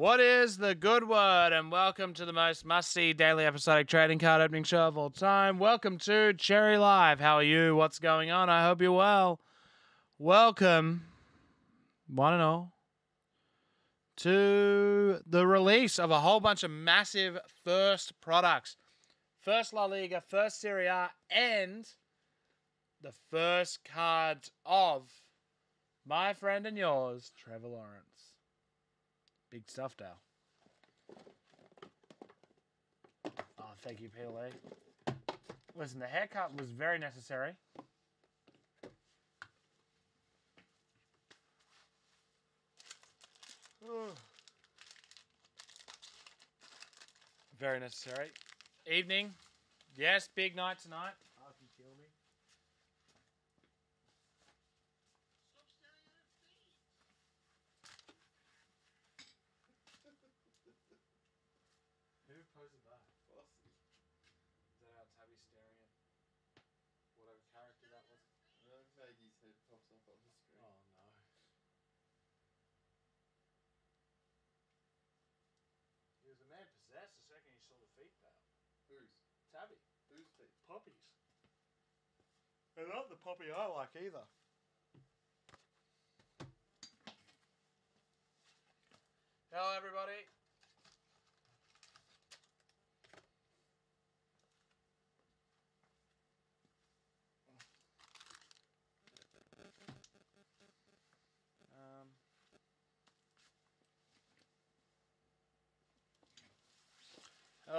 What is the good word? And welcome to the most must see daily episodic trading card opening show of all time. Welcome to Cherry Live. How are you? What's going on? I hope you're well. Welcome, one and all, to the release of a whole bunch of massive first products. First La Liga, first Serie A, and the first card of my friend and yours, Trevor Lawrence. Big stuff, Dale. Oh, thank you, PLE. Listen, the haircut was very necessary. Very necessary. Evening. Yes, big night tonight. Oh, if you kill me. Who posted that? Is that how Tabby's staring at whatever character that was? Maggie's head pops up on the screen. Oh no. He was a man possessed the second he saw the feet pal. Who's? Tabby. Who's feet? Poppies. They're not the poppy I like either. Hello everybody.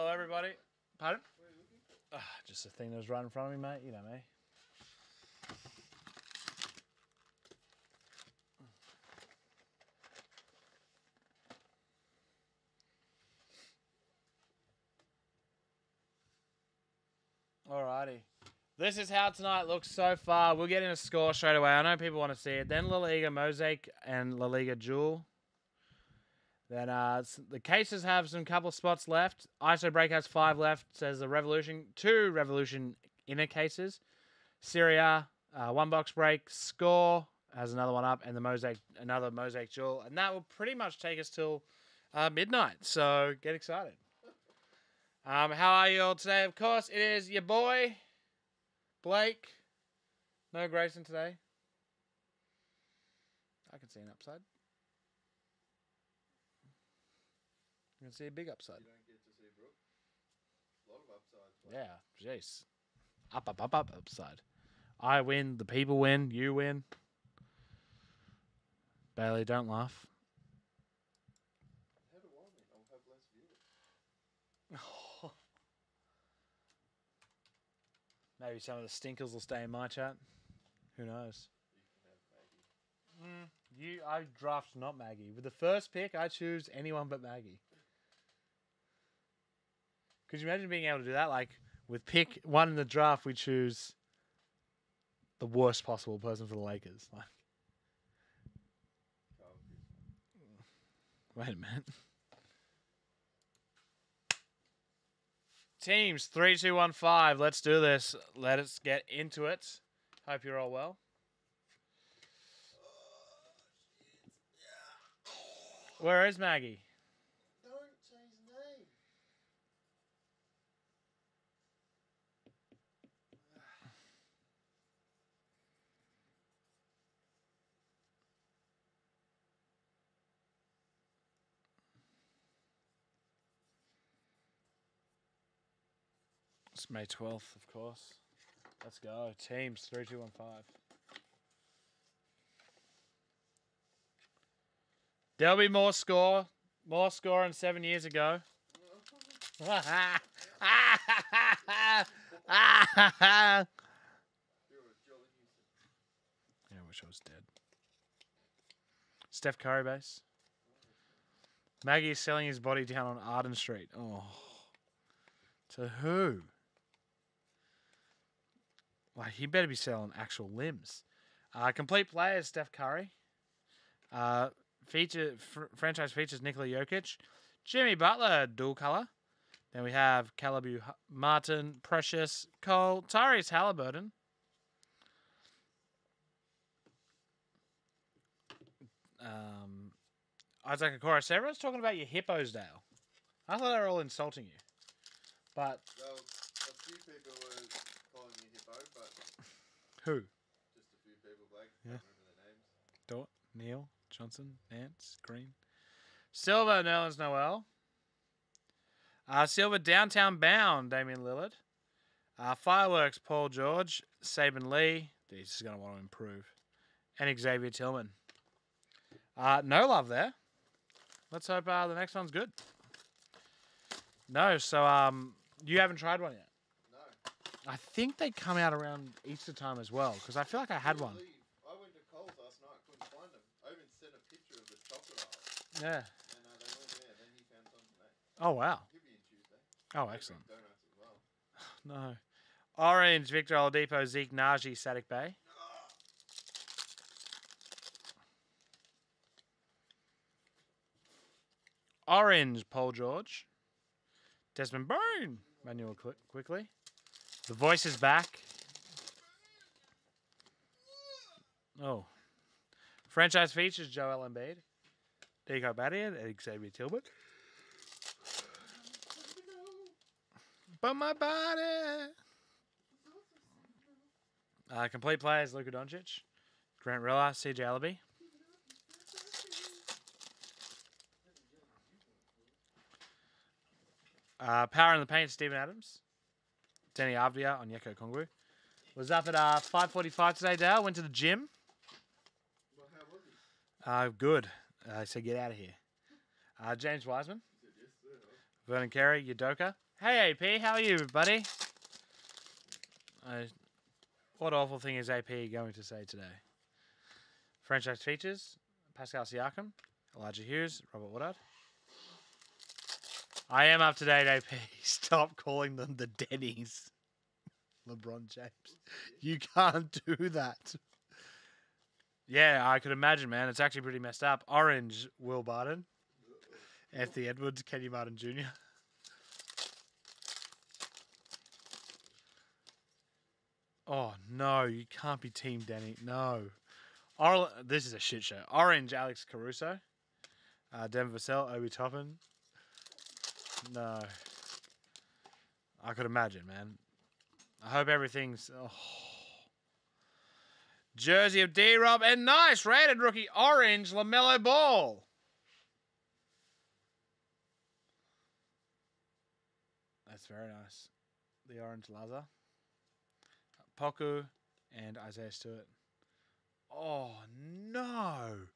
Hello, everybody. Pardon? Ah, just a thing that was right in front of me, mate. You know me. Alrighty. This is how tonight looks so far. We'll get in a score straight away. I know people want to see it. Then La Liga Mosaic and La Liga Jewel. Then uh, the cases have some couple spots left. ISO Break has five left. Says the Revolution, two Revolution inner cases. Serie A, uh, one box break. Score has another one up, and the Mosaic, another Mosaic Jewel, and that will pretty much take us till uh, midnight. So get excited. Um, how are you all today? Of course, it is your boy Blake. No Grayson today. I can see an upside. Can see a big upside. You don't get to see Brooke. A lot of upsides. Yeah, jeez. Up, up, up, up, upside. I win. The people win. You win. Bailey, don't laugh. How do I win? I'll have less viewers. Maybe some of the stinkers will stay in my chat. Who knows? You can have Maggie. Mm, you, I draft not Maggie. With the first pick, I choose anyone but Maggie. Could you imagine being able to do that? Like with pick one in the draft, we choose the worst possible person for the Lakers. Like, wait a minute. Teams three, two, one, five. Let's do this. Let us get into it. Hope you're all well. Where is Maggie? It's May 12th, of course. Let's go. Teams 3215. There'll be more score. More score than seven years ago. I wish I was dead. Steph Curry base. Maggie is selling his body down on Arden Street. Oh. To who? Like, he better be selling actual limbs. Uh, complete players, Steph Curry. Uh, feature fr- franchise features Nikola Jokic, Jimmy Butler, dual color. Then we have Calabu H- Martin, Precious, Cole, Tyrese Halliburton. Um, Isaac Okoro. So everyone's talking about your hippos, Dale. I thought they were all insulting you. But Well, a few people were calling me hippo, but who? just a few people, Blake. Yeah. Can't remember their names. Dort, Neil, Johnson, Nance, Green. Silver, Nerlens Noel. Uh, Silver, Downtown Bound, Damian Lillard. Uh, Fireworks, Paul George. Saben Lee. He's just going to want to improve. And Xavier Tillman. Uh, no love there. Let's hope uh, the next one's good. No, so um, you haven't tried one yet. I think they come out around Easter time as well, because I feel like I had one. I went to Coles last night, couldn't find them. I even sent a picture of the chocolate aisle, Yeah. and uh, they weren't there. Then he found some today. Oh wow. He'll be in Tuesday. Oh Maybe excellent. Donuts as well. No. Orange, Victor Oladipo, Zeke Nnaji, Saddiq Bey. Orange, Paul George. Desmond Bane. Manuel quickly. The voice is back. Oh. Franchise features Joel Embiid. Deco Badian and Xavier Tilbert. But my body. Uh, complete players Luka Doncic, Grant Riller, CJ Elleby. Uh, Power in the Paint, Steven Adams. Deni Avdija on Yeko Kongwu. Was up at uh, 5.45 today, Dale. Went to the gym. Well, how was he? Uh, good. I said get out of here. Uh, James Wiseman. Vernon Carey, Yudoka. Hey AP, how are you, buddy? Uh, what awful thing is AP going to say today? Franchise features Pascal Siakam, Elijah Hughes, Robert Woodard. I am up to date, AP. Stop calling them the Denny's. LeBron James. You can't do that. Yeah, I could imagine, man. It's actually pretty messed up. Orange, Will Barton. Anthony Edwards, Kenyon Martin Jr. Oh no, you can't be Team Danny. No. Or- this is a shit show. Orange, Alex Caruso. Uh, Devin Vassell, Obi Toppin. No. I could imagine, man. I hope everything's. Oh. Jersey of D Rob and nice rated rookie orange LaMelo Ball. That's very nice. The orange Laza. Poku and Isaiah Stewart. Oh no.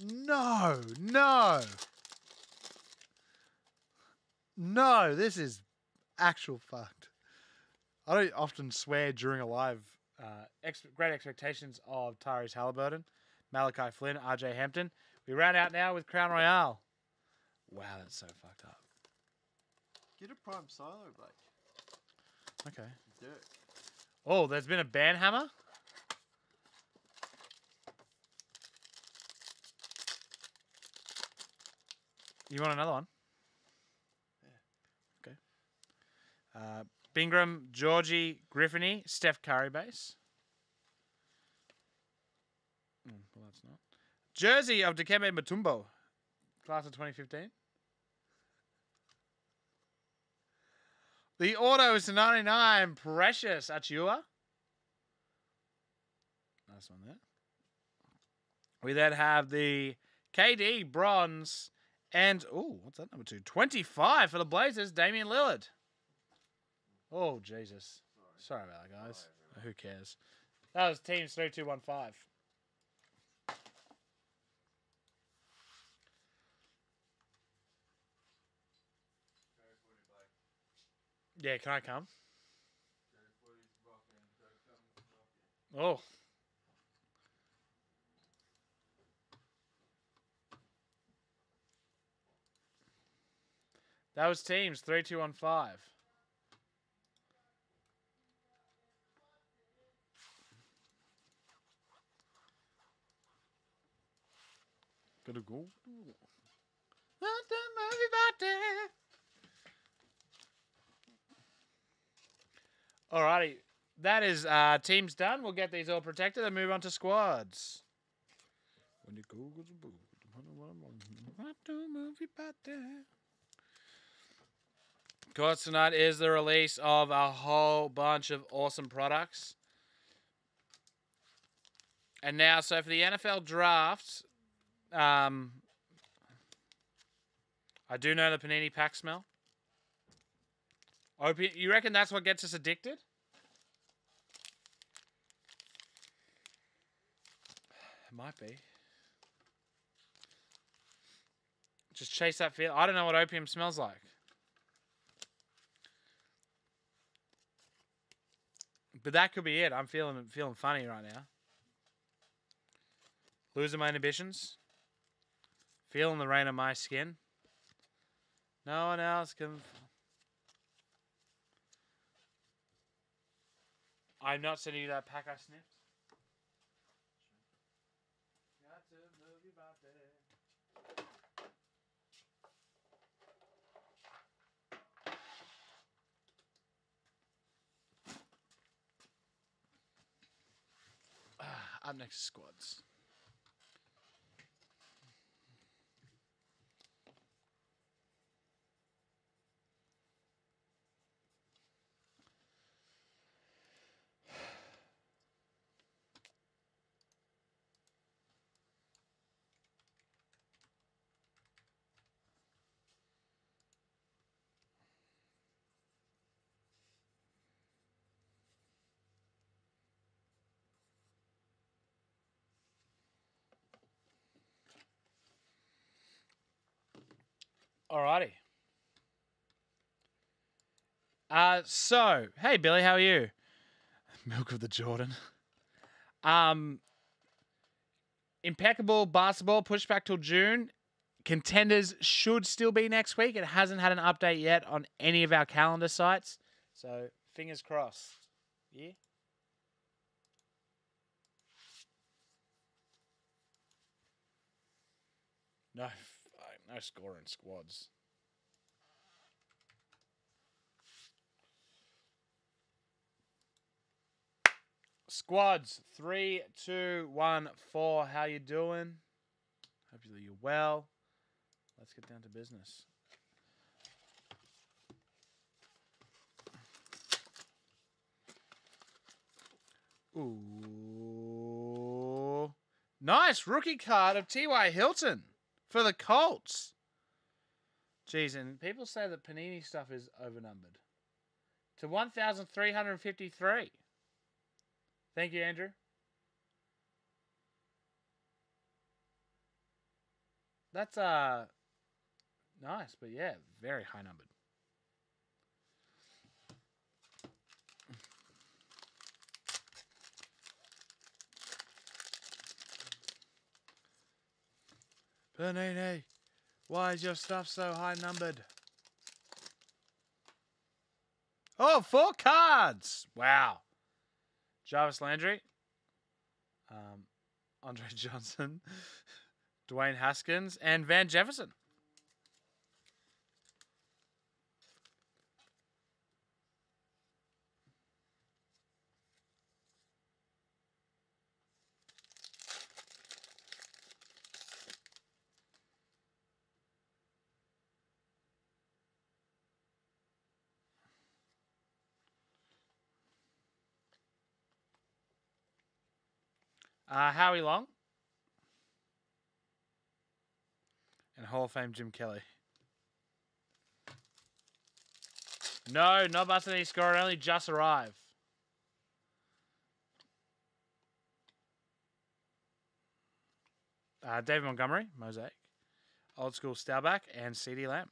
No, no. No, this is actual fucked. I don't often swear during a live. Uh, ex- great expectations of Tyrese Halliburton, Malachi Flynn, RJ Hampton. We ran out now with Crown Royale. Wow, that's so fucked up. Get a prime silo, Blake. Okay. Dirt. Oh, there's been a ban hammer. You want another one? Okay. Uh, Bingram, Georgie, Griffiny, Steph Curry base. Mm, well, that's not. Jersey of Dikembe Mutombo, class of 2015. The auto is to 99. Precious Achiuwa. Nice one there. We then have the KD bronze and oh, what's that number two? 25 for the Blazers, Damian Lillard. Oh, Jesus. Sorry about that, guys. Who cares? That was Teams 3215. Yeah, can I come? Oh. That was teams 3215. Gotta go. Let the movie party. Alrighty. That is uh, teams done. We'll get these all protected and move on to squads. When you go, go to boo, What do movie about? Of course, tonight is the release of a whole bunch of awesome products. And now, so for the NFL draft, um, I do know the panini pack smell. Opium, you reckon that's what gets us addicted? It might be. Just chase that feel. I don't know what opium smells like. But that could be it. I'm feeling feeling funny right now. Losing my inhibitions. Feeling the rain on my skin. No one else can. I'm not sending you that pack I sniffed. Up next squads. Alrighty. Uh, so, hey Billy, how are you? Milk of the Jordan. Um, impeccable basketball pushed back till June. Contenders should still be next week. It hasn't had an update yet on any of our calendar sites, so fingers crossed. Yeah. No, no scoring squads. Squads, three, two, one, four. How you doing? Hopefully you're well. Let's get down to business. Ooh. Nice rookie card of T.Y. Hilton for the Colts. Jeez, and people say that Panini stuff is overnumbered. To 1,353. Thank you, Andrew. That's uh nice, but yeah, very high numbered. Panini, why is your stuff so high numbered? Oh, four cards! Wow. Jarvis Landry, um, Andre Johnson, Dwayne Haskins, and Van Jefferson. Uh, Howie Long. And Hall of Fame Jim Kelly. No, not busting any score. Only just arrived. Uh, David Montgomery, Mosaic. Old School Staubach, and CeeDee Lamb.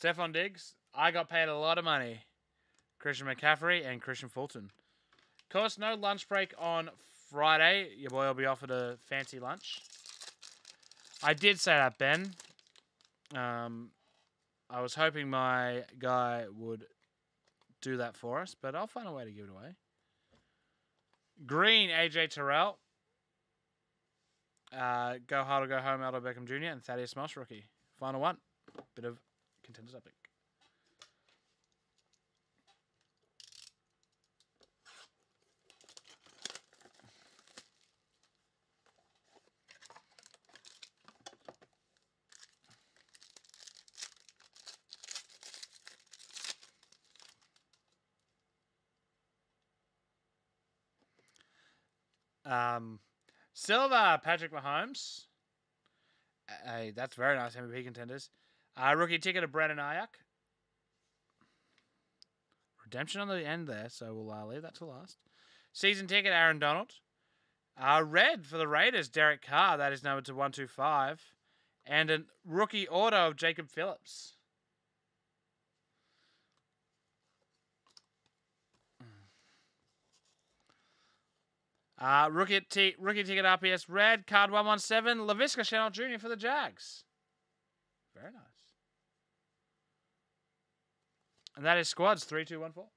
Stefon Diggs, I got paid a lot of money. Christian McCaffrey and Kristian Fulton. Of course, no lunch break on Friday. Your boy will be offered a fancy lunch. I did say that, Ben. Um, I was hoping my guy would do that for us, but I'll find a way to give it away. Green, AJ Terrell. Uh, go hard or go home, Odell Beckham Jr. and Thaddeus Moss rookie. Final one. Bit of contenders epic. Um, Silva, Patrick Mahomes. Hey, that's very nice MVP contenders. Uh, rookie ticket of Brandon Aiyuk. Redemption on the end there, so we'll uh, leave that to last. Season ticket, Aaron Donald. Uh, red for the Raiders, Derek Carr. That is numbered to 125. And a rookie auto of Jacob Phillips. Uh, rookie, t- rookie ticket RPS red, card 117, Laviska Shenault Jr. for the Jags. Very nice. And that is squads 3214.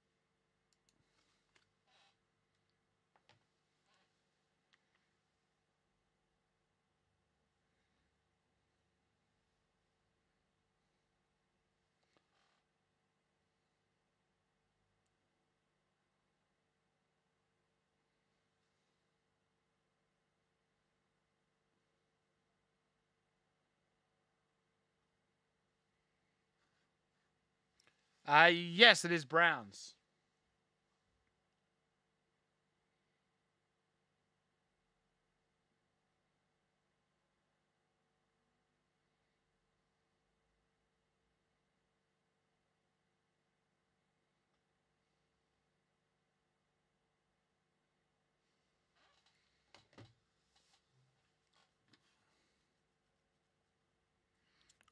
Uh, yes, it is Browns.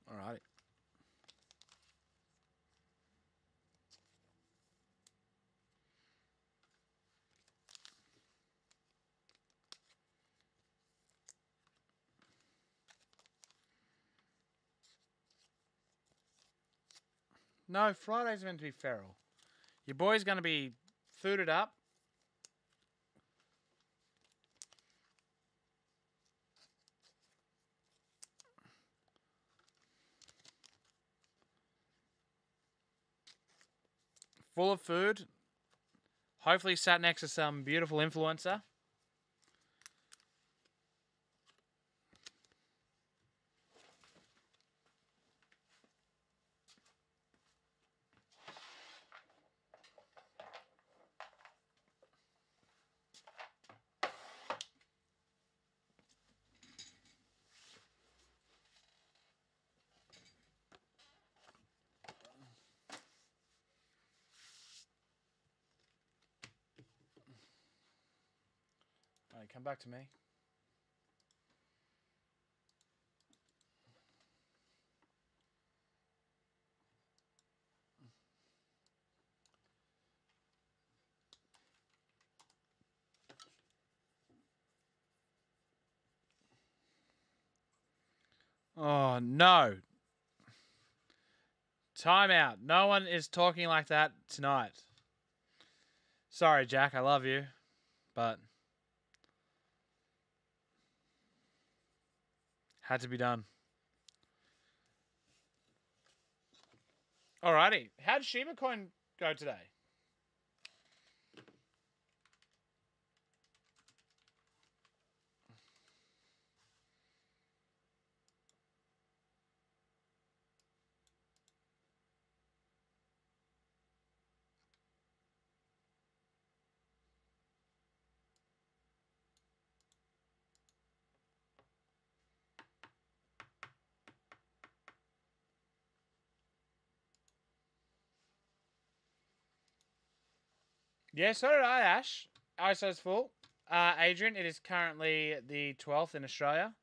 Alrighty. No, Friday's meant to be feral. Your boy's going to be fooded up. Full of food. Hopefully, sat next to some beautiful influencer. Come back to me. Oh, no. Timeout. No one is talking like that tonight. Sorry, Jack. I love you. But had to be done. Alrighty. How did Shiba Coin go today? Yeah, so did I, Ash. ISO's full. Uh, Adrian, it is currently the 12th in Australia.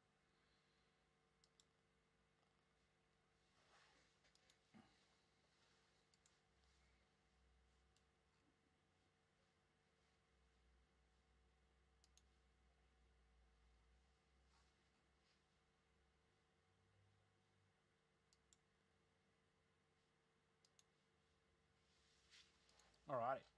Alrighty.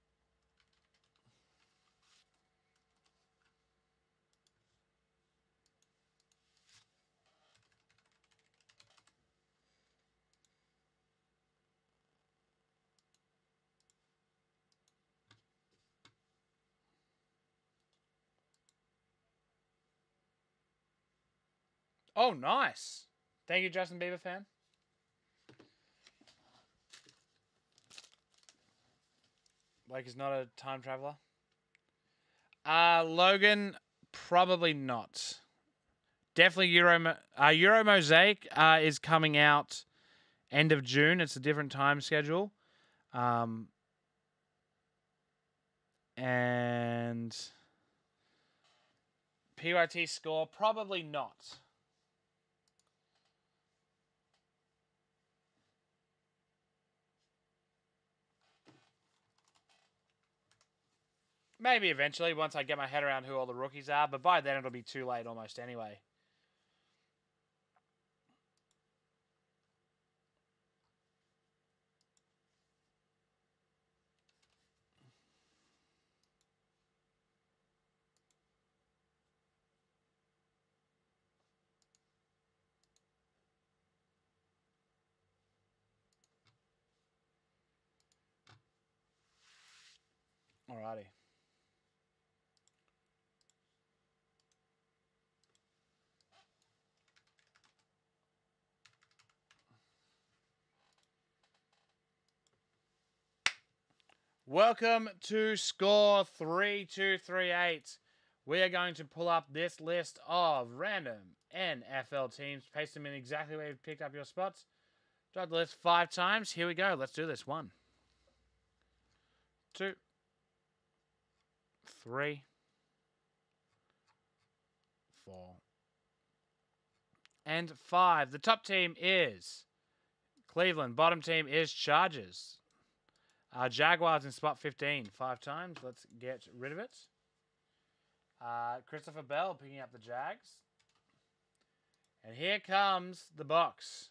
Oh, nice. Thank you, Justin Bieber fan. Like he's not a time traveler. Uh Logan, probably not. Definitely Euro uh, Euro Mosaic uh, is coming out end of June. It's a different time schedule. Um, and PYT score probably not. Maybe eventually once I get my head around who all the rookies are, but by then it'll be too late almost anyway. Alrighty. Welcome to Score 3238. We are going to pull up this list of random NFL teams, paste them in exactly where you've picked up your spots. Drag the list five times. Here we go. Let's do this. One, two, three, four, and five. The top team is Cleveland. Bottom team is Chargers. Uh, Jaguars in spot 15, five times. Let's get rid of it. Uh, Christopher Bell picking up the Jags. And here comes the box.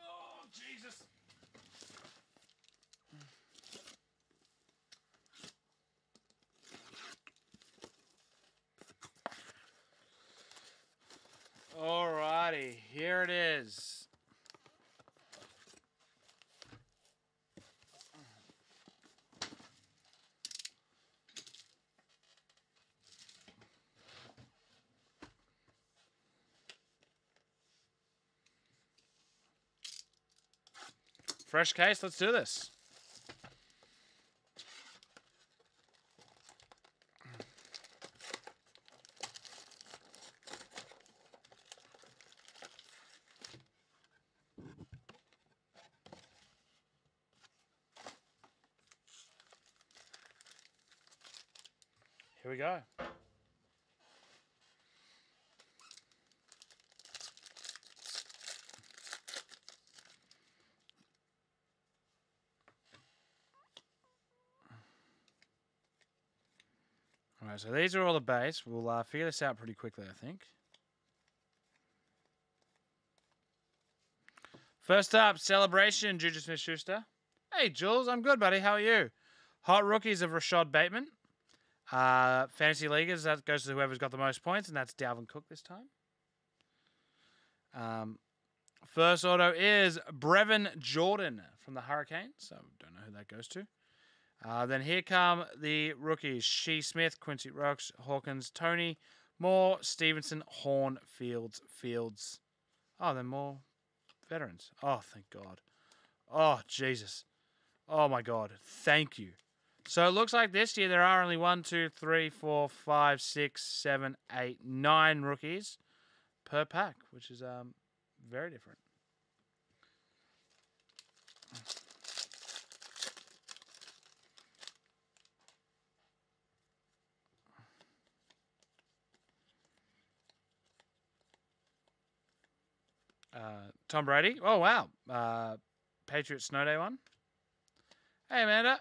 Oh, Jesus. Alrighty, here it is. Fresh case, let's do this. Go. All right, so these are all the base. We'll uh, figure this out pretty quickly, I think. First up, celebration, Juju Smith Schuster. Hey, Jules, I'm good, buddy. How are you? Hot rookies of Rashod Bateman. Uh, fantasy leaguers, that goes to whoever's got the most points, and that's Dalvin Cook this time. Um, first auto is Brevin Jordan from the Hurricanes. So don't know who that goes to. Uh, then here come the rookies: Shee Smith, Quincy Rocks, Hawkins, Tony, Moore, Stevenson, Horn, Fields, Fields. Oh, then more veterans. Oh, thank God. Oh, Jesus. Oh my God. Thank you. So it looks like this year there are only one, two, three, four, five, six, seven, eight, nine rookies per pack, which is um very different. Uh, Tom Brady. Oh wow. Uh, Patriots Snow Day one. Hey Amanda.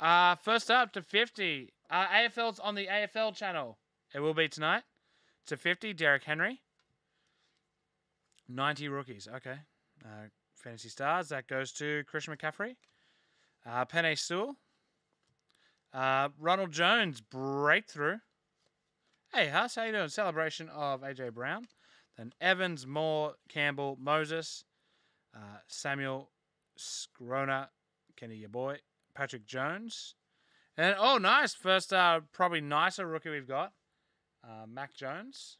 Uh, first up to 50. Uh, AFL's on the AFL channel. It will be tonight. To 50, Derrick Henry. 90 rookies. Okay. Uh, Fantasy Stars. That goes to Christian McCaffrey. Uh, Penei Sewell. Uh, Ronald Jones, breakthrough. Hey, Huss, how you doing? Celebration of AJ Brown. Then Evans, Moore, Campbell, Moses, uh, Samuel, Scrona, Kenny, your boy, Patrick Jones. And oh, nice. First, uh, probably nicer rookie we've got, uh, Mac Jones.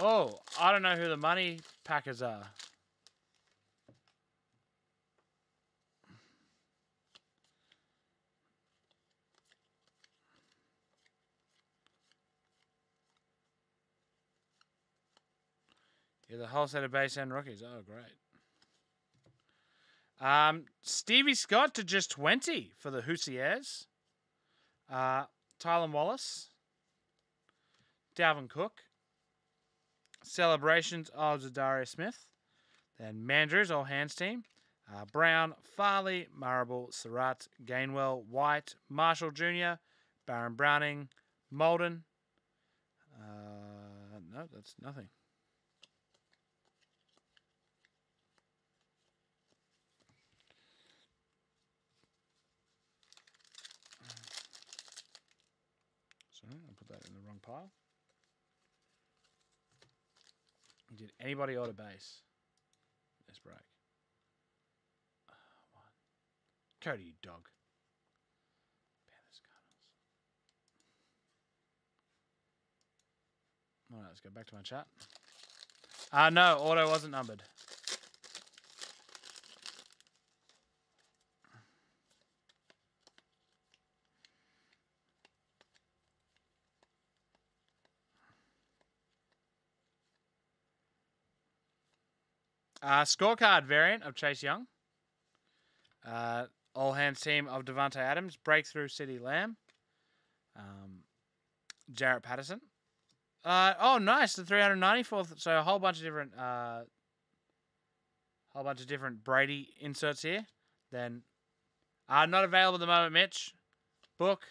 Oh, I don't know who the money packers are. Yeah, the whole set of base and rookies. Oh, great. Um, Stevie Scott to just 20 for the Hoosiers. Uh, Tylan Wallace. Dalvin Cook. Celebrations of Zadaria Smith. Then Mandrews, all hands team. Uh, Brown, Farley, Marable, Surratt, Gainwell, White, Marshall Jr., Baron Browning, Molden. Uh, no, that's nothing. Sorry, I Did anybody order base this break? Uh, one. Cody, you dog. Panthers, Cardinals. All right, let's go back to my chat. Uh, no, auto wasn't numbered. Uh, scorecard variant of Chase Young. Uh, all hands team of Davante Adams, breakthrough CeeDee Lamb, um, Jarrett Patterson. Uh, oh, nice, the 394th. So a whole bunch of different, uh, whole bunch of different Brady inserts here. Then, uh, not available at the moment. Mitch, Book,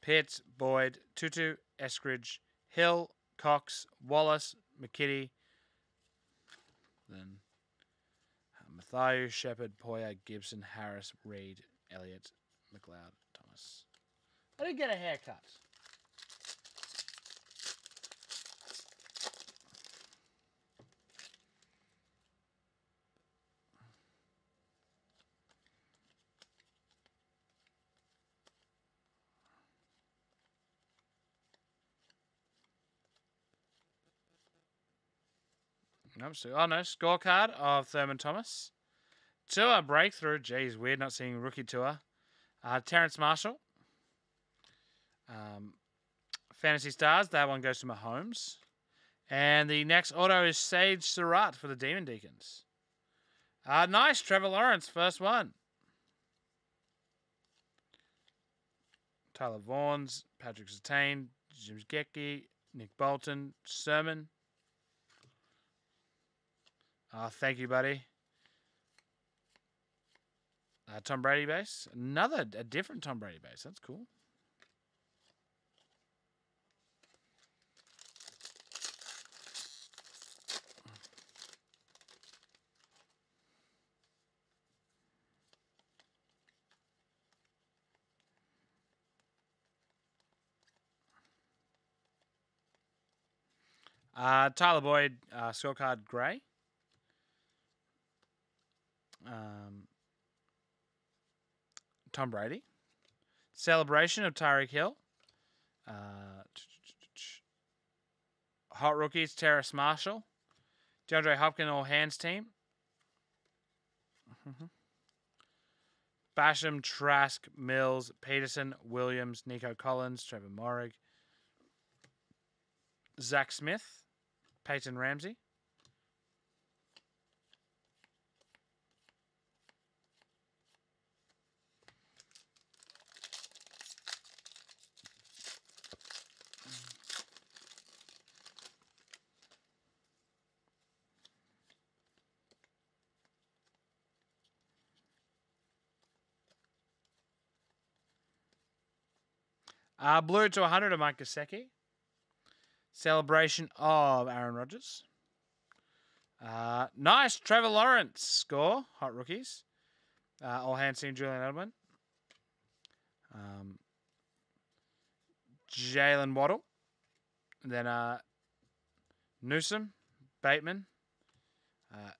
Pitts, Boyd, Tutu, Eskridge, Hill, Cox, Wallace, McKitty, then uh, Matthew, Shepard, Poyer, Gibson, Harris, Reed, Elliott, McLeod, Thomas. I didn't get a haircut. Nope. So, oh no, scorecard of Thurman Thomas. Tour breakthrough. Geez, weird not seeing rookie tour. Uh, Terrace Marshall. Um, Fantasy Stars. That one goes to Mahomes. And the next auto is Sage Surratt for the Demon Deacons. Uh, nice, Trevor Lawrence, first one. Tyler Vaughns, Patrick Surtain, James Gecky, Nick Bolton, Sermon. Uh, thank you, buddy. Uh, Tom Brady base. Another, a different Tom Brady base. That's cool. Uh, Tyler Boyd, uh, scorecard grey. Um, Tom Brady. Celebration of Tyreek Hill. Uh, hot rookies, Terrace Marshall. DeAndre Hopkins, all hands team. Basham, Trask, Mills, Peterson, Williams, Nico Collins, Trevor Morrig, Zach Smith, Peyton Ramsey. Uh, blue to 100 of Mike Gesicki. Celebration of Aaron Rodgers. Uh, nice Trevor Lawrence score. Hot rookies. Uh, all hands team Julian Edelman. Um, Jaylen Waddle. And then uh, Newsome, Bateman, uh,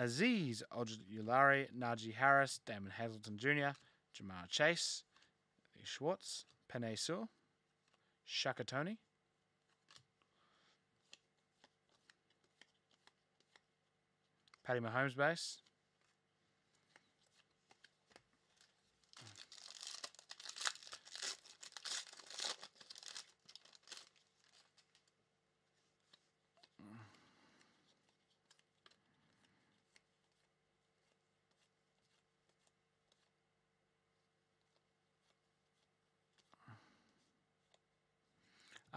Azeez Ojulari, Najee Harris, Damon Hazleton Jr., Ja'Marr Chase, Schwartz, Penei Sewell, Shaka Toney. Patty Mahomes base.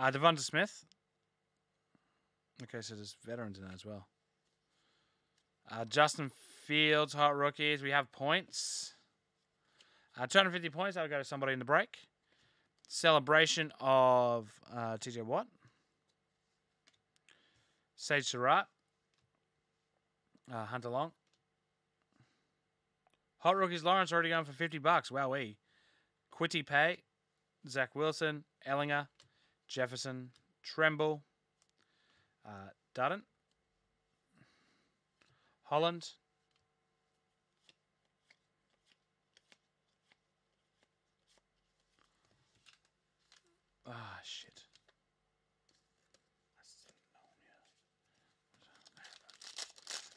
Uh, DeVonta Smith. Okay, so there's veterans in there as well. Uh, Justin Fields, hot rookies. We have points. Uh, 250 points. That'll go to somebody in the break. Celebration of uh, TJ Watt. Sage Surratt. Uh, Hunter Long. Hot rookies Lawrence already going for 50 bucks. Wowee. Kwity Paye. Zach Wilson. Ehlinger. Jefferson. Tremble. Uh, Dutton. Holland. Ah, shit.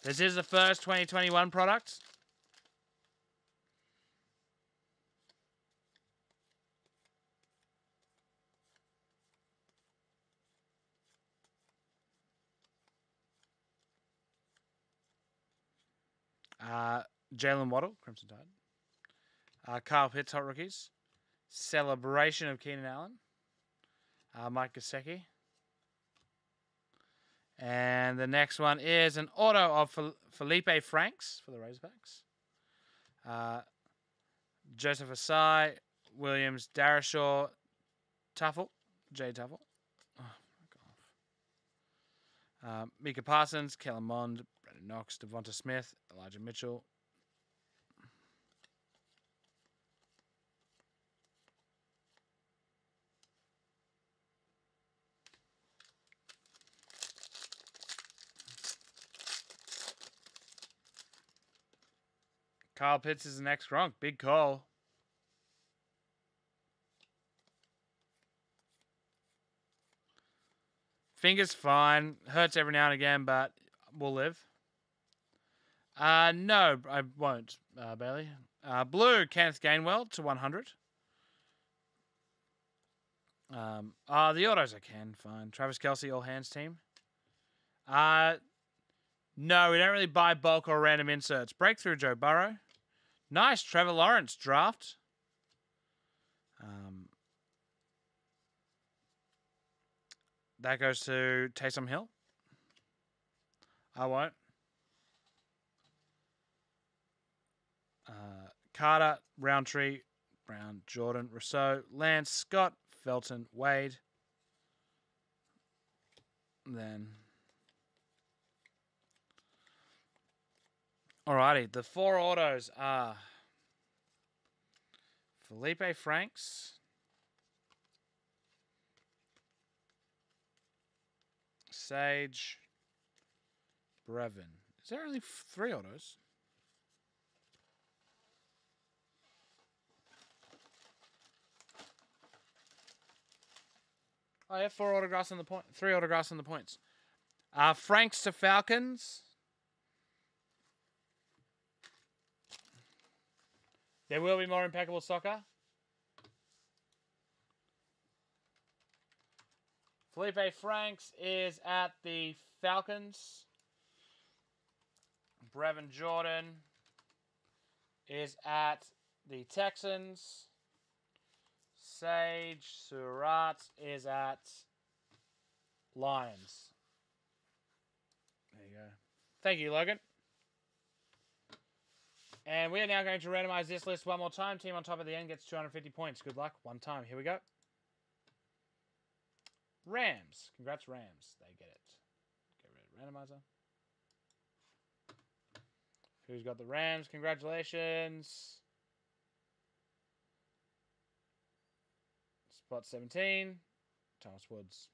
This is the first 2021 product. Uh, Jaylen Waddle, Crimson Tide. Uh, Kyle Pitts, Hot Rookies. Celebration of Keenan Allen. Uh, Mike Gesicki. And the next one is an auto of Fel- Felipe Franks for the Razorbacks. Uh, Joseph Ossai, Williams, Darashaw, Tufele, Jay Tufele. Oh. Uh, Micah Parsons, Kellen Mond, Knox, DeVonta Smith, Elijah Mitchell. Kyle Pitts is the next Gronk. Big call. Fingers fine. Hurts every now and again, but we'll live. Uh, no, I won't, uh, Bailey. Uh, blue, Kenneth Gainwell to 100. Um, uh, the autos I can, fine. Travis Kelce, all hands team. Uh, no, we don't really buy bulk or random inserts. Breakthrough Joe Burrow. Nice, Trevor Lawrence draft. Um, that goes to Taysom Hill. I won't. Uh, Carter, Rountree, Brown, Jordan, Rousseau, Lance, Scott, Felton, Wade. Then. Alrighty, the four autos are Felipe Franks, Sage, Brevin. Is there only three autos? Oh, have four autographs on the point, three autographs on the points. Uh, Franks to Falcons. There will be more impeccable soccer. Felipe Franks is at the Falcons. Brevin Jordan is at the Texans. Sage Surratt is at Lions. There you go. Thank you, Logan. And we are now going to randomize this list one more time. Team on top of the end gets 250 points. Good luck. One time. Here we go. Rams. Congrats, Rams. They get it. Get rid of randomizer. Who's got the Rams? Congratulations. Spot 17. Thomas Woods.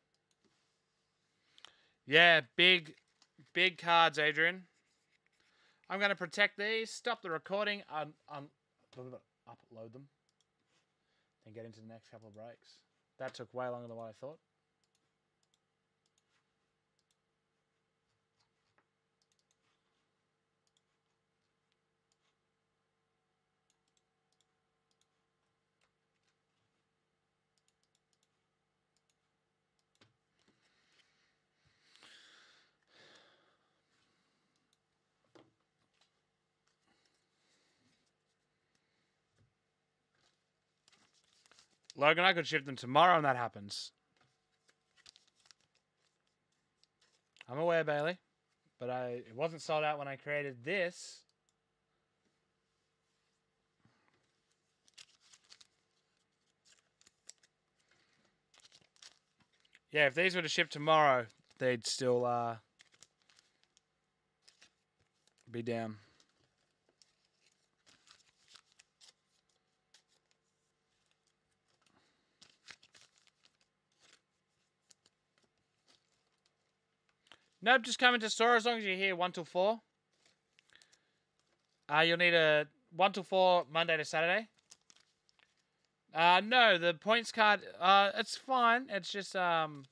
Yeah, big, big cards, Adrian. I'm going to protect these, stop the recording, un, un, upload them, and get into the next couple of breaks. That took way longer than what I thought. Logan, I could ship them tomorrow and that happens. I'm aware, Bailey, but I it wasn't sold out when I created this. Yeah, if these were to ship tomorrow, they'd still uh, be down. Nope, just come into store as long as you're here one till four. Uh, you'll need a one till four Monday to Saturday. Uh, no, the points card. Uh, it's fine. It's just um.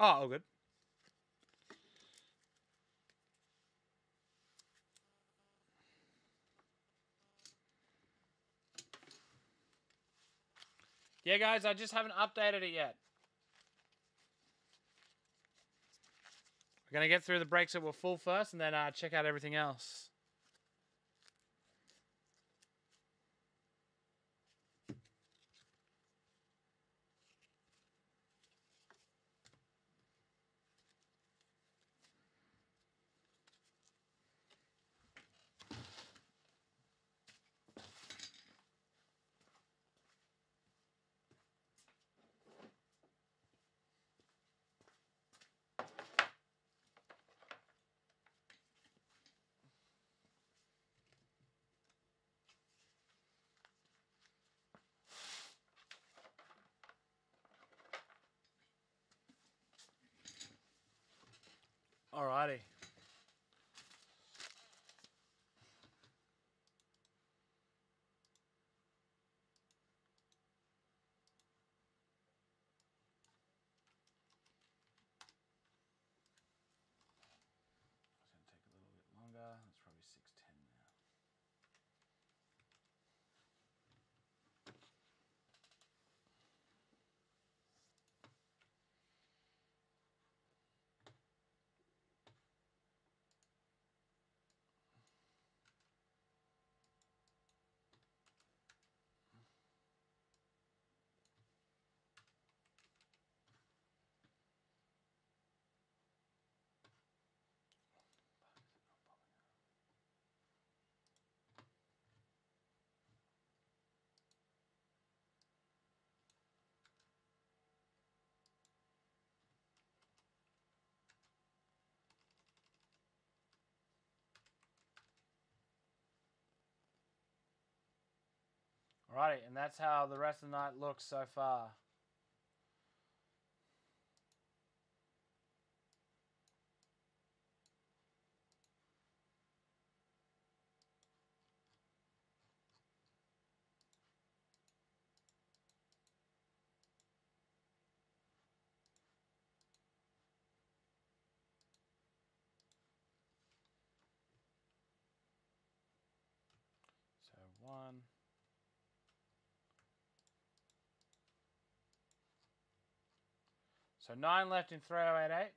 Oh, all good. Yeah, guys, I just haven't updated it yet. We're going to get through the breaks that were full first and then uh, check out everything else. Alrighty. It's going to take a little bit longer. It's probably 610 now. Alrighty, and that's how the rest of the night looks so far. So one. So nine left in 3088.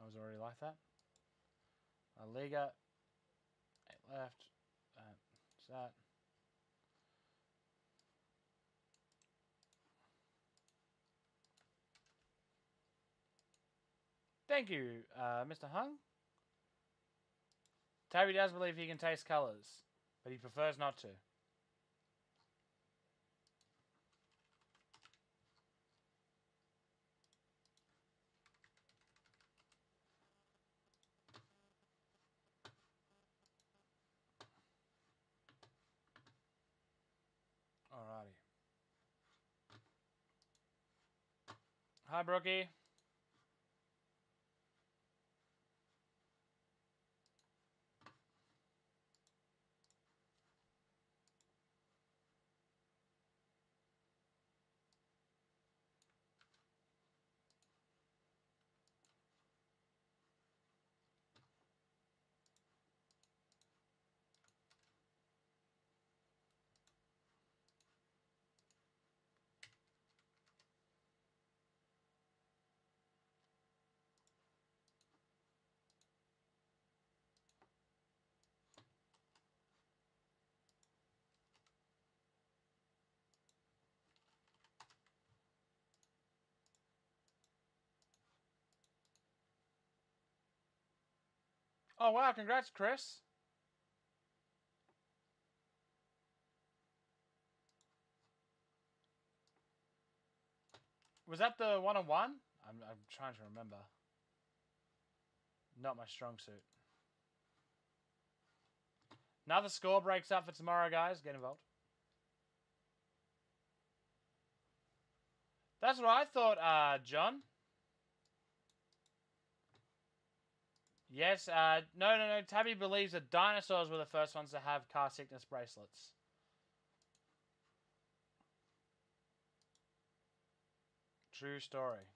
I was already like that. A Liga. Eight left. That's that. Thank you, uh, Mr. Hung. Tabby does believe he can taste colours, but he prefers not to. Alrighty. Hi, Brookie. Oh wow! Congrats, Chris. Was that the one on one? I'm I'm trying to remember. Not my strong suit. Another score breaks up for tomorrow, guys. Get involved. That's what I thought, uh, John. Yes, uh, no, no, no. Tabby believes that dinosaurs were the first ones to have car sickness bracelets. True story.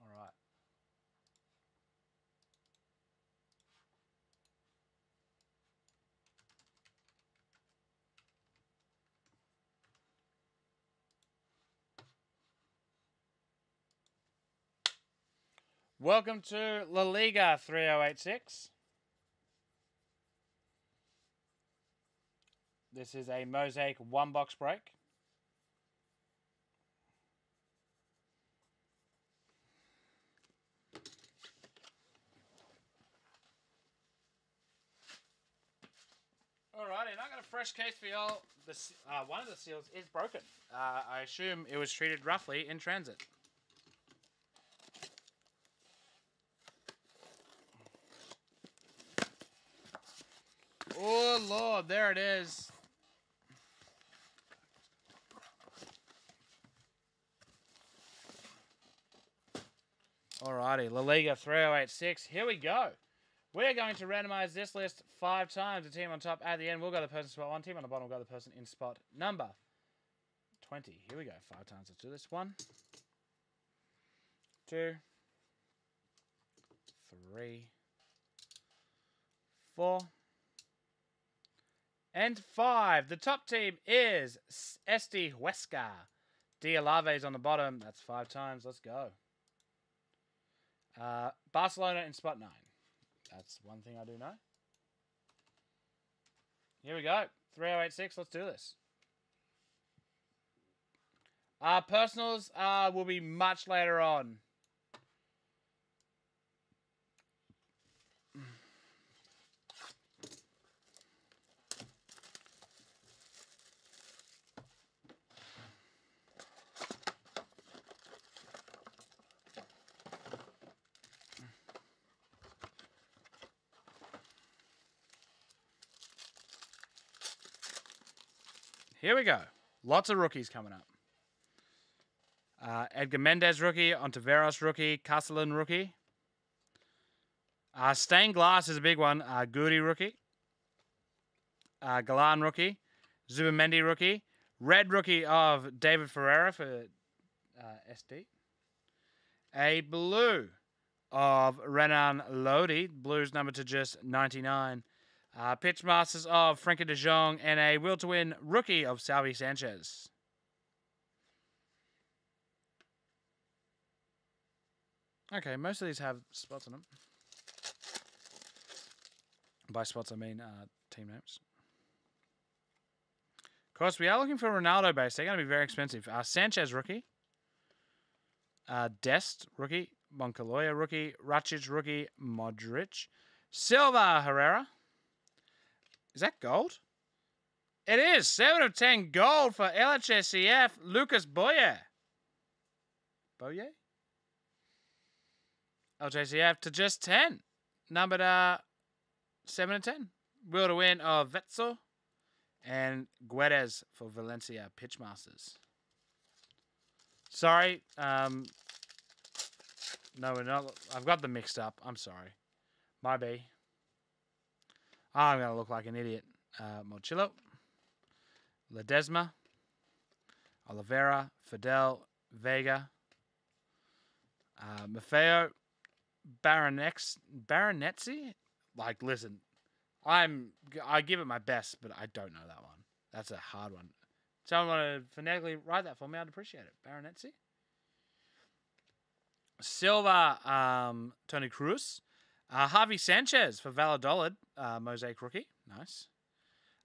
All right. Welcome to La Liga 3086. This is a mosaic one box break. Alrighty, and I got a fresh case for y'all. The s- uh, one of the seals is broken. Uh, I assume it was treated roughly in transit. Oh lord, there it is. Alrighty, La Liga 3086. Here we go. We're going to randomize this list five times. The team on top at the end will go the person spot one. Team on the bottom will go the person in spot number 20. Here we go. Five times. Let's do this. One, two, three, four, and five. The top team is Este Huesca. Dialave's on the bottom. That's five times. Let's go. Uh, Barcelona in spot nine. That's one thing I do know. Here we go. 3086. Let's do this. Uh, personals uh, will be much later on. Here we go. Lots of rookies coming up. Uh, Edgar Mendez rookie, Ontiveros rookie, Castellan rookie. Uh, stained glass is a big one. Uh, Goody rookie. Uh, Galan rookie. Zubimendi rookie. Red rookie of David Ferreira for uh, SD. A blue of Renan Lodi. Blues number to just 99. Uh, pitch masters of Frenkie de Jong and a will to win rookie of Salvi Sanchez. Okay, most of these have spots on them. By spots, I mean uh, team names. Of course, we are looking for Ronaldo base. They're going to be very expensive. Uh, Sanchez rookie. Uh, Dest rookie. Moncayola rookie. Racic rookie. Modric. Silva Herrera. Is that gold? It is. 7 of 10 gold for LHSCF. Lucas Boyer. Boyer? LJCF to just 10. Numbered uh, 7 and 10. Will to win of Vetzel and Guedes for Valencia Pitchmasters. Sorry. Um, no, we're not. I've got them mixed up. I'm sorry. My B. I'm going to look like an idiot. Uh, Mochillo. Ledesma. Oliveira. Fidel. Vega. Uh, Maffeo. Baronex. Baronetzi? Like, listen. I'm I give it my best, but I don't know that one. That's a hard one. Someone want to phonetically write that for me? I'd appreciate it. Baronetzi. Silva, um, Toni Kroos. Uh, Javi Sanchez for Valladolid, uh, Mosaic rookie. Nice.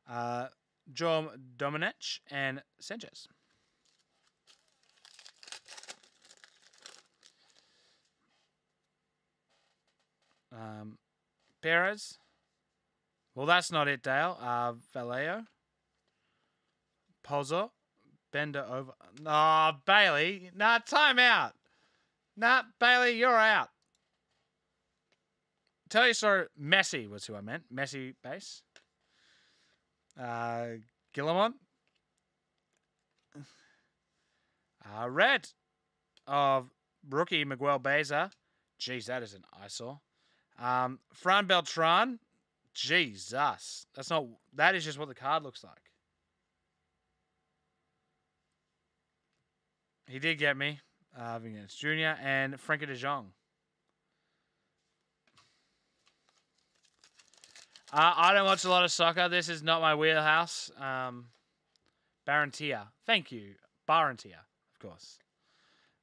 Uh, Joe Domenech and Sanchez. Um, Perez. Well, that's not it, Dale. Uh, Vallejo. Pozzo. Bender over. Oh, Bailey. Nah, time out. Nah, Bailey, you're out. Tell you so. Messi was who I meant. Messi base. Uh, Guillemont. Uh, red of rookie Miguel Baeza. Jeez, that is an eyesore. Um, Fran Beltran. Jesus, that's not. That is just what the card looks like. He did get me, uh, Vinicius Junior and Frenkie De Jong. Uh, I don't watch a lot of soccer. This is not my wheelhouse. Um, Barantia. Thank you. Barantia, of course.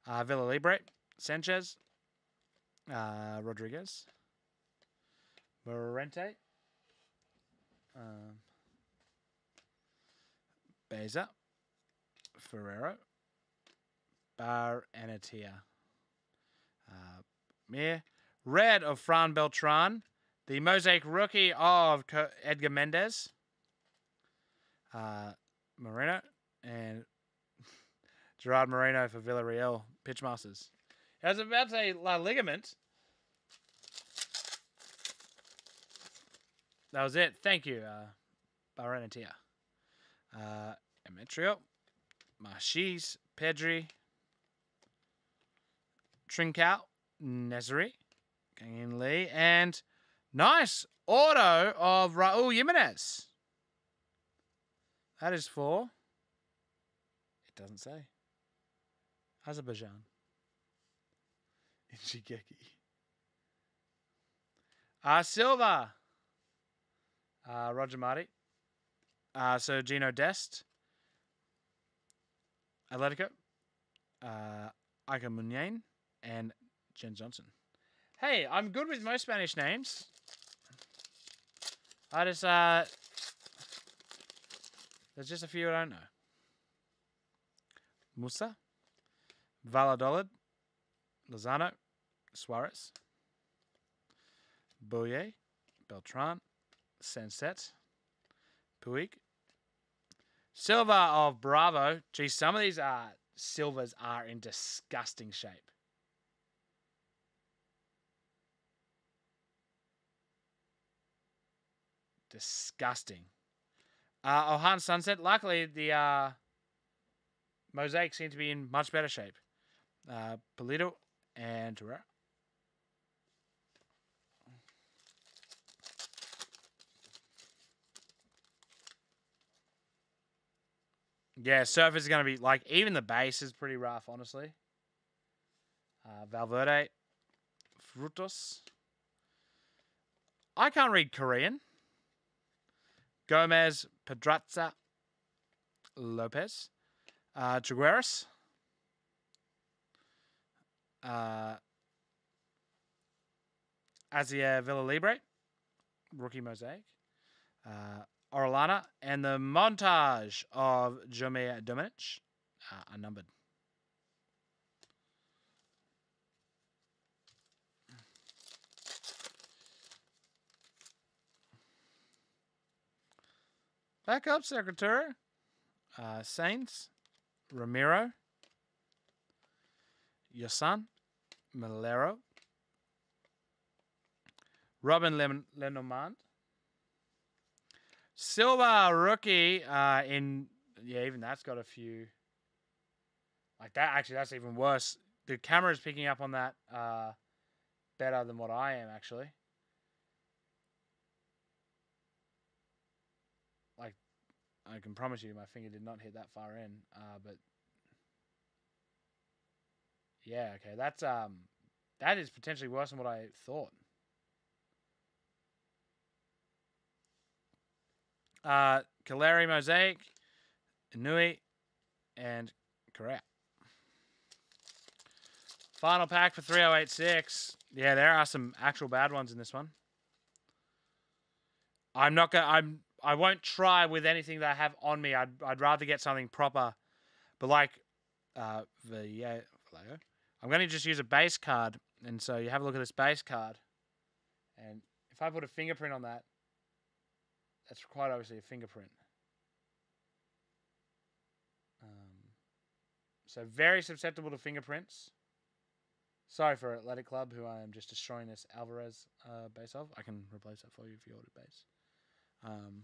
Uh, Villalibre. Sanchez. Uh, Rodriguez. Morente. Um, Beza. Ferrero. Bar Anatia. Uh, Mir. Red of Fran Beltran. The Mosaic rookie of Edgar Mendez. Uh, Moreno. And Gerard Moreno for Villarreal Pitchmasters. I was about to say La Ligament. That was it. Thank you, uh. Uh, Emetrio, Marchis, Pedri, Trincao, Nezri, Kang-in Lee, and nice auto of Raul Jimenez. That is for. It doesn't say. Azerbaijan. In Shigeki. Uh, Silva. Uh, Roger Marty. Uh, so Gino Dest. Atletico. Uh, Iker Muniain. And Jen Johnson. Hey, I'm good with most Spanish names. I just, uh, there's just a few I don't know. Musa. Valladolid. Lozano. Suarez. Boyer. Beltran. Sancet. Puig. Silva of Bravo. Gee, some of these are silvers are in disgusting shape. disgusting. Uh, oh, Oihan Sancet. Luckily, the uh, mosaic seemed to be in much better shape. Uh, Polito and Yeah, surface is going to be like even the base is pretty rough, honestly. Uh, Valverde, Frutos. I can't read Korean. Gomez, Pedraza, Lopez, uh, Trigueros, uh, Asier Villalibre, rookie mosaic, uh, Orlana, and the montage of Jomir Dominic, uh, unnumbered. Backup secretary, uh, Saints, Ramiro, Yosan, Malero, Robin Len- Lenormand, Silva rookie uh, in yeah, even that's got a few. Like that, actually, that's even worse. The camera is picking up on that uh, better than what I am actually. I can promise you, my finger did not hit that far in. Uh, but yeah, okay, that's um, that is potentially worse than what I thought. Uh, Kaleri Mosaic, Inui, and Correa. Final pack for 3086. Yeah, there are some actual bad ones in this one. I'm not gonna I'm I won't try with anything that I have on me. I'd I'd rather get something proper. But like uh yeah I'm gonna just use a base card. And so you have a look at this base card. And if I put a fingerprint on that, that's quite obviously a fingerprint. Um, so very susceptible to fingerprints. Sorry for Athletic Club, who I am just destroying this Alvarez uh, base of. I can replace that for you if you order base. Um,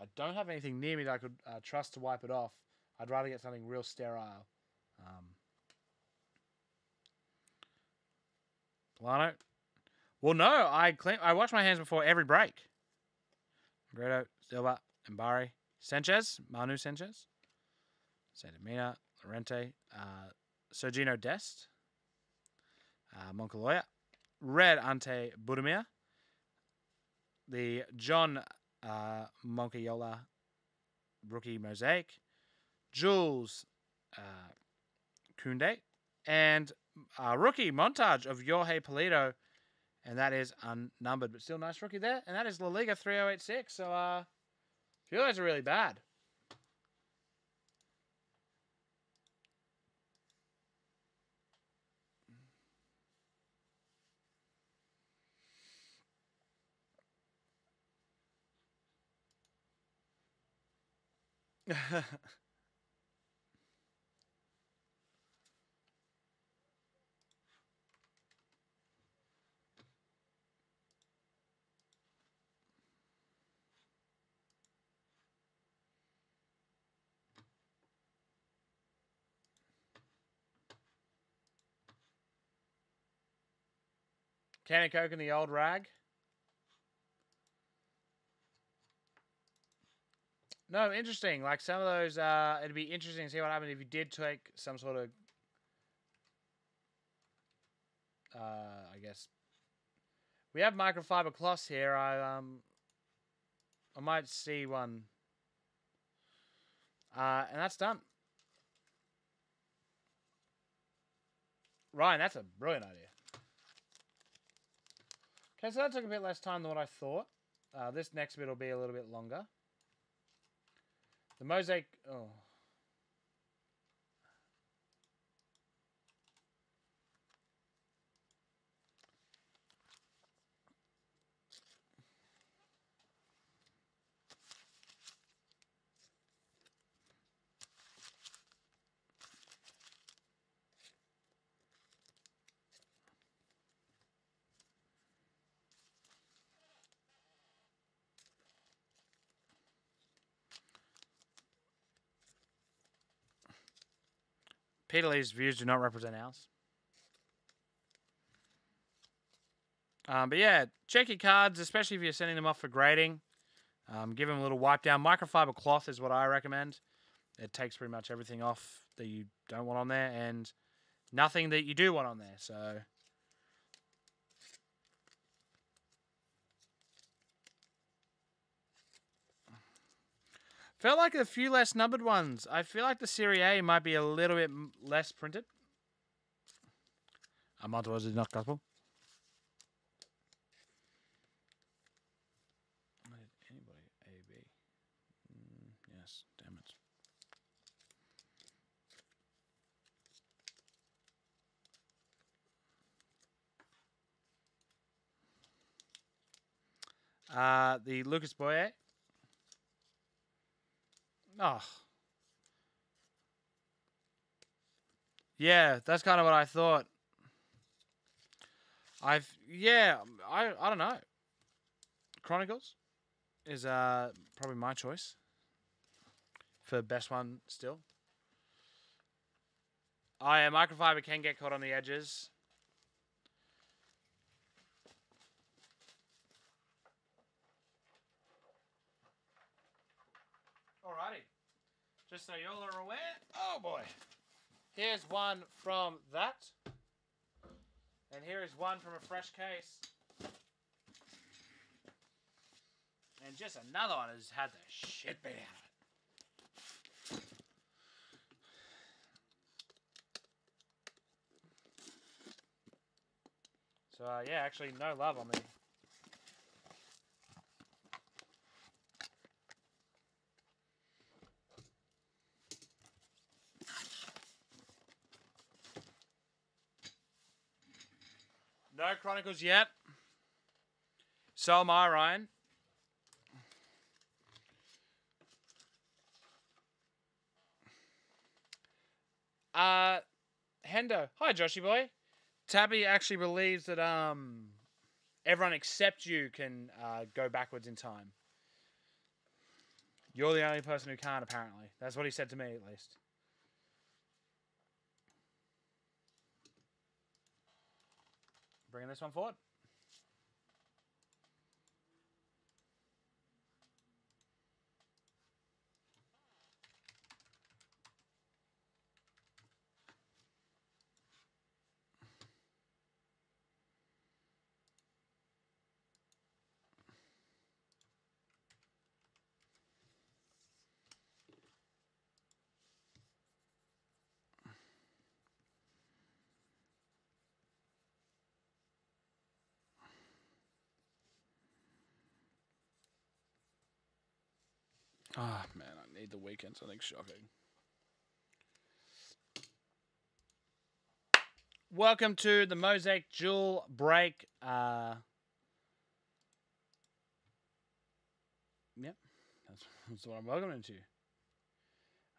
I don't have anything near me that I could uh, trust to wipe it off. I'd rather get something real sterile. Um, Plano. Well, no, I clean. I wash my hands before every break. Gredo, Silva, Mbari, Sanchez, Manu Sanchez, Santamina, Lorente, uh, Sergino Dest, uh, Moncayola, Red Ante Budimir, the John uh, rookie mosaic, Jules uh, Koundé, and rookie montage of Jorge Polito and that is unnumbered, but still nice rookie there. And that is La Liga 3086. So, uh, few of those are really bad. Can of Coke in the old rag. No, interesting. Like some of those, uh, it'd be interesting to see what happened if you did take some sort of, uh, I guess. We have microfiber cloths here. I um, I might see one. Uh, and that's done. Ryan, that's a brilliant idea. Okay, so that took a bit less time than what I thought. Uh, this next bit will be a little bit longer. The mosaic... Oh. Peter Lee's views do not represent ours. Um, but yeah, check your cards, especially if you're sending them off for grading. Um, give them a little wipe down. Microfiber cloth is what I recommend. It takes pretty much everything off that you don't want on there and nothing that you do want on there. So felt like a few less numbered ones. I feel like the Serie A might be a little bit less printed. Amanto is not gospel. Why did anybody A B? Mm, yes, damn it. Uh, the Lucas Boye. Oh. Yeah, that's kind of what I thought. I've yeah, I I don't know. Chronicles is uh probably my choice for best one still. Oh yeah, microfiber can get caught on the edges. Alrighty. Just so y'all are aware. Oh boy. Here's one from that. And here is one from a fresh case. And just another one has had the shit beat out of it. So uh, yeah, actually no love on the No Chronicles yet. So am I, Ryan. Uh, Hendo. Hi, Joshy boy. Tabby actually believes that um, everyone except you can uh, go backwards in time. You're the only person who can't, apparently. That's what he said to me, at least. Bringing this one forward. Oh man, I need the weekend. Something shocking. Welcome to the Mosaic Jewel break. Uh, yep, that's, that's what I'm welcoming to.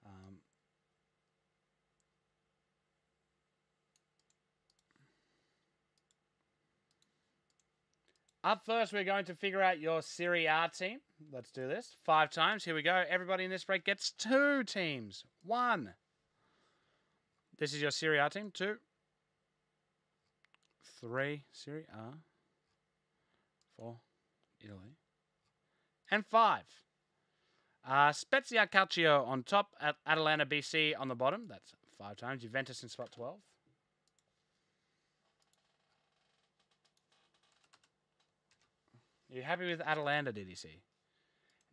Um, Up first, we're going to figure out your Serie A team. Let's do this. Five times. Here we go. Everybody in this break gets two teams. One. This is your Serie A team. Two. Three. Serie A. Four. Italy. And five. Uh, Spezia Calcio on top. At Atalanta BC on the bottom. That's five times. Juventus in spot 12. You happy with Atalanta, see?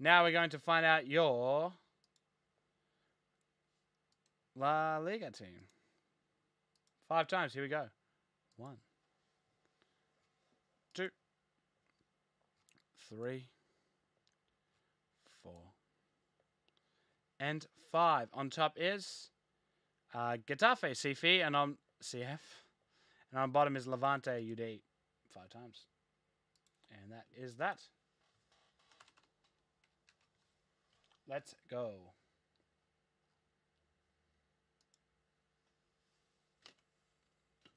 Now we're going to find out your La Liga team. Five times. Here we go. One, two, three, four, and five. On top is uh, Getafe CF, and on CF, and on bottom is Levante UD. Five times. And that is that. Let's go.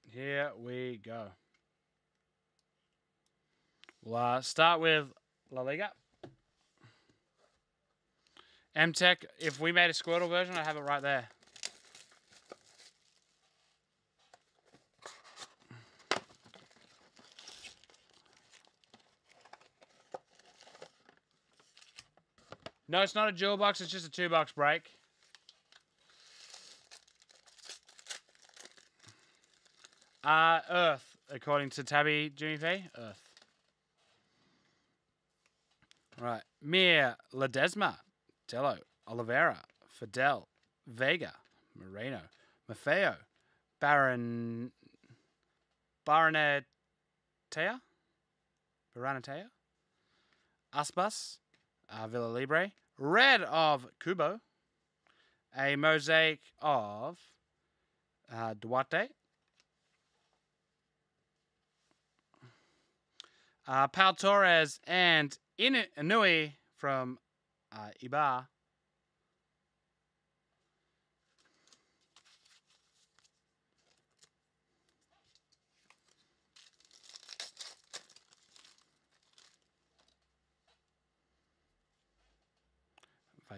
Here we go. We'll uh, start with La Liga. MTech, if we made a Squirtle version, I have it right there. No, it's not a jewel box. It's just a two box break. Uh, Earth, according to Tabby Jimmy P. Earth. Right. Mir, Ledesma, Dello, Oliveira, Fidel, Vega, Moreno, Maffeo, Baron. Baronetea? Baronetea? Aspas, uh, Villalibre, Red of Kubo, a mosaic of uh, Duarte, uh, Pau Torres, and In- Inui from uh, Eibar.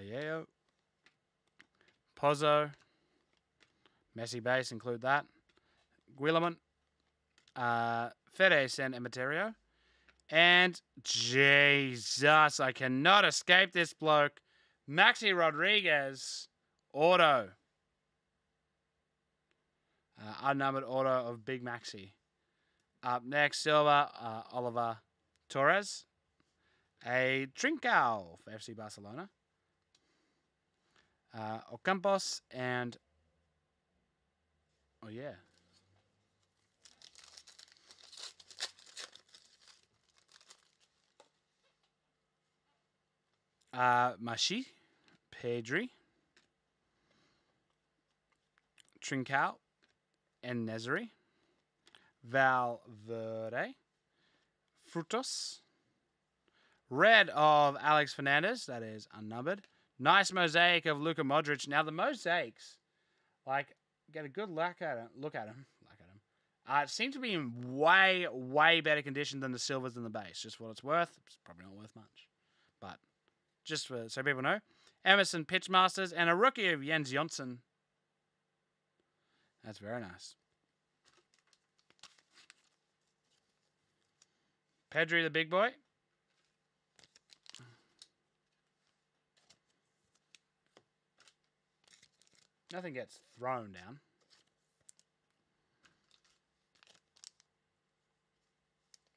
Vallejo, Pozzo, Messi base, include that. Guillemont, uh, Fede San Emeterio, and Jesus, I cannot escape this bloke. Maxi Rodriguez, auto. Uh, unnumbered auto of Big Maxi. Up next, Silva, uh, Oliver Torres. A Trincao for FC Barcelona. Uh, Ocampos and. Oh, yeah. Uh, Mashi, Pedri, Trincao, and Nezeri, Valverde, Frutos, red of Alex Fernandez, that is unnumbered. Nice mosaic of Luka Modric. Now the mosaics, like, get a good look at him. Look at him. Look at him. Uh, seem to be in way, way better condition than the silvers and the base. Just what it's worth. It's probably not worth much, but just for, so people know. Emerson Pitchmasters and a rookie of Jens Jonsson. That's very nice. Pedri, the big boy. Nothing gets thrown down.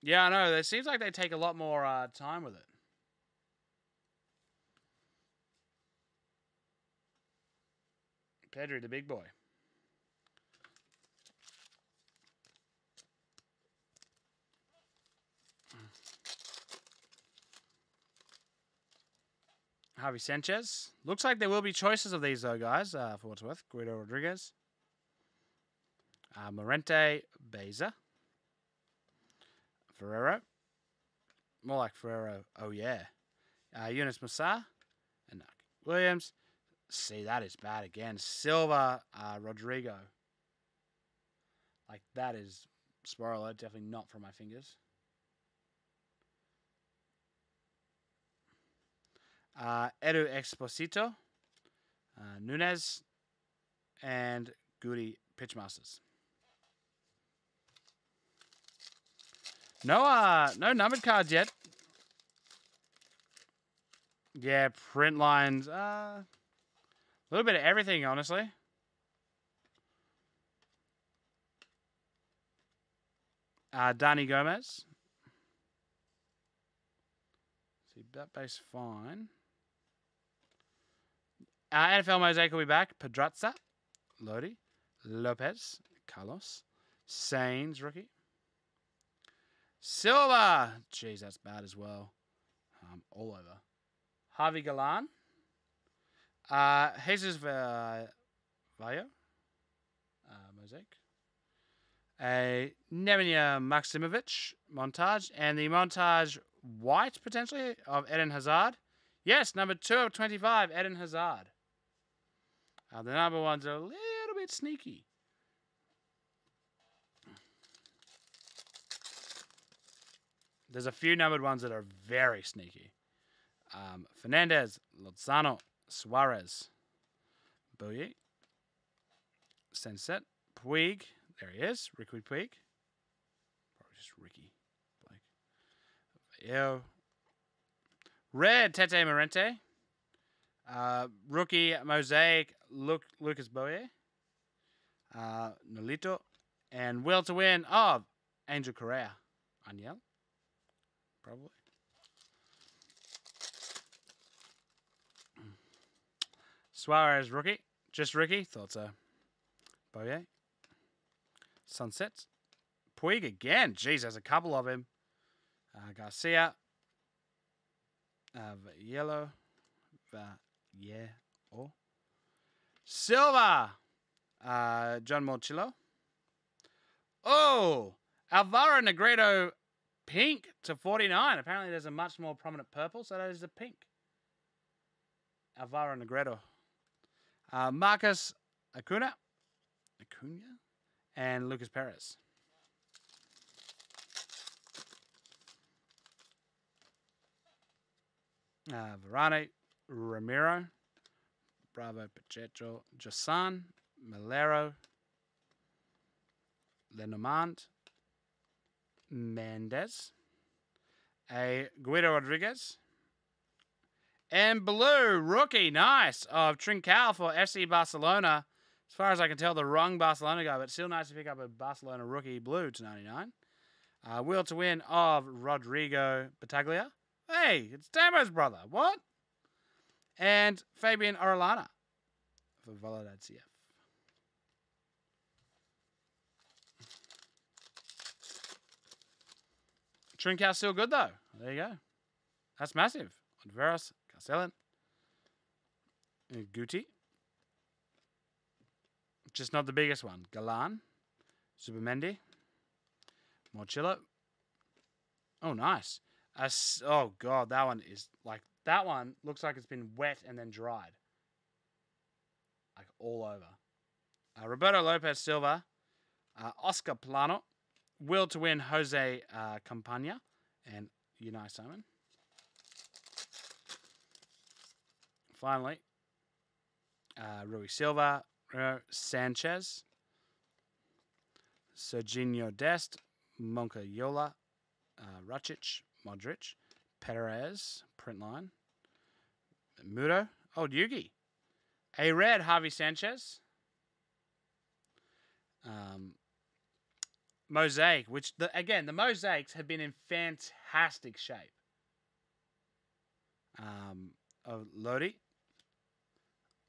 Yeah, I know. It seems like they take a lot more uh, time with it. Pedri, the big boy. Javi Sanchez. Looks like there will be choices of these, though, guys, uh, for what's worth. Guido Rodriguez. Uh, Morente Beza. Ferrero. More like Ferrero. Oh, yeah. Uh, Yunus Musah. And Williams. See, that is bad again. Silva uh, Rodrigo. Like, that is spoiler. Definitely not from my fingers. Uh, Edu Exposito, uh, Nunez, and Goody Pitchmasters. No, uh, no numbered cards yet. Yeah, print lines. Uh, a little bit of everything, honestly. Uh, Dani Gomez. See, that base fine. Uh, NFL Mosaic will be back. Pedraza, Lodi, Lopez, Carlos, Sains, rookie. Silva. Jeez, that's bad as well. Um, all over. Javi Galan. Uh, Jesus Va- Valle. Uh, Mosaic. A Nemanja Maximovic montage. And the montage white, potentially, of Eden Hazard. Yes, number two of 25, Eden Hazard. The number ones are a little bit sneaky. There's a few numbered ones that are very sneaky. Um, Fernandez, Lozano, Suarez, Boye, Sancet, Puig. There he is, Riqui Puig. Probably just Ricky Blake. Yo. Red, Tete Morente. Uh, rookie Mosaic, Luke, Lucas Boye. Uh, Nolito And will to win of Angel Correa. Aniel? Probably. Suarez rookie. Just rookie. Thought so. Boye. Sancet. Puig again. Jeez, there's a couple of him. Uh, Garcia. Uh, yellow. Uh, yeah. Oh. Silva. Uh, John Morchillo. Oh, Alvaro Negredo pink to 49. Apparently, there's a much more prominent purple, so that is a pink. Alvaro Negredo. Uh, Marcus Acuna. Acuna. And Lucas Perez. Uh, Varane, Ramiro, Bravo, Pacheco, Jasan, Malero, Lenormand, Mendez, a Guido Rodriguez, and blue rookie, nice of Trincao for FC Barcelona. As far as I can tell, the wrong Barcelona guy, but still nice to pick up a Barcelona rookie blue to 99. Uh, wheel to win of Rodrigo Battaglia. Hey, it's Damo's brother. What? And Fabian Orellana for Valladolid CF. Trincao still good though. There you go. That's massive. Veros, Castellan, Guti. Just not the biggest one. Galan, Zubimendi, Morchillo. Oh, nice. As, oh god, that one is like that one looks like it's been wet and then dried, like all over. Uh, Roberto Lopez Silva, uh, Oscar Plano, will to win Jose uh, Campana and Unai Simon. Finally, uh, Rui Silva, uh, Sanchez, Serginho Dest, Moncayola, uh, Racic, Modric, Perez, print line, Muro, oh, Yugi, a red Javi Sanchez, um, mosaic, which the, again the mosaics have been in fantastic shape. Um, of Lodi.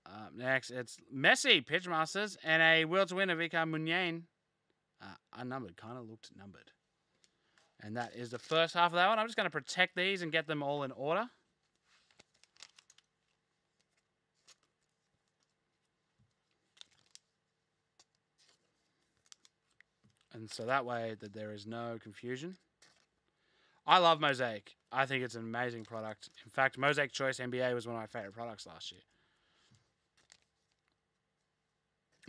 Uh, next, it's Messi, Pitchmasters, and a Will to Win of Iker Muniain. Uh, unnumbered, kind of looked numbered. And that is the first half of that one. I'm just going to protect these and get them all in order. And so that way that there is no confusion. I love Mosaic. I think it's an amazing product. In fact, Mosaic Choice NBA was one of my favorite products last year.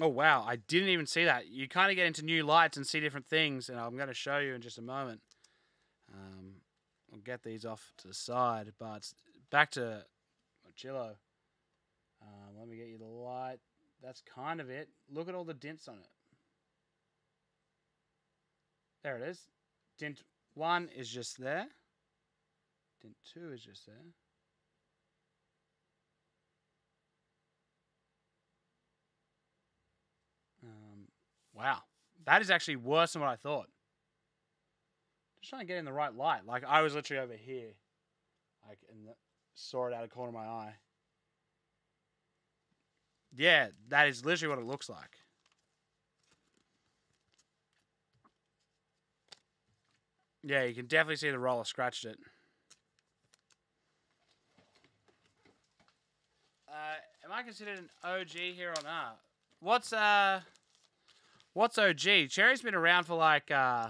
Oh, wow. I didn't even see that. You kind of get into new lights and see different things, and I'm going to show you in just a moment. I'll get these off to the side, but back to Chillo. Um, let me get you the light. That's kind of it. Look at all the dents on it. There it is. Dent 1 is just there. Dent 2 is just there. Um, wow. That is actually worse than what I thought. Just trying to get in the right light. Like, I was literally over here. Like, and saw it out of the corner of my eye. Yeah, that is literally what it looks like. Yeah, you can definitely see the roller scratched it. Uh, am I considered an OG here or not? What's uh, what's OG? Cherry's been around for like uh,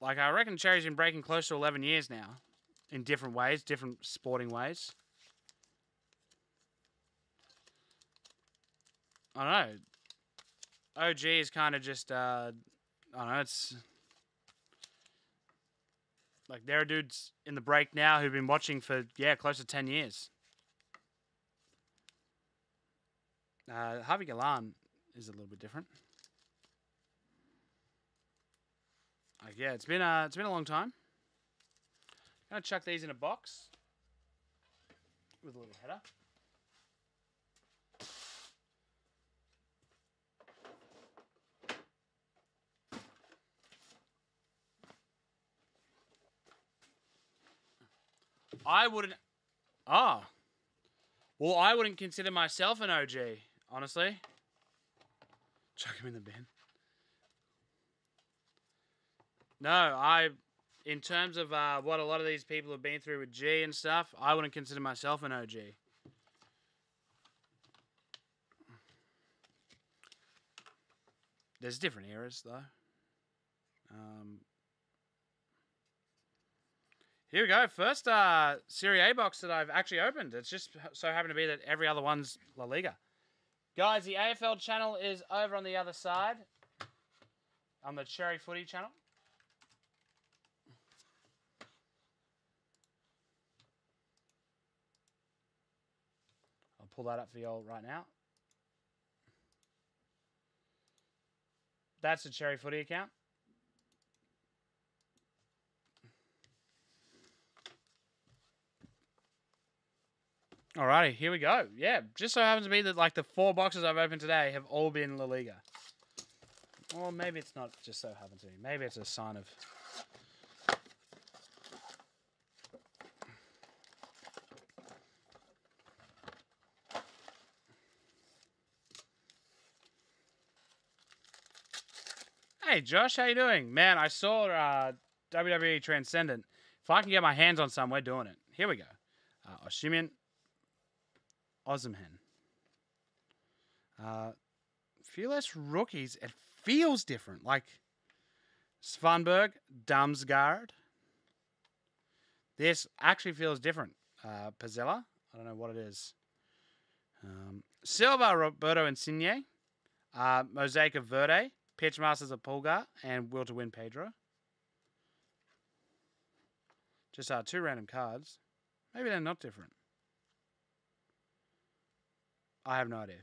like I reckon Cherry's been breaking close to eleven years now, in different ways, different sporting ways. I don't know. OG is kind of just, uh, I don't know, it's like there are dudes in the break now who've been watching for, yeah, close to 10 years. Uh, Javi Galan is a little bit different. Like, yeah, it's been a, it's been a long time. I'm gonna chuck these in a box with a little header. I wouldn't. Ah. Well, I wouldn't consider myself an OG, honestly. Chuck him in the bin. No, I. In terms of uh, what a lot of these people have been through with G and stuff, I wouldn't consider myself an OG. There's different eras, though. Um, here we go. First uh, Serie A box that I've actually opened. It's just so happened to be that every other one's La Liga. Guys, the AFL channel is over on the other side. On the Cherry Footy channel. Pull that up for you all right now. That's the Cherry Footy account. Alrighty, here we go. Yeah, just so happens to be that like the four boxes I've opened today have all been La Liga. Or maybe it's not just so happens to be. Maybe it's a sign of. Hey Josh, how you doing? Man, I saw uh, WWE Transcendent. If I can get my hands on some, we're doing it. Here we go. Uh, Oshimian Osimhen. Uh, few less rookies. It feels different. Like Svanberg, Damsgaard. This actually feels different. Uh. I don't know what it is. Um, Silva, Roberto Insigne. Uh, Mosaic of Verde. Pitch Masters of Pulgar. And Will to Win Pedro. Just uh, two random cards. Maybe they're not different. I have no idea.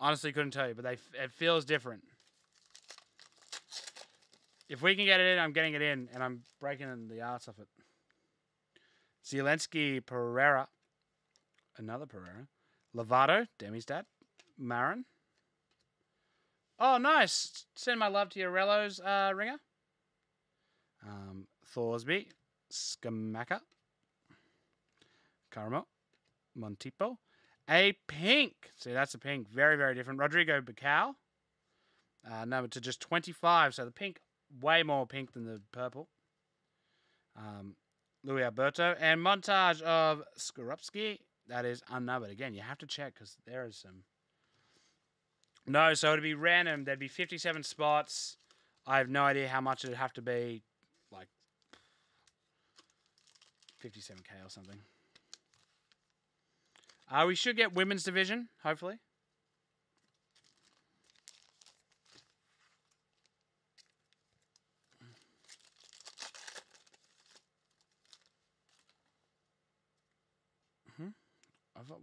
Honestly, couldn't tell you, but they it feels different. If we can get it in, I'm getting it in, and I'm breaking the arts off it. Zelensky Pereira, another Pereira, Lovato, Demi's dad, Marin. Oh, nice! Send my love to your Rellos, uh, ringer. Um, Thorsby, Scamacca, Caramel, Montipo, a pink. See, that's a pink. Very, very different. Rodrigo Bacau. Uh, number to just 25. So the pink, way more pink than the purple. Um, Luis Alberto. And montage of Skorupski. That is unnumbered. Again, you have to check because there is some. No, so it'd be random. There'd be 57 spots. I have no idea how much it'd have to be. Like 57k or something. Uh, we should get women's division, hopefully. Hmm?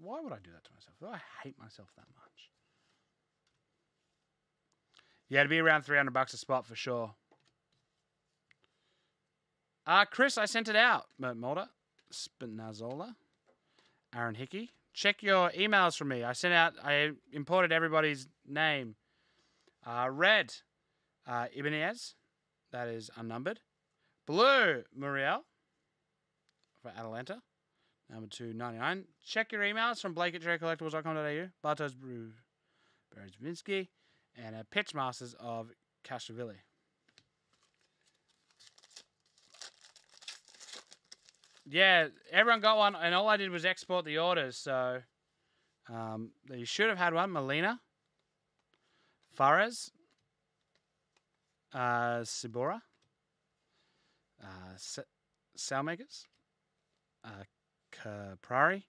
Why would I do that to myself? I hate myself that much. Yeah, it'd be around 300 bucks a spot for sure. Uh, Chris, I sent it out. Mert Mulder, Spinazzola, Aaron Hickey, check your emails from me. I sent out, I imported everybody's name. Uh, red, uh, Ibanez, that is unnumbered. Blue, Muriel for Atalanta, number 299. Check your emails from blake at collectibles.com.au. Bartos Brew, Barry Zvinsky, and a Pitch Masters of Castrovilli. yeah, everyone got one, and all I did was export the orders. So um, you should have had one. Molina, Fares, uh, Sibora, uh, Salmakers, uh, Caprari,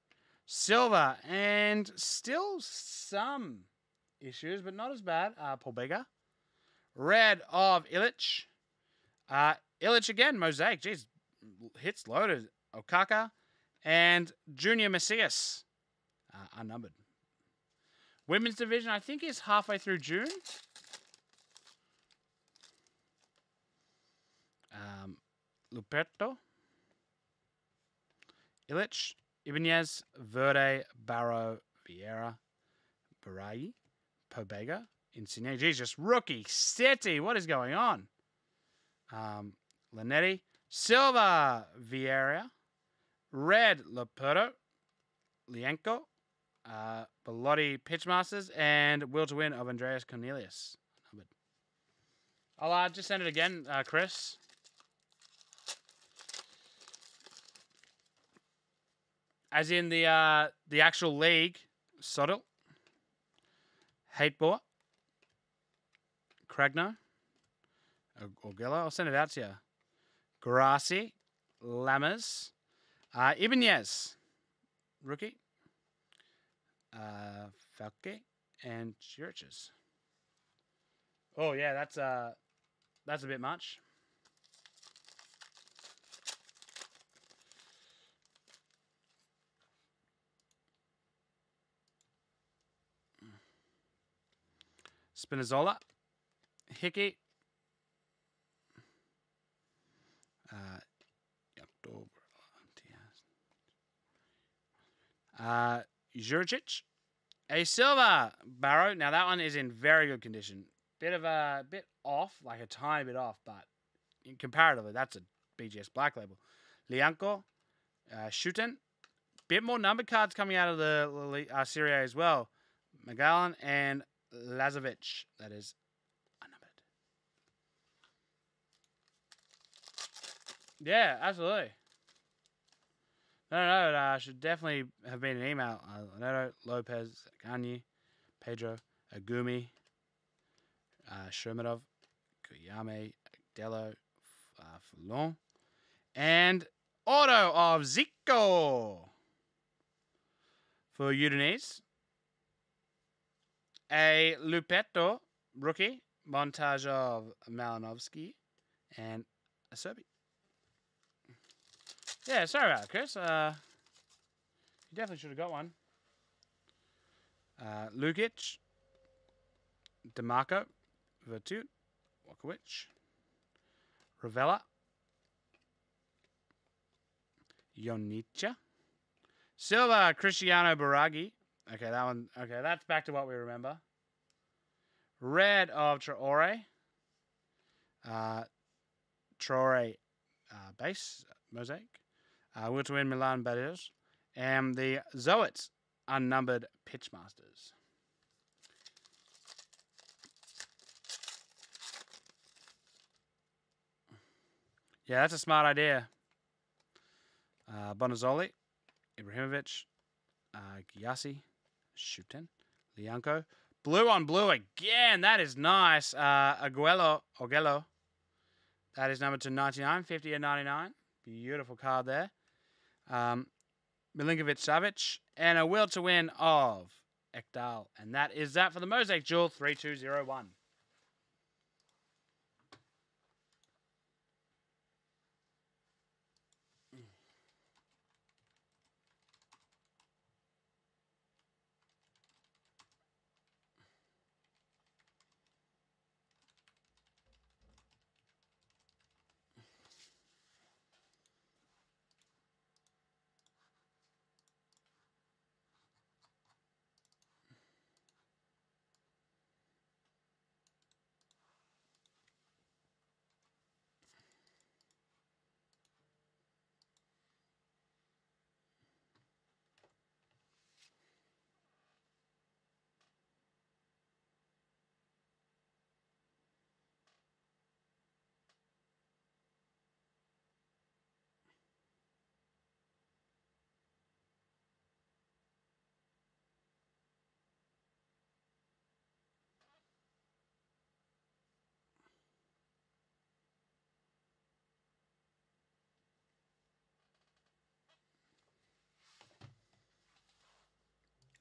Silver, and still some issues, but not as bad. Uh, Pobega, Red of Illich, uh, Illich again, Mosaic. Jeez, hits loaded. Okaka, and Junior Messias, uh, unnumbered. Women's division, I think, is halfway through June. Um, Luperto, Illich, Ibanez, Verde, Barrow, Vieira, Barai, Pobega, in Geez, Jesus, rookie. City. What is going on? Um, Linetty, Silva, Vieira, Red Leperto, Lyanco, uh, Belotti Pitchmasters, and Will to Win of Andreas Cornelius. I'll uh, just send it again, uh, Chris. As in the uh, the actual league, Soddle, Hateboer, Cragno, Orgello. I'll send it out to you. Grassi, Lammers, uh, Ibanez, rookie, uh, Falke, and Churches. Oh yeah, that's uh, that's a bit much. Spinazzola, Hickey, uh, uh, a silver Barrow. Now that one is in very good condition. Bit of a bit off, like a tiny bit off, but comparatively, that's a BGS black label. Lyanco, uh, bit more number cards coming out of the uh, Serie A as well. Magallan and Lazovic. That is unnumbered. Yeah, absolutely. No, no, no, uh, should definitely have been an email. Uh, Leonardo, Lopez, Gagne, Pedro, Agumi, uh, Kuyame, Dello, uh, Foulon, and auto of Zico for Udinese. A Lupetto rookie, montage of Malinovskyi, and a Serbi. Yeah, sorry about it, Chris. Uh, you definitely should have got one. Uh, Lukic, Dimarco, Vertut, Wakowicz, Ravella, Yonicha, Silva, Cristiano Biraghi. Okay, that one. Okay, that's back to what we remember. Red of Traore. Uh, Traore uh, base mosaic. Uh, will to win Milan Barrios. And the Zoets unnumbered pitchmasters. Yeah, that's a smart idea. Uh, Bonazzoli, Ibrahimovic, uh, Gyasi, Shuten, Lyanco. Blue on blue again. That is nice. Uh, Aguelo, Ogello. That is number to 99, 50 and 99. Beautiful card there. Um, Milinkovic Savic. And a will to win of Ekdal. And that is that for the Mosaic Jewel 3201.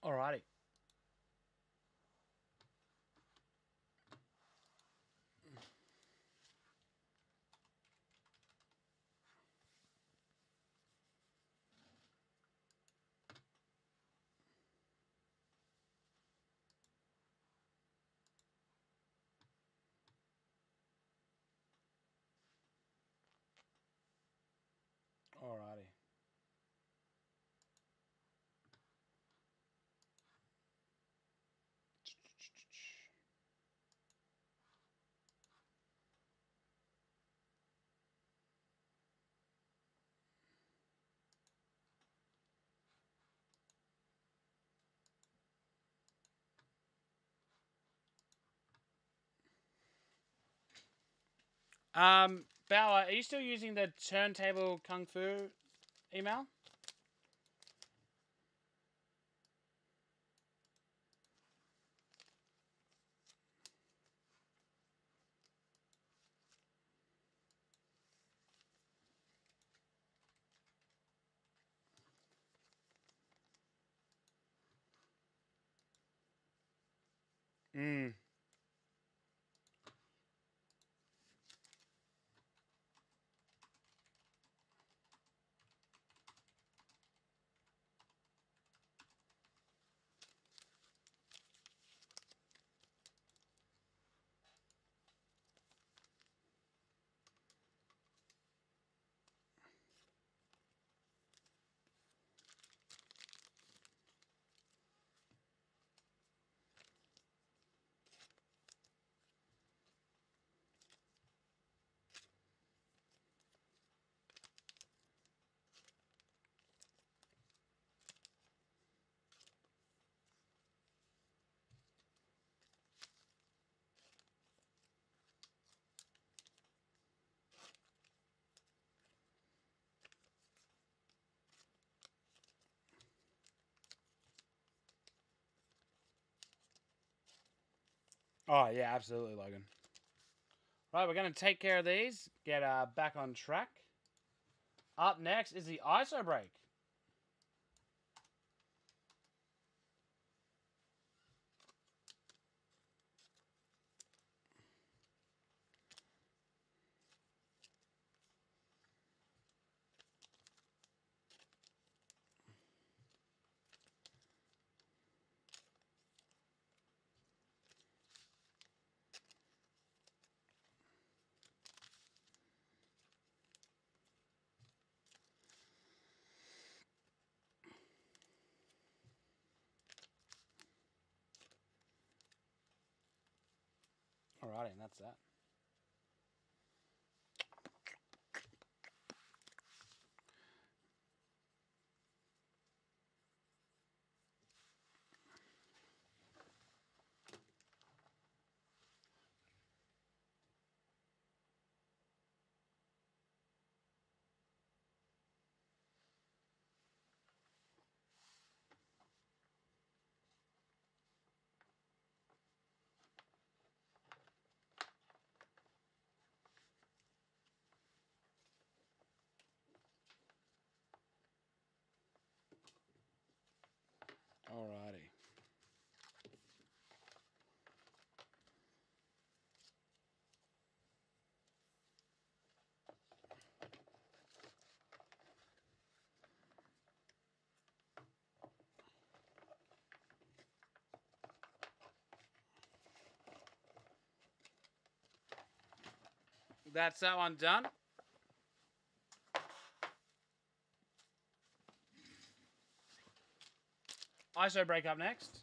Alrighty. Alrighty. Um, Bauer, are you still using the turntable kung fu email? Mm. Oh yeah, absolutely, Logan. Right, we're gonna take care of these. Get uh, back on track. Up next is the ISO break. And that's that. Alrighty. That's that one done. ISO break up next.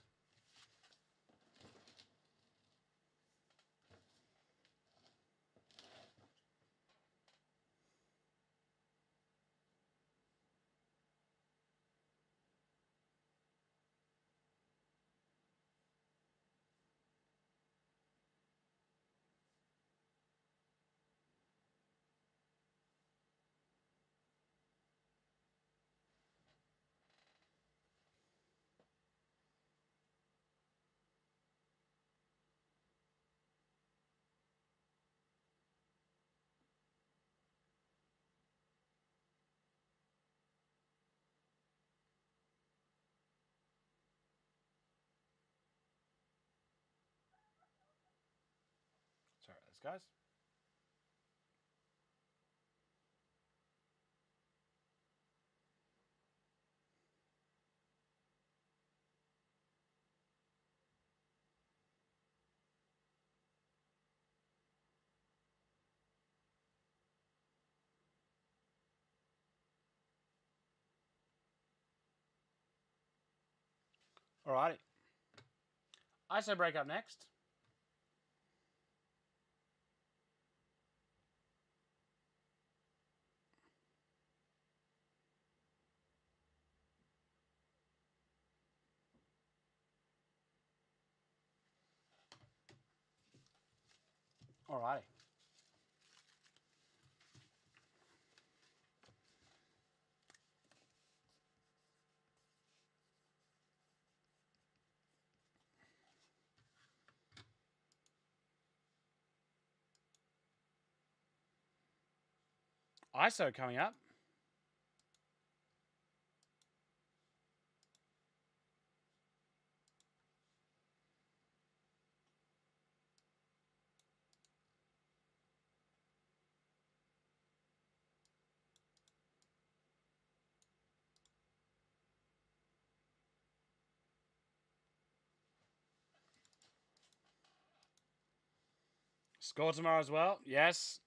Guys. Alrighty. ISO break up next. All righty. ISO coming up. Score tomorrow as well. Yes.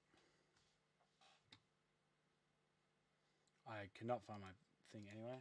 I cannot find my thing anyway.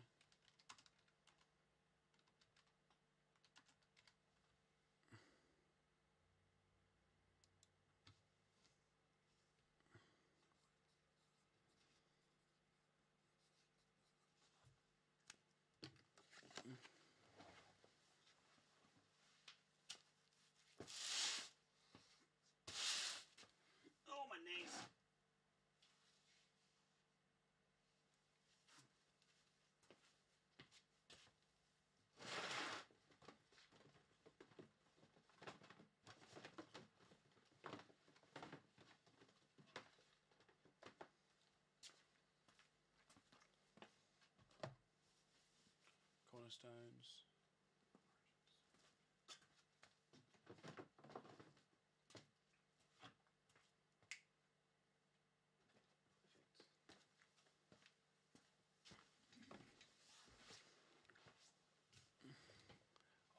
Cornerstones.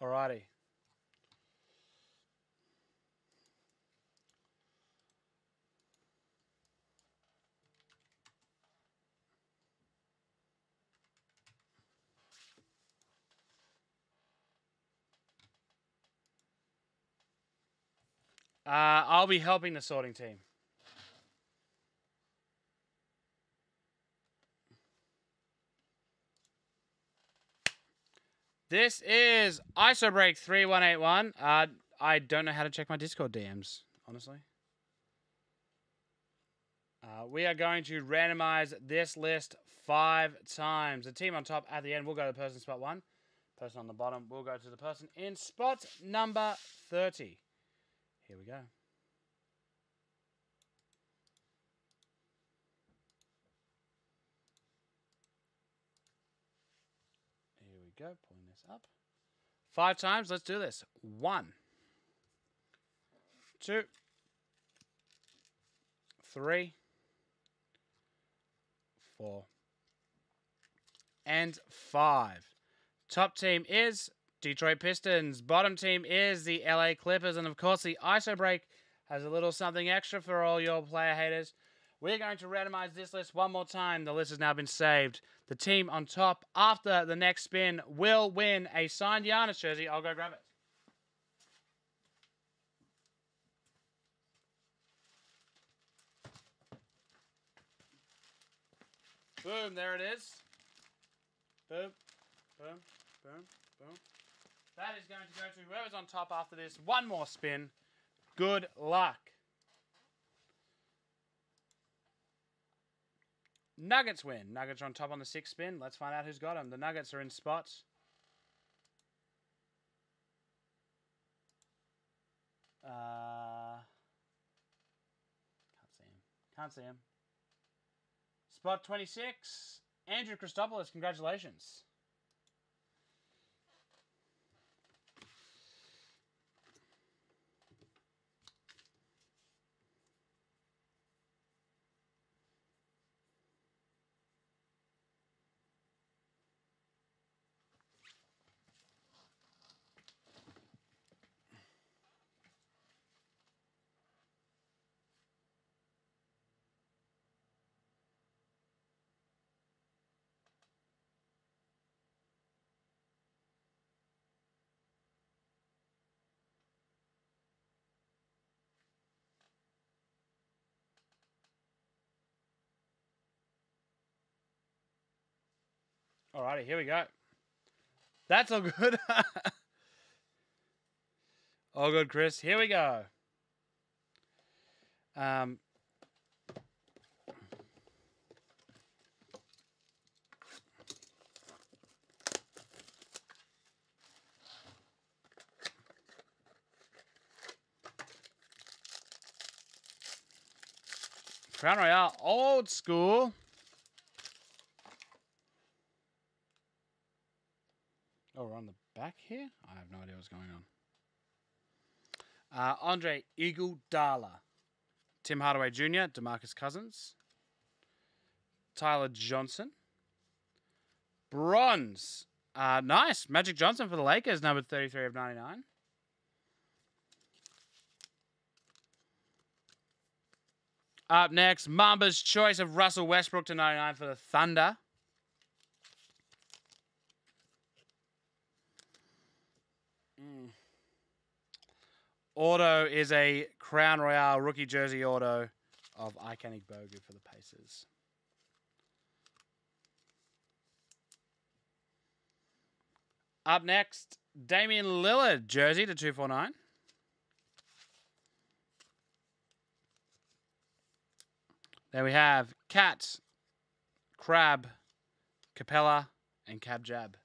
Alrighty. Uh, I'll be helping the sorting team. This is Isobreak 3181. Uh, I don't know how to check my Discord DMs, honestly. Uh, we are going to randomize this list five times. The team on top at the end will go to the person in spot one. Person on the bottom will go to the person in spot number 30. Here we go. Here we go. Pulling this up. Five times. Let's do this. One, two, three, four, and five. Top team is Detroit Pistons. Bottom team is the LA Clippers. And of course, the ISO break has a little something extra for all your player haters. We're going to randomize this list one more time. The list has now been saved. The team on top after the next spin will win a signed Giannis jersey. I'll go grab it. Boom, there it is. Boom, boom, boom, boom. That is going to go to whoever's on top after this. One more spin. Good luck. Nuggets win. Nuggets on top on the sixth spin. Let's find out who's got them. The Nuggets are in spots. Uh, can't see him. Can't see him. Spot 26. Andrew Christopoulos, congratulations. Alrighty, here we go. That's all good. all good, Chris. Here we go. Um, Crown Royale, old school. Oh, we're on the back here? I have no idea what's going on. Uh, Andre Iguodala. Tim Hardaway Jr., Demarcus Cousins. Tyler Johnson. Bronze. Uh, nice. Magic Johnson for the Lakers, number 33 of 99. Up next, Mamba's choice of Russell Westbrook to 99 for the Thunder. Auto is a Crown Royale rookie jersey auto of Ike Anigbogu for the Pacers. Up next, Damian Lillard jersey to 249. There we have Cat, Crab, Capella, and Cab Jab.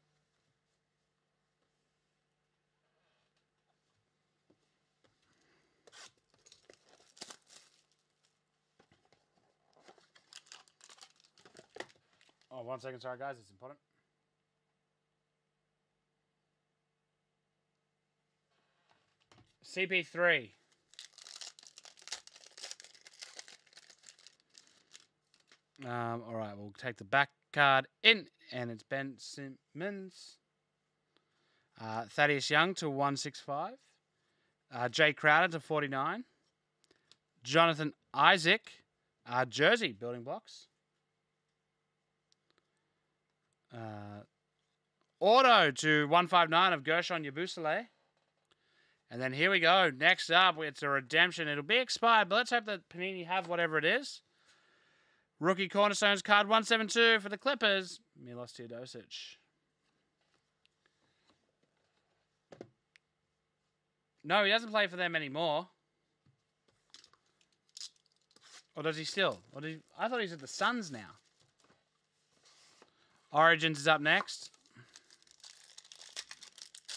Oh, one second, sorry guys, it's important. CP3. Um, all right, we'll take the back card in, and it's Ben Simmons. Uh, Thaddeus Young to 165. Uh, Jay Crowder to 49. Jonathan Isaac, uh, jersey building blocks. Auto to 159 of Guerschon Yabusele. And then here we go. Next up, it's a redemption. It'll be expired, but let's hope that Panini have whatever it is. Rookie Cornerstones card 172 for the Clippers. Milos Teodosic. No, he doesn't play for them anymore. Or does he still? Or did he, I thought he's at the Suns now. Origins is up next.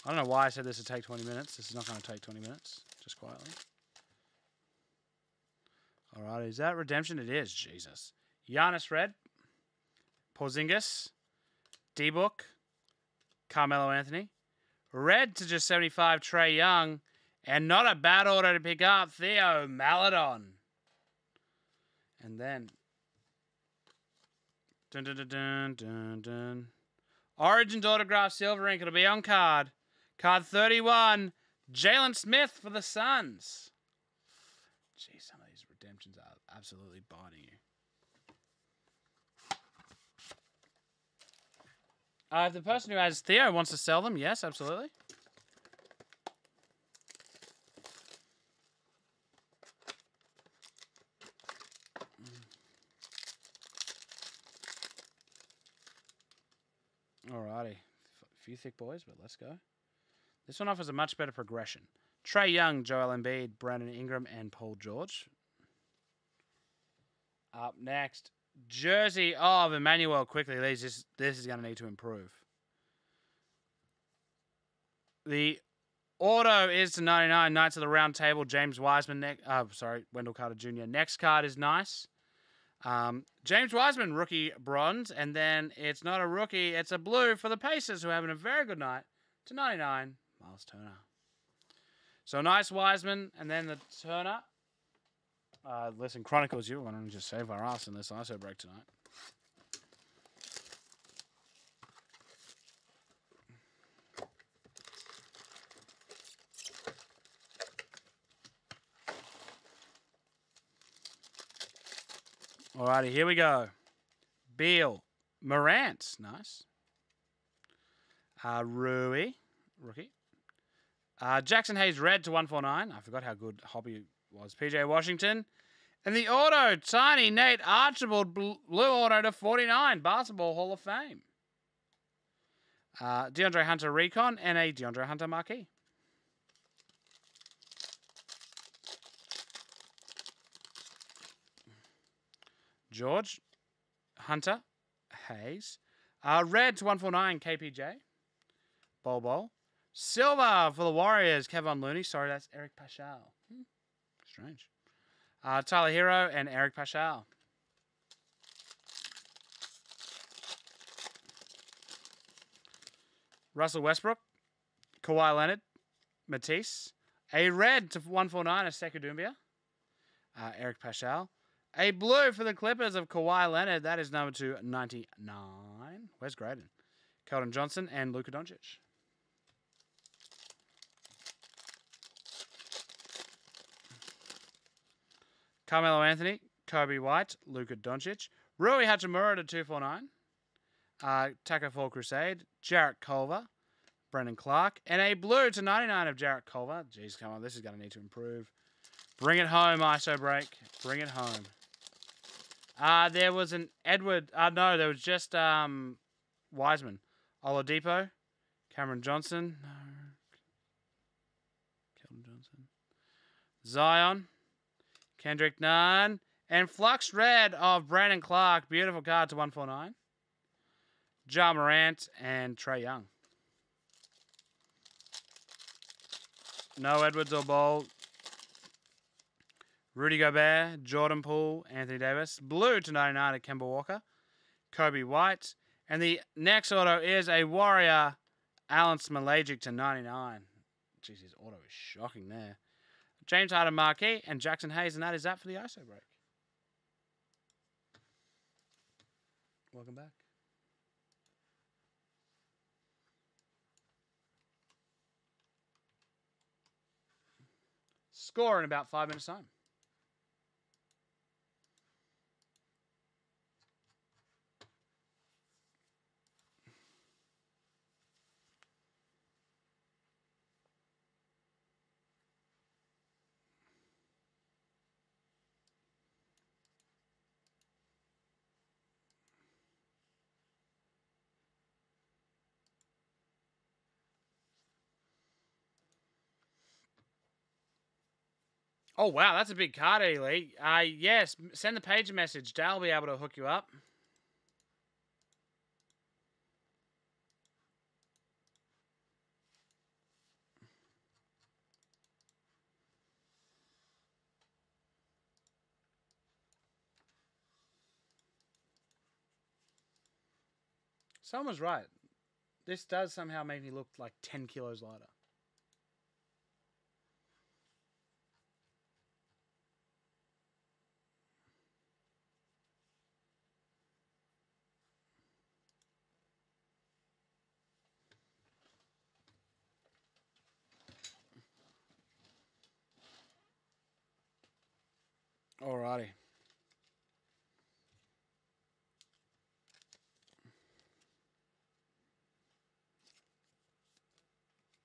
I don't know why I said this would take 20 minutes. This is not going to take 20 minutes. Just quietly. All right, is that redemption? It is. Jesus. Giannis Red. Porzingis. D-Book. Carmelo Anthony. Red to just 75, Trae Young. And not a bad order to pick up, Theo Maledon. And then... Dun, dun, dun, dun, dun. Origins autograph silver ink. It'll be on card. Card 31, Jalen Smith for the Suns. Gee, some of these redemptions are absolutely biting you. Uh, if the person who has Theo wants to sell them, yes, absolutely. Alrighty. A few thick boys, but let's go. This one offers a much better progression. Trae Young, Joel Embiid, Brandon Ingram, and Paul George. Up next, jersey of Immanuel Quickley. This is, this is going to need to improve. The auto is to 99. Knights of the Round Table, James Wiseman. Ne- uh, sorry, Wendell Carter Jr. Next card is nice. Um, James Wiseman, rookie bronze. And then it's not a rookie, it's a blue for the Pacers, who are having a very good night to 99. Miles Turner. So nice Wiseman, and then the Turner. Uh, listen, Chronicles, you want to just save our ass in this ISO break tonight. Alrighty, here we go. Beal, Morant, nice. Uh, Rui, rookie. Uh, Jaxson Hayes red to 149. I forgot how good Hobby was. PJ Washington. And the auto, tiny Nate Archibald blue auto to 49. Basketball Hall of Fame. Uh, DeAndre Hunter Recon and a DeAndre Hunter marquee. George Hunter Hayes. Uh, red to 149 KPJ. Bol Bol. Silva for the Warriors. Kevon Looney. Sorry, that's Eric Paschall. Hmm. Strange. Uh, Tyler Herro and Eric Paschall. Russell Westbrook, Kawhi Leonard, Matisse, a red to 149 of Sekou Doumbouya, uh, Eric Paschall, a blue for the Clippers of Kawhi Leonard. That is number 299. Where's Graydon? Keldon Johnson and Luka Doncic. Carmelo Anthony, Coby White, Luka Doncic, Rui Hachimura to 249, uh, Tacko Fall Crusade, Jarrett Culver, Brandon Clarke, and a blue to 99 of Jarrett Culver. Jeez, come on, this is going to need to improve. Bring it home, ISO break. Bring it home. Uh, there was an Edward. Uh, no, there was just um, Wiseman. Oladipo, Cameron Johnson. No. Keldon Johnson. Zion, Kendrick Nunn, and Flux Red of Brandon Clarke. Beautiful card to 149. Ja Morant and Trae Young. No Edwards or Ball. Rudy Gobert, Jordan Poole, Anthony Davis. Blue to 99 at Kemba Walker. Coby White. And the next auto is a Warrior, Alen Smailagic to 99. Jeez, his auto is shocking there. James Harden Marquis and Jaxson Hayes, and that is that for the ISO break. Welcome back. Score in about five minutes' time. Oh wow, that's a big card, Ely. Uh yes, send the page a message. Dale will be able to hook you up. Someone's right. This does somehow make me look like 10 kilos lighter. Alrighty.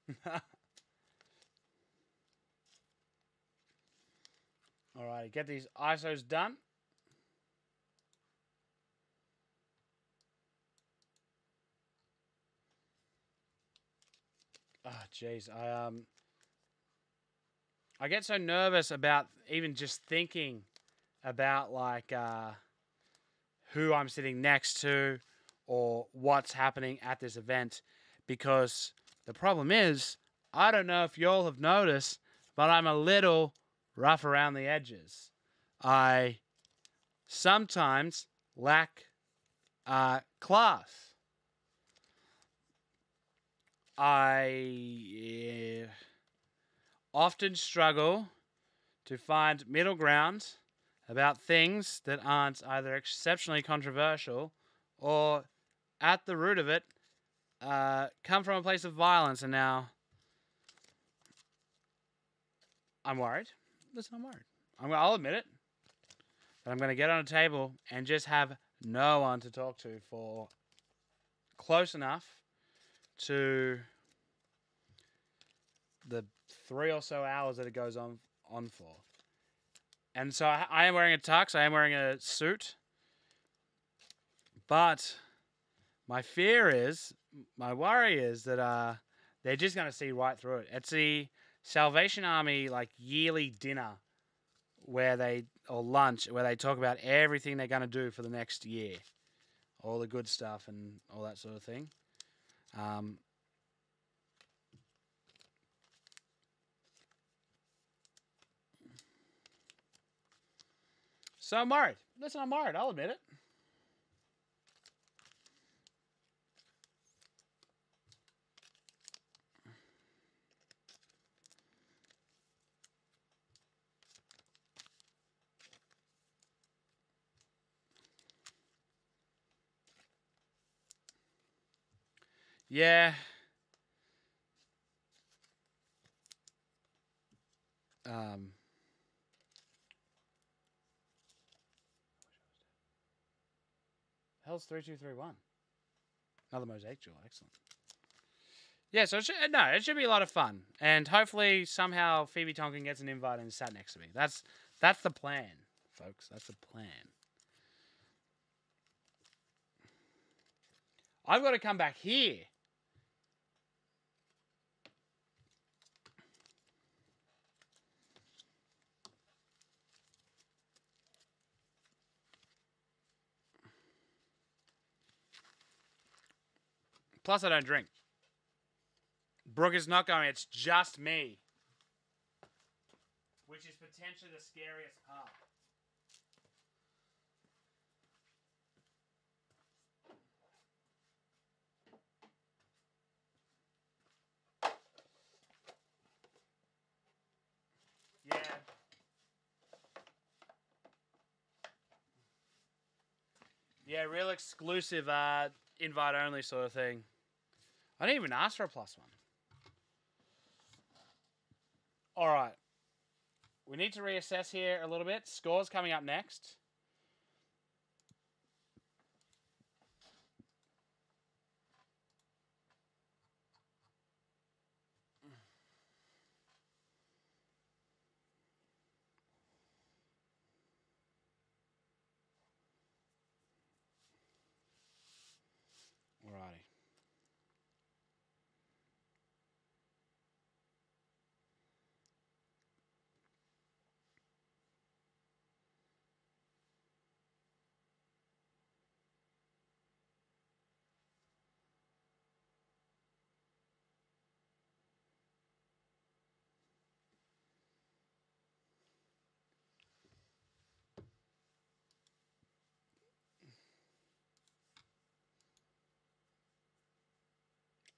Alrighty, get these ISOs done. Ah, jeez. I um I get so nervous about even just thinking about like uh, who I'm sitting next to or what's happening at this event because the problem is I don't know if y'all have noticed, but I'm a little rough around the edges. I sometimes lack uh, class. I. uh, often struggle to find middle ground about things that aren't either exceptionally controversial or at the root of it uh, come from a place of violence. And now i'm worried. Listen i'm worried. I'm, i'll admit it. That i'm going to get on a table and just have no one to talk to for close enough to the three or so hours that it goes on on for. And so I, I am wearing a tux. I am wearing a suit. But my fear is, my worry is that uh, they're just going to see right through it. It's the Salvation Army like yearly dinner where they or lunch where they talk about everything they're going to do for the next year, all the good stuff and all that sort of thing. Um, So I'm married. Listen, I'm married. I'll admit it. Yeah. Um. Hell's three two three one. Another mosaic jewel, excellent. Yeah, so it should, no, it should be a lot of fun, and hopefully somehow Phoebe Tonkin gets an invite and sat next to me. That's that's the plan, folks. That's the plan. I've got to come back here. Plus, I don't drink. Brooke is not going. It's just me. Which is potentially the scariest part. Yeah. Yeah, real exclusive uh invite only sort of thing. I didn't even ask for a plus one. All right. We need to reassess here a little bit. Scores coming up next. Alrighty.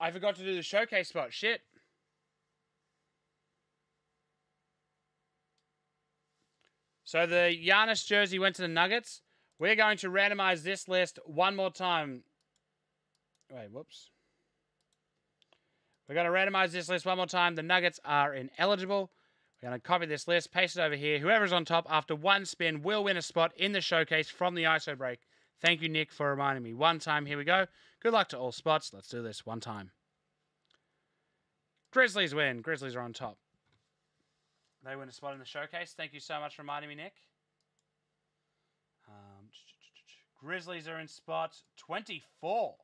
I forgot to do the showcase spot. Shit. So the Giannis jersey went to the Nuggets. We're going to randomize this list one more time. Wait, whoops. We're going to randomize this list one more time. The Nuggets are ineligible. We're going to copy this list, paste it over here. Whoever's on top after one spin will win a spot in the showcase from the ISO break. Thank you, Nick, for reminding me. One time, here we go. Good luck to all spots. Let's do this one time. Grizzlies win. Grizzlies are on top. They win a spot in the showcase. Thank you so much for reminding me, Nick. Um, Grizzlies are in spot 24.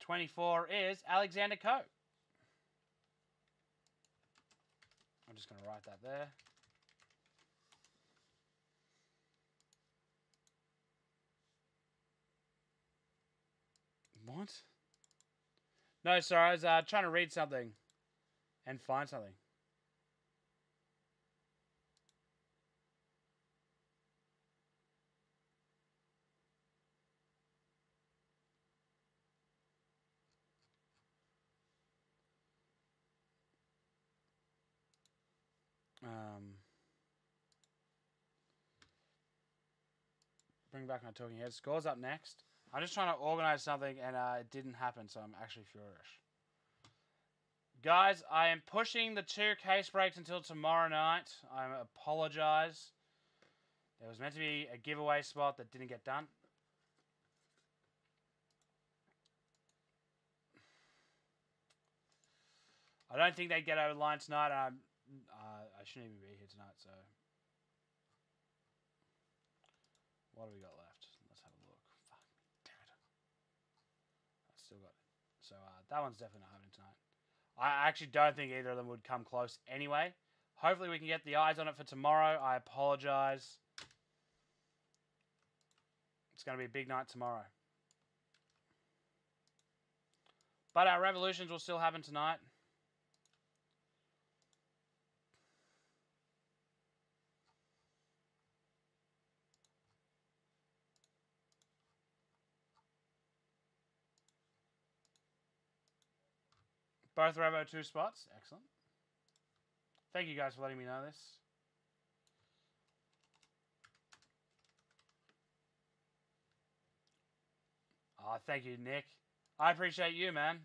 24 is Alexander Coe. I'm just going to write that there. What? No, sorry, I was uh, trying to read something and find something. Um, bring back my talking head. Scores up next. I'm just trying to organize something and uh, it didn't happen, so I'm actually furious. Guys, I am pushing the two case breaks until tomorrow night. I apologize. There was meant to be a giveaway spot that didn't get done. I don't think they get over the line tonight. I'm, uh, I shouldn't even be here tonight, so. What do we got left? Let's have a look. Fuck me, damn it. I still got it. So uh, that one's definitely not happening tonight. I actually don't think either of them would come close anyway. Hopefully we can get the eyes on it for tomorrow. I apologize. It's going to be a big night tomorrow. But our revolutions will still happen tonight. Both Revo two spots. Excellent. Thank you guys for letting me know this. thank you, Nick. I appreciate you, man.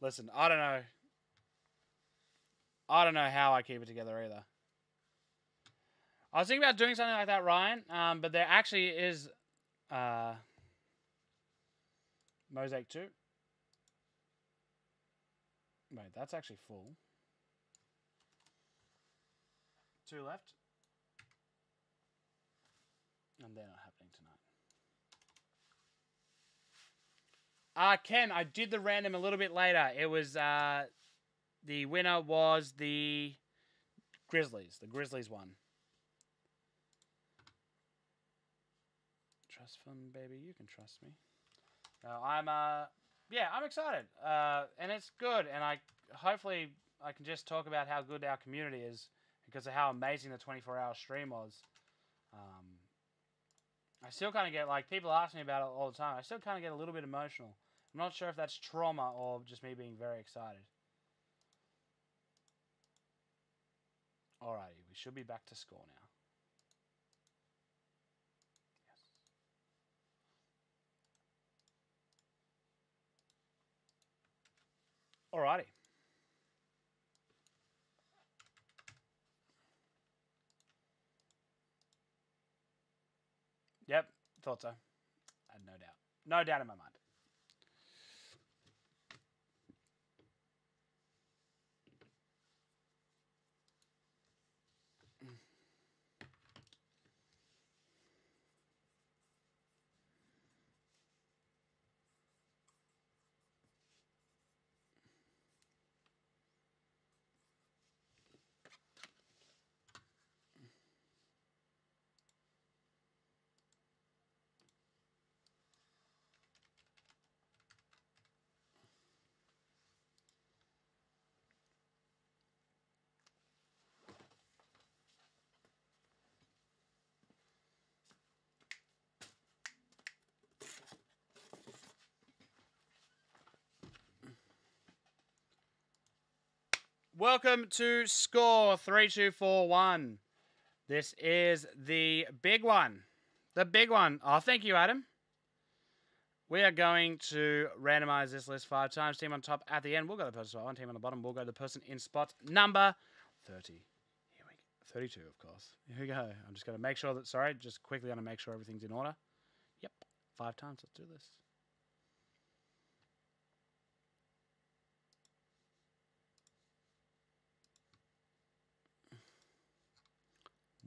Listen, I don't know. I don't know how I keep it together either. I was thinking about doing something like that, Ryan, um, but there actually is uh, Mosaic 2. Wait, that's actually full. Two left. And they're not happening tonight. Uh, Ken, I did the random a little bit later. It was, uh, the winner was the Grizzlies. The Grizzlies won. Trust fund, baby. You can trust me. No, I'm, uh, yeah, I'm excited. Uh, and it's good. And I, hopefully, I can just talk about how good our community is because of how amazing the 24 hour stream was. Um, I still kind of get like people ask me about it all the time. I still kind of get a little bit emotional. I'm not sure if that's trauma or just me being very excited. Alrighty, we should be back to score now. Yes. Alrighty. Yep, thought so. I had no doubt. No doubt in my mind. Welcome to Score 3241. This is the big one. The big one. Oh, thank you, Adam. We are going to randomize this list five times. Team on top at the end. We'll go to the person one. Team on the bottom. We'll go to the person in spot number 30. Here we go. 32, of course. Here we go. I'm just going to make sure that, sorry, just quickly going to make sure everything's in order. Yep. Five times. Let's do this.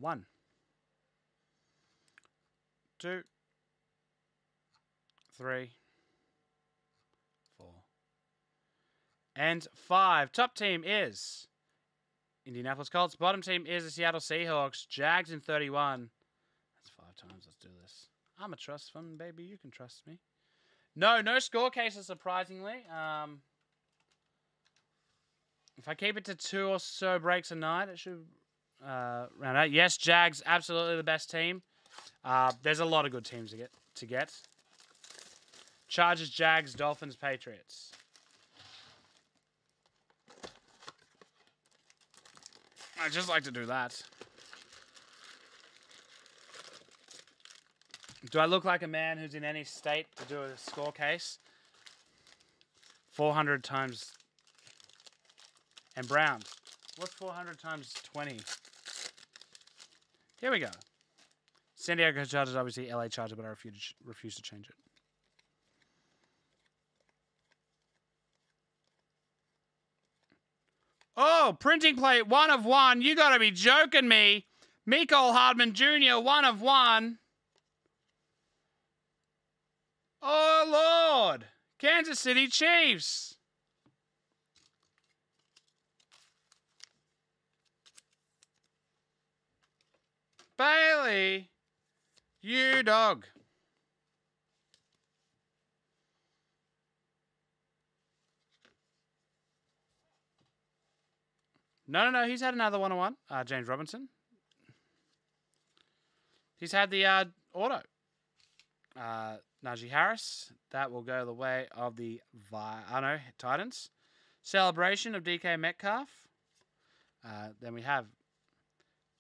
One, two, three, four, and five. Top team is Indianapolis Colts. Bottom team is the Seattle Seahawks. Jags in 31. That's five times. Let's do this. I'm a trust fund, baby. You can trust me. No, no score cases, surprisingly. Um, if I keep it to two or so breaks a night, it should uh, round out. Yes, Jags, absolutely the best team. Uh, there's a lot of good teams to get. To get. Chargers, Jags, Dolphins, Patriots. I just like to do that. Do I look like a man who's in any state to do a score case? 400 times. And Browns. What's 400 times 20? Here we go. San Diego Chargers, obviously LA Chargers, but I refuse, refuse to change it. Oh, printing plate, one of one. You got to be joking me. Mecole Hardman Jr., one of one. Oh, Lord. Kansas City Chiefs. Bailey, you dog. No, no, no. He's had another one on one. James Robinson. He's had the uh, auto. Uh, Najee Harris. That will go the way of the Vi- I know Titans. Celebration of DK Metcalf. Uh, then we have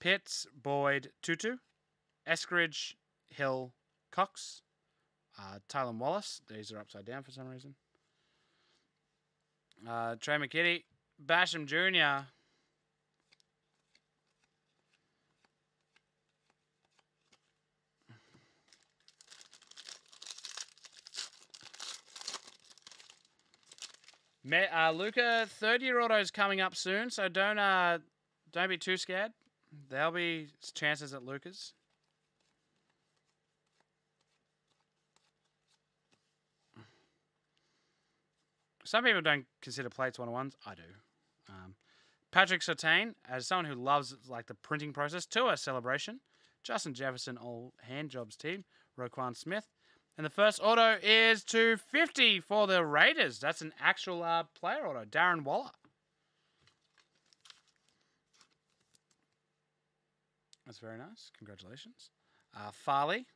Pitts, Boyd, Tutu, Eskridge, Hill, Cox. Uh, Tylan Wallace. These are upside down for some reason. Uh, Trey McKitty. Basham Jr. Me- uh, Luka, third year auto's coming up soon, so don't uh, don't be too scared. There'll be chances at Luka's. Some people don't consider plates one on ones. I do. Um, Patrick Surtain, as someone who loves like the printing process, to a celebration. Justin Jefferson, all hand jobs team. Roquan Smith, and the first auto is 250 for the Raiders. That's an actual uh, player auto. Darren Waller. That's very nice. Congratulations. Uh, Farley.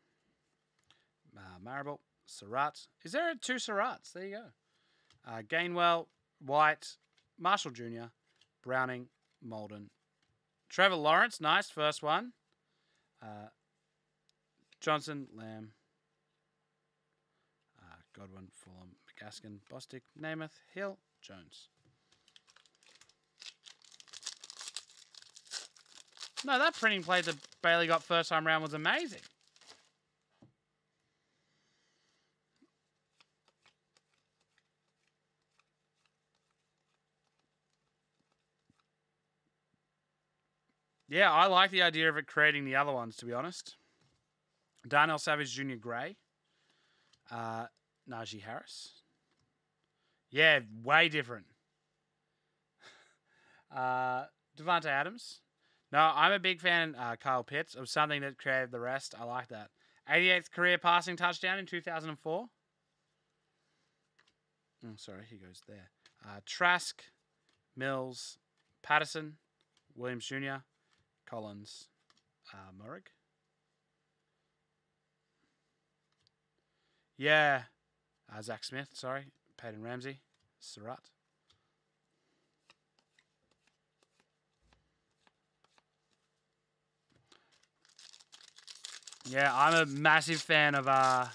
Uh, Marable. Surratt. Is there two Surratts? There you go. Uh, Gainwell. White. Marshall Jr. Browning. Molden. Trevor Lawrence. Nice. First one. Uh, Johnson. Lamb. Uh, Godwin, Fulham, McGaskin, Bostic, Namath, Hill, Jones. No, that printing plate that Bailey got first time round was amazing. Yeah, I like the idea of it creating the other ones, to be honest. Darnell Savage Jr. Gray. Uh, Najee Harris. Yeah, way different. uh, Adams. No, I'm a big fan, uh, Kyle Pitts, of something that created the rest. I like that. 88th career passing touchdown in 2004. Oh, sorry, he goes there. Uh, Trask, Mills, Patterson, Williams Jr., Collins, uh. Yeah. Uh, Zach Smith, sorry. Peyton Ramsey. Surratt. Yeah, I'm a massive fan of uh,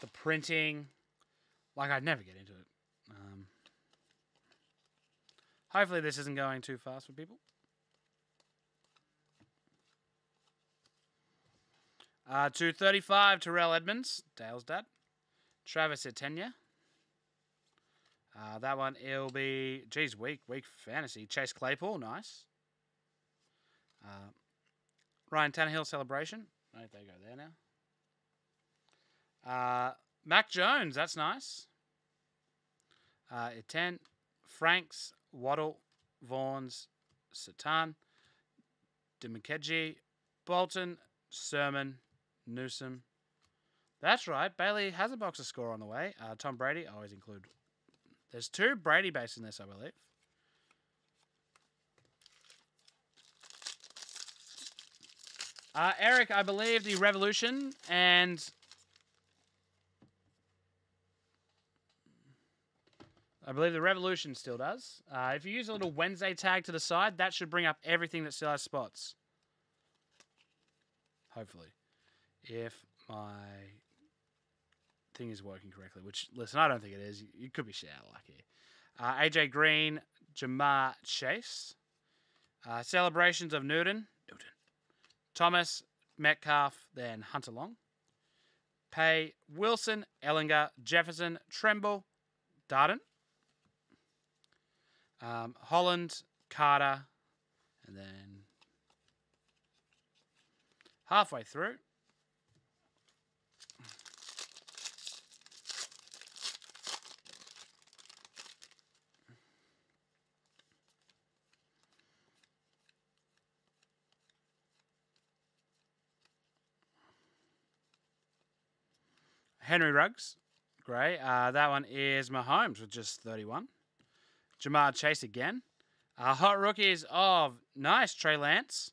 the printing. Like, I'd never get into it. Um, hopefully, this isn't going too fast for people. Uh, 235, Terrell Edmunds, Dale's dad. Travis Etienne. Uh, that one, it'll be, geez, weak, weak fantasy. Chase Claypool, nice. Uh, Ryan Tannehill celebration. I think they go there now. Uh, Mac Jones, that's nice. Uh, Eten, Franks, Waddle, Vaughns, Satan, Demakeji, Bolton, Sermon, Newsome. That's right. Bailey has a box of score on the way. Uh, Tom Brady, I always include. There's two Brady bases in this, I believe. Uh, Eric, I believe the Revolution and I believe the Revolution still does. Uh, if you use a little Wednesday tag to the side, that should bring up everything that still has spots. Hopefully, if my thing is working correctly, which listen, I don't think it is. You, could be shit out here. Uh, AJ Green, Ja'Marr Chase, uh, celebrations of Newton, Newton, Thomas Metcalf, then Hunter Long, Pay Wilson, Ehlinger, Jefferson, Tremble, Darden, um, Holland, Carter, and then halfway through. Henry Ruggs, great. Uh, that one is Mahomes with just 31. Ja'Marr Chase again. Uh, hot rookies of nice Trey Lance.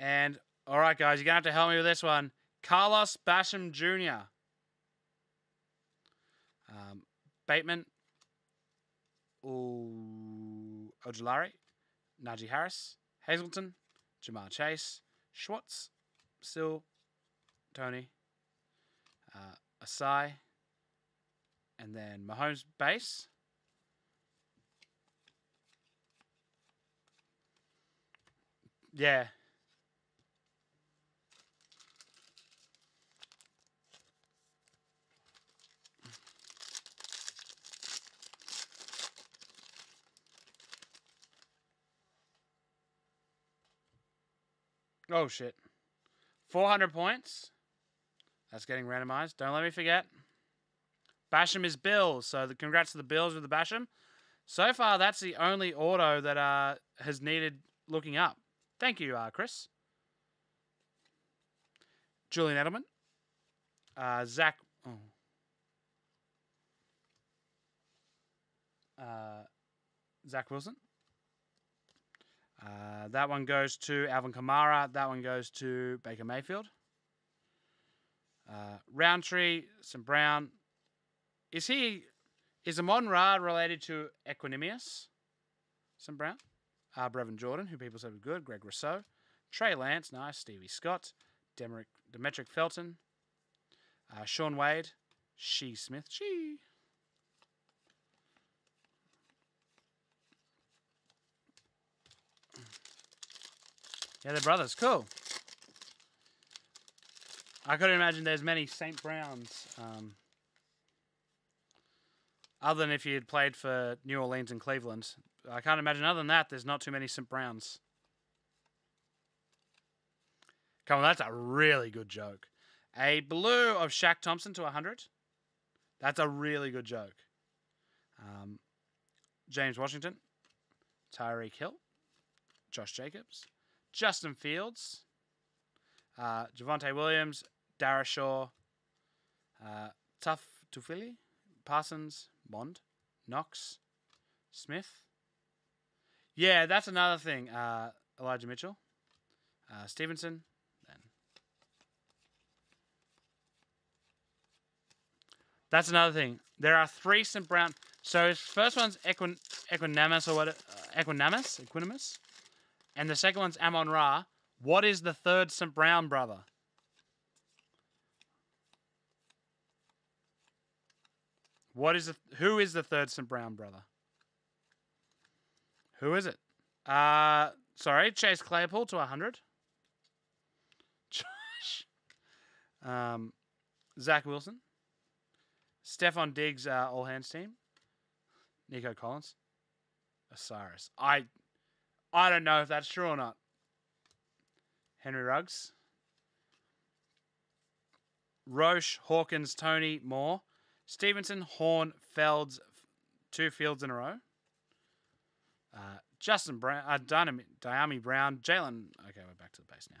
And all right, guys, you're gonna have to help me with this one. Carlos Basham Jr. Um, Bateman. Ooh, Ojulari. Najee Harris. Hazleton. Ja'Marr Chase. Schwartz. Still. Toney, uh, Ossai, and then Mahomes base. Yeah. Oh shit. 400 points. That's getting randomized. Don't let me forget. Basham is Bills. So the congrats to the Bills with the Basham. So far, that's the only auto that uh, has needed looking up. Thank you, uh, Chris. Julian Edelman. Uh, Zach. Oh. Uh, Zach Wilson. Uh, that one goes to Alvin Kamara. That one goes to Baker Mayfield. Uh, Rountree, some Brown. Is he is Amon Ra related to Equanimeous? Some Brown. Uh, Brevin Jordan, who people said was good. Greg Rousseau. Trey Lance, nice. Stevie Scott. Demetric, Demetric Felton. Uh, Shaun Wade. She Smith. She. Yeah, they're brothers. Cool. I couldn't imagine there's many St. Browns. Um, other than if you had played for New Orleans and Cleveland. I can't imagine other than that, there's not too many St. Browns. Come on, that's a really good joke. A blue of Shaq Thompson to 100. That's a really good joke. Um, James Washington, Tyreek Hill, Josh Jacobs, Justin Fields, uh, Javonte Williams, Dara Shaw, uh, Tough Tufele, Parsons, Bond, Knox, Smith. Yeah, that's another thing. Uh, Elijah Mitchell, uh, Stevenson, then. That's another thing. There are three St. Brown. So his first one's Equin- Equanimeous or what? Uh, Equanimeous, Equanimeous, and the second one's Amon Ra. What is the third St. Brown brother? What is the, who is the third St. Brown brother? Who is it? Uh sorry, Chase Claypool to 100. Josh. Um Zach Wilson. Stefon Diggs uh, all hands team. Nico Collins. Osiris. I I don't know if that's true or not. Henry Ruggs. Roche, Hawkins, Tony, Moore. Stevenson, Horn, Felds, two fields in a row. Uh, Justin Brown, uh, Dyami Brown, Jalen. Okay, we're back to the base now.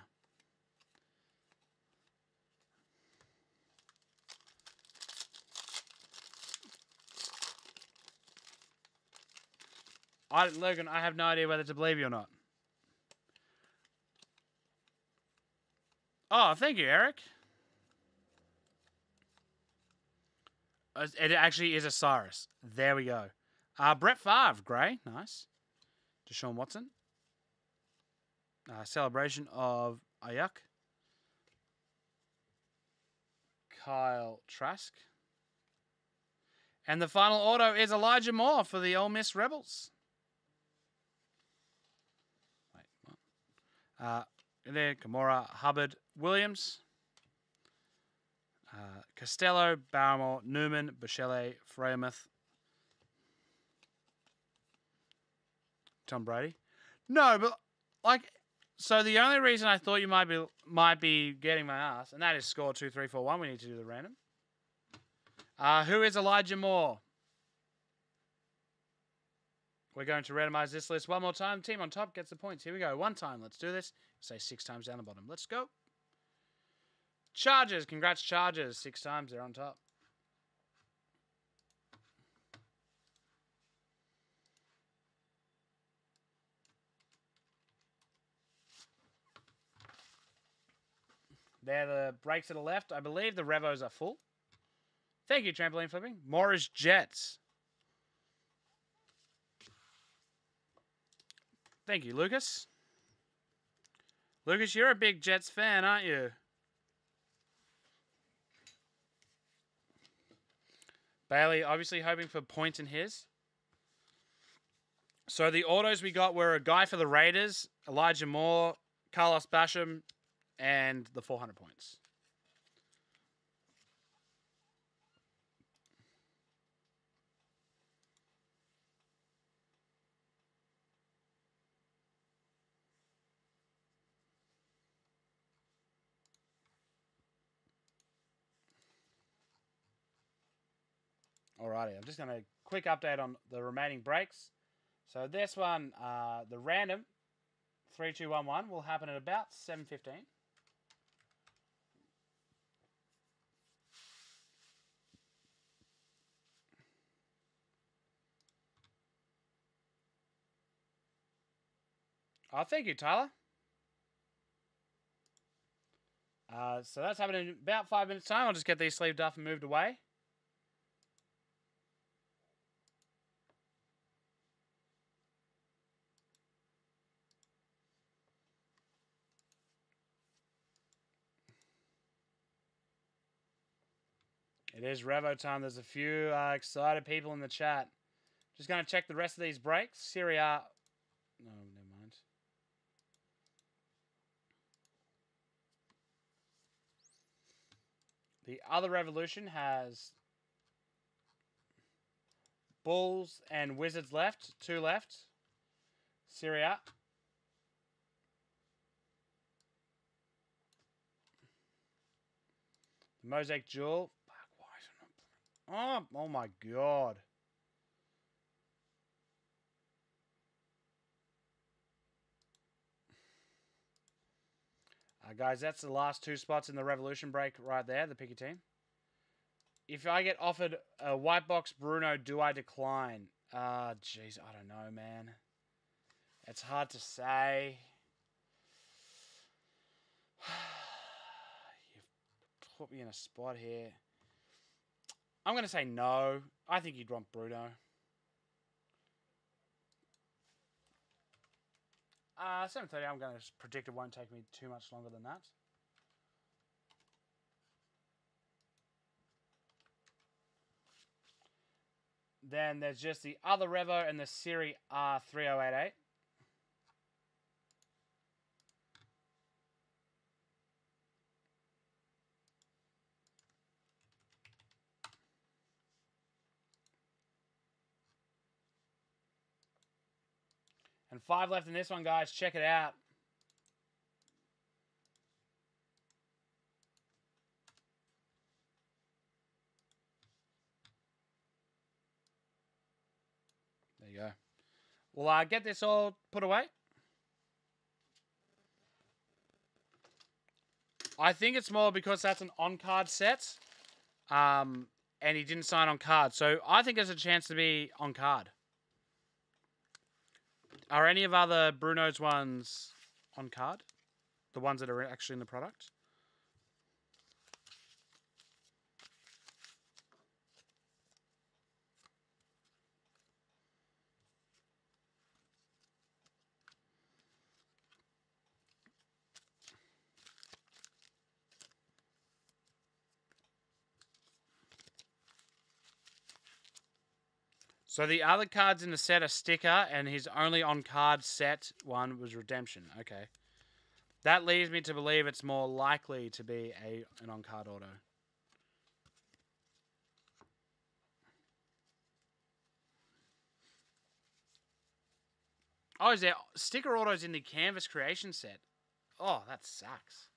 I, Logan, I have no idea whether to believe you or not. Oh, thank you, Eric. Uh, It actually is a Cyrus. There we go. Uh, Brett Favre, grey, nice. Deshaun Watson. Uh, celebration of Aiyuk. Kyle Trask. And the final auto is Elijah Moore for the Ole Miss Rebels. Wait, what? Uh, there, Gamora, Hubbard, Williams, uh, Costello, Barrymore, Newman, Bichelle, Freymuth, Tom Brady. No, but like, so the only reason I thought you might be might be getting my ass, and that is score two, three, four, one. We need to do the random. Uh, who is Elijah Moore? We're going to randomize this list one more time. Team on top gets the points. Here we go. One time. Let's do this. Say six times down the bottom. Let's go. Chargers. Congrats, Chargers. Six times. They're on top. They're the brakes to the left. I believe the Revos are full. Thank you, Trampoline Flipping. Morris Jets. Thank you, Lucas. Lucas, you're a big Jets fan, aren't you? Bailey obviously hoping for points in his. So the autos we got were a guy for the Raiders, Elijah Moore, Carlos Basham, and the 400 points. Alrighty, I'm just going to quick update on the remaining breaks. So this one, uh, the random 3211 will happen at about 7.15. Oh, thank you, Tyler. Uh, so that's happening in about five minutes' time. I'll just get these sleeved up and moved away. It is Revo time. There's a few uh, excited people in the chat. Just going to check the rest of these breaks. Serie A. No, never mind. The other revolution has Bulls and Wizards left. Two left. Serie A. The Mosaic Jewel. Fuck, why is it Oh, my god. Uh, guys, that's the last two spots in the Revolution break right there, the picky team. If I get offered a white box Bruno, do I decline? Uh, jeez, I don't know, man. It's hard to say. You've put me in a spot here. I'm going to say no. I think you'd want Bruno. Uh, 7.30, I'm going to predict it won't take me too much longer than that. Then there's just the other Revo and the Siri R3088. And five left in this one, guys. Check it out. There you go. Well, uh, get this all put away. I think it's more because that's an on-card set, um, and he didn't sign on card. So I think there's a chance to be on card. Are any of other Bruno's ones on card? The ones that are actually in the product? So the other cards in the set are sticker, and his only on card set one was redemption. Okay, that leads me to believe it's more likely to be a an on card auto. Oh, is there sticker autos in the canvas creation set? Oh, that sucks.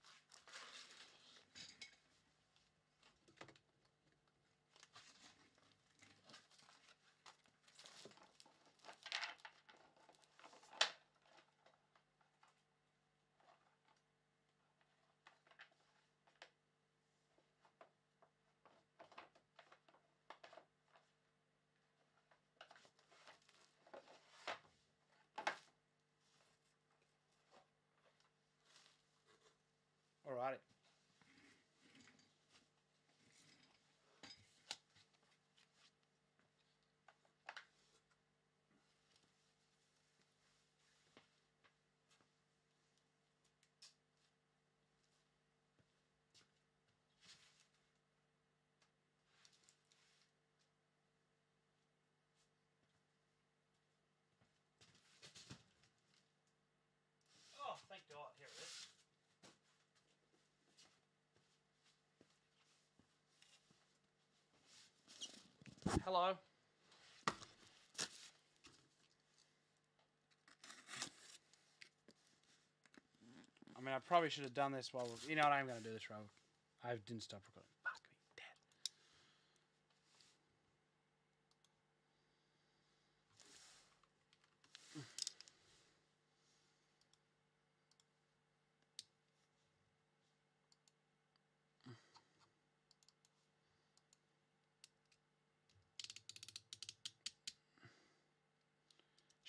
Alrighty. Hello. I mean, I probably should have done this while. we you know what? I'm going to do this, Rob. I didn't stop recording.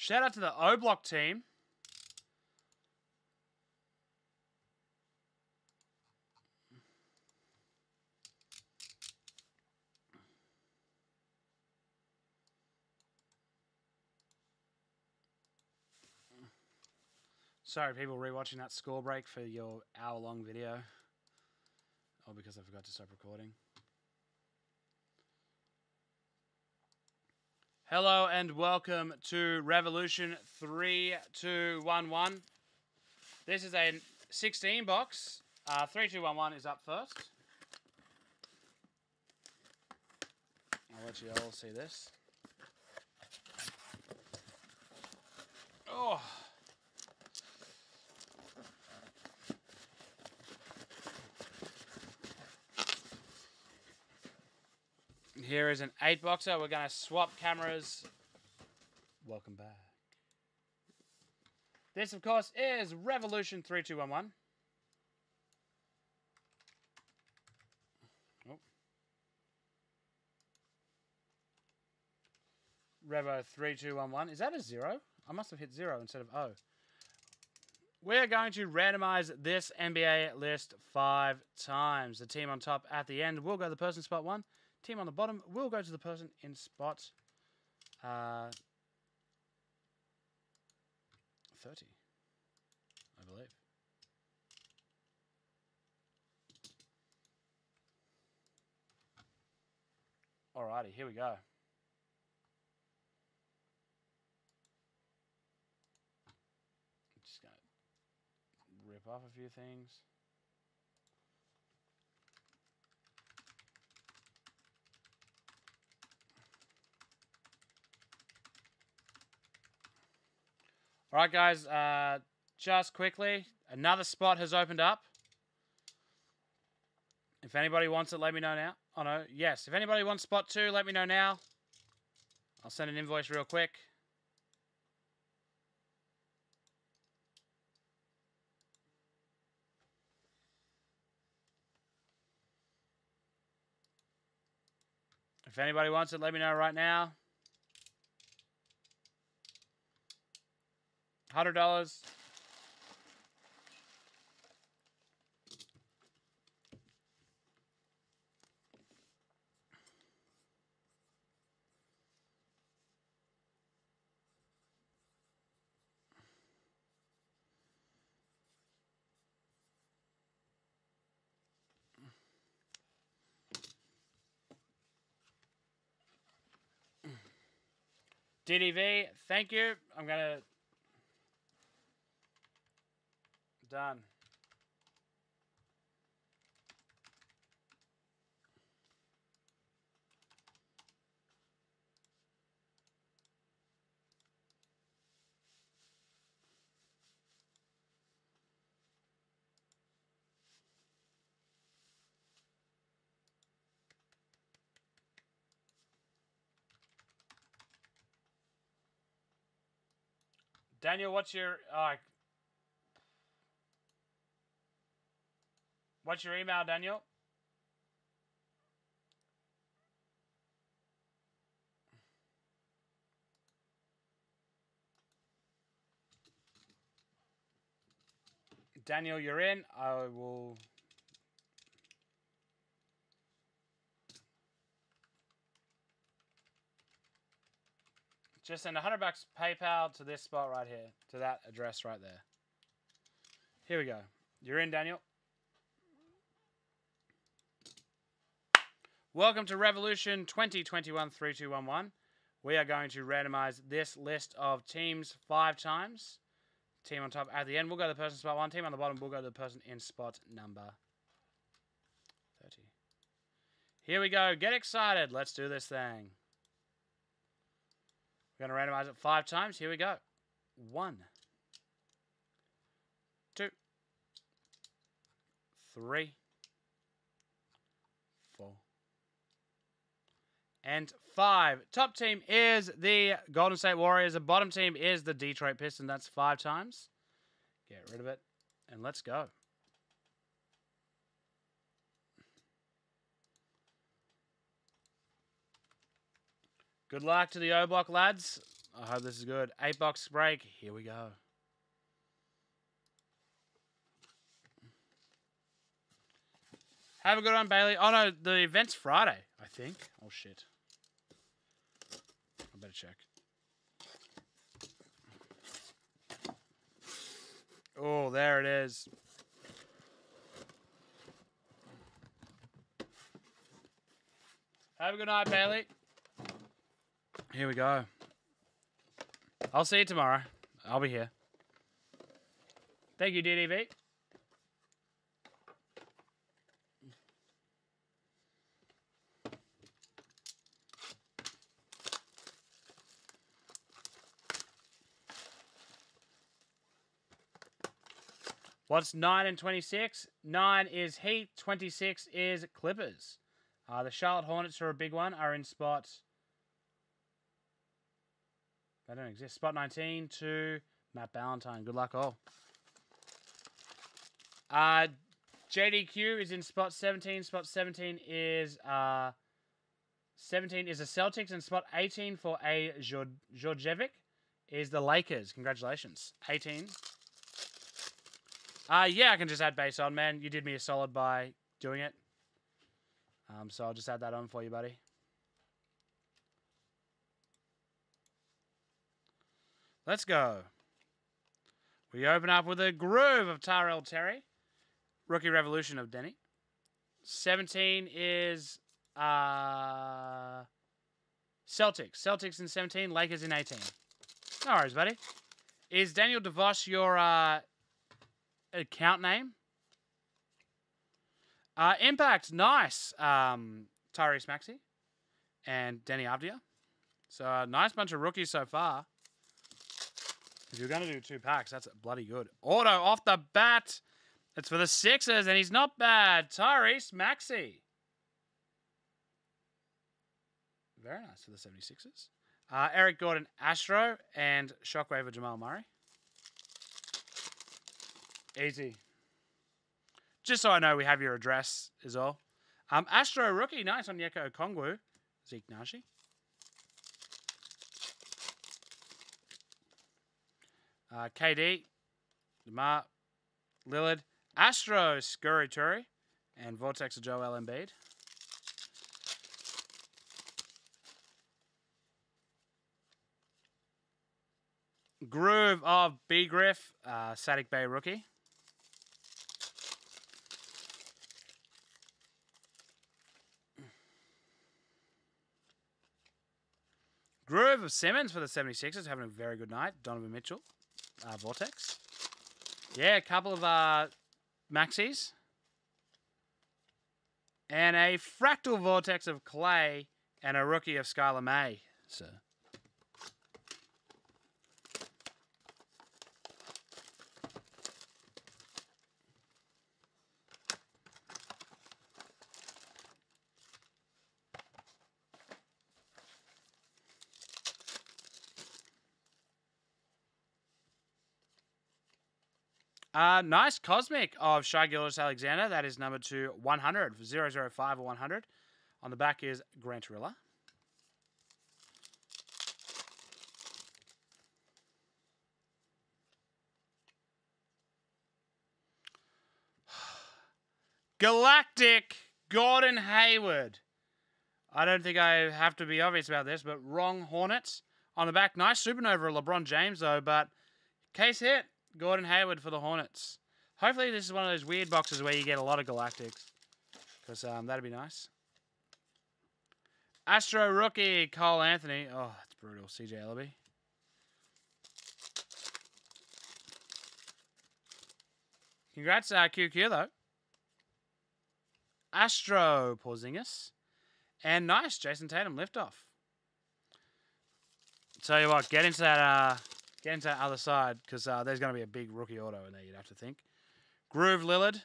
Shout out to the O Block team. Sorry, people rewatching that score break for your hour long video. Oh, because I forgot to stop recording. Hello and welcome to Revolution 3211. This is a 16 box. Uh, 3211 is up first. I'll let you all see this. Oh. Here is an eight boxer. We're going to swap cameras. Welcome back. This, of course, is Revolution 3211. Oh. Revo 3211. Is that a zero? I must have hit zero instead of O. We're going to randomize this NBA list five times. The team on top at the end will go the person spot one. Team on the bottom will go to the person in spot uh, 30, I believe. Alrighty, here we go. Just gonna rip off a few things. All right, guys. Uh, just quickly, another spot has opened up. If anybody wants it, let me know now. Oh no, yes. If anybody wants spot two, let me know now. I'll send an invoice real quick. If anybody wants it, let me know right now. Hundred dollars. DDV, thank you. I'm gonna done. Daniel, what's your uh, what's your email, Daniel? Daniel, you're in. I will. Just send a hundred bucks PayPal to this spot right here, to that address right there. Here we go. You're in, Daniel. Welcome to Revolution 2021 3211. We are going to randomize this list of teams five times. Team on top at the end we'll go to the person spot one. Team on the bottom we'll go to the person in spot number 30. Here we go. Get excited. Let's do this thing. We're going to randomize it five times. Here we go. One, two, three, four, and five. Top team is the Golden State Warriors. The bottom team is the Detroit Pistons. That's five times. Get rid of it. And let's go. Good luck to the O block, lads. I hope this is good. Eight box break. Here we go. Have a good one, Bailey. Oh no, the event's Friday, I think. Oh shit. Better check. Oh, there it is. Have a good night, Bailey. Here we go. I'll see you tomorrow. I'll be here. Thank you, DDV. What's 9 and 26? 9 is Heat, 26 is Clippers. Uh, the Charlotte Hornets are a big one, are in spot. They don't exist. Spot 19 to Matt Ballantyne. Good luck, all. Uh, JDQ is in spot 17. Spot 17 is uh, 17 is the Celtics, and spot 18 for a Georgievic is the Lakers. Congratulations. 18. Uh, yeah, I can just add base on, man. You did me a solid by doing it. Um, so I'll just add that on for you, buddy. Let's go. We open up with a groove of Tyrell Terry. Rookie Revolution of Deni. 17 is uh, Celtics. Celtics in 17, Lakers in 18. No worries, buddy. Is Daniel DeVos your uh, account name? Uh, Impact, nice. Um, Tyrese Maxey and Deni Avdija. So, a uh, nice bunch of rookies so far. If you're going to do two packs, that's bloody good. Auto off the bat. It's for the Sixers, and he's not bad. Tyrese Maxey. Very nice for the 76ers. Uh, Eric Gordon, Astro, and Shockwave of Jamal Murray. Easy. Just so I know we have your address is all. Um, Astro rookie, nice Onyeka Okongwu. Zeke Nnaji. Uh, KD, Demar, Lillard, Astro, Scurry Turi, and Vortex of Joel Embiid. Groove of B Griff, uh, Saddiq Bey rookie. Groove of Simmons for the 76ers, having a very good night. Donovan Mitchell uh, Vortex. Yeah, a couple of uh, maxis. And a fractal vortex of Clay and a rookie of Skylar May. So. Uh, nice Cosmic of Shai Gilgeous-Alexander. That is number to 100, 005 or 100. On the back is Grant Riller. Galactic Gordon Hayward. I don't think I have to be obvious about this, but wrong Hornets. On the back, nice supernova LeBron James, though, but case hit. Gordon Hayward for the Hornets. Hopefully this is one of those weird boxes where you get a lot of Galactics. Because um, that'd be nice. Astro rookie, Cole Anthony. Oh, that's brutal. CJ Elleby. Congrats, uh, QQ, though. Astro Porzingis. And nice, Jayson Tatum liftoff. Tell you what, get into that. Uh, that other side because uh, there's going to be a big rookie auto in there. You'd have to think. Groove Lillard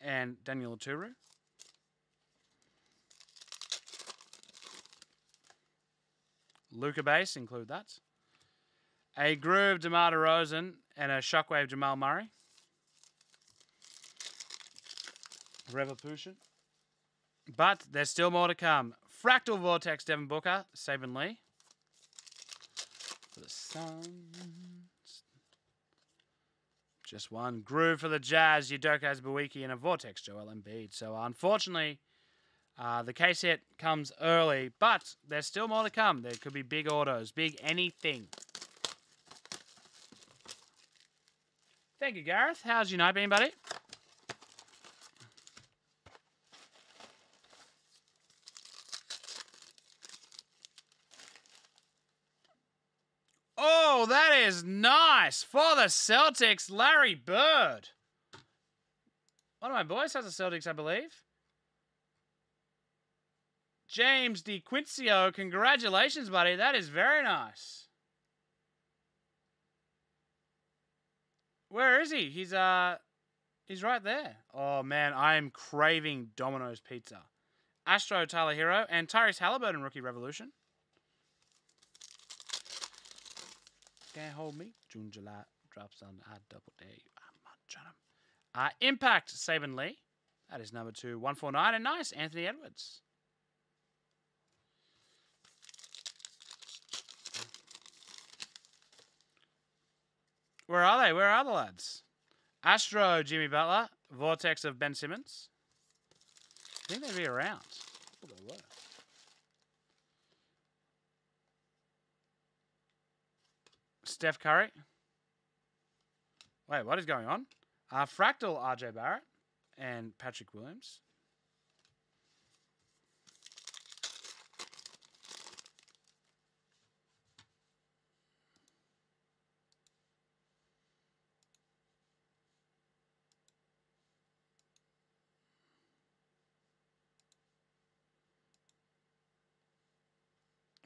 and Daniel Turu. Luka base include that. A Groove DeMar DeRozan and a Shockwave Jamal Murray. Revolution. But there's still more to come. Fractal Vortex Devin Booker, Saben Lee. The. Just one. Groove for the Jazz, Udoka Azubuike, and a Vortex Joel Embiid. So unfortunately, uh, the case hit comes early, but there's still more to come. There could be big autos, big anything. Thank you, Gareth. How's your night been, buddy? Oh, that is nice for the Celtics, Larry Bird. One of my boys has the Celtics, I believe. James DiQuincio, congratulations, buddy. That is very nice. Where is he? He's uh he's right there. Oh man, I am craving Domino's pizza. Astro Tyler Herro and Tyrese Halliburton rookie revolution. Can't hold me. June, July drops on I double you. I'm munching 'em. Uh, Impact Saben Lee. That is number two, 149. And nice, Anthony Edwards. Where are they? Where are the lads? Astro Jimmy Butler. Vortex of Ben Simmons. I think they'd be around. Oh, they were. Steph Curry. Wait, what is going on? Uh, Fractal RJ Barrett and Patrick Williams.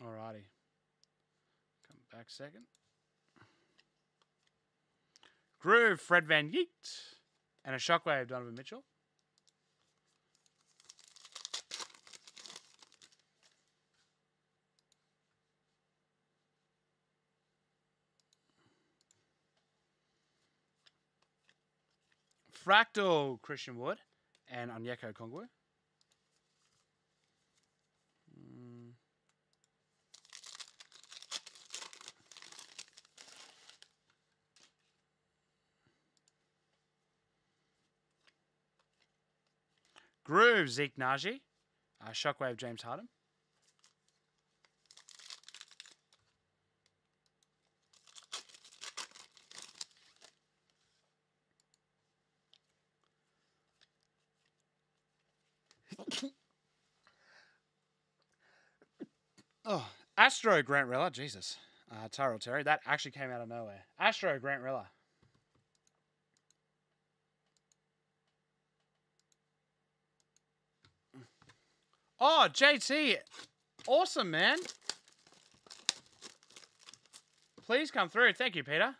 Alrighty. Come back second. Groove, Fred VanVleet. And a Shockwave, Donovan Mitchell. Fractal, Christian Wood. And Onyeka Okongwu. Groove, Zeke Nnaji. Uh, Shockwave, James Harden. oh, Astro Grant Riller, Jesus. Uh, Tyrell Terry, that actually came out of nowhere. Astro Grant Riller. Oh, JT. Awesome, man. Please come through. Thank you, Peter.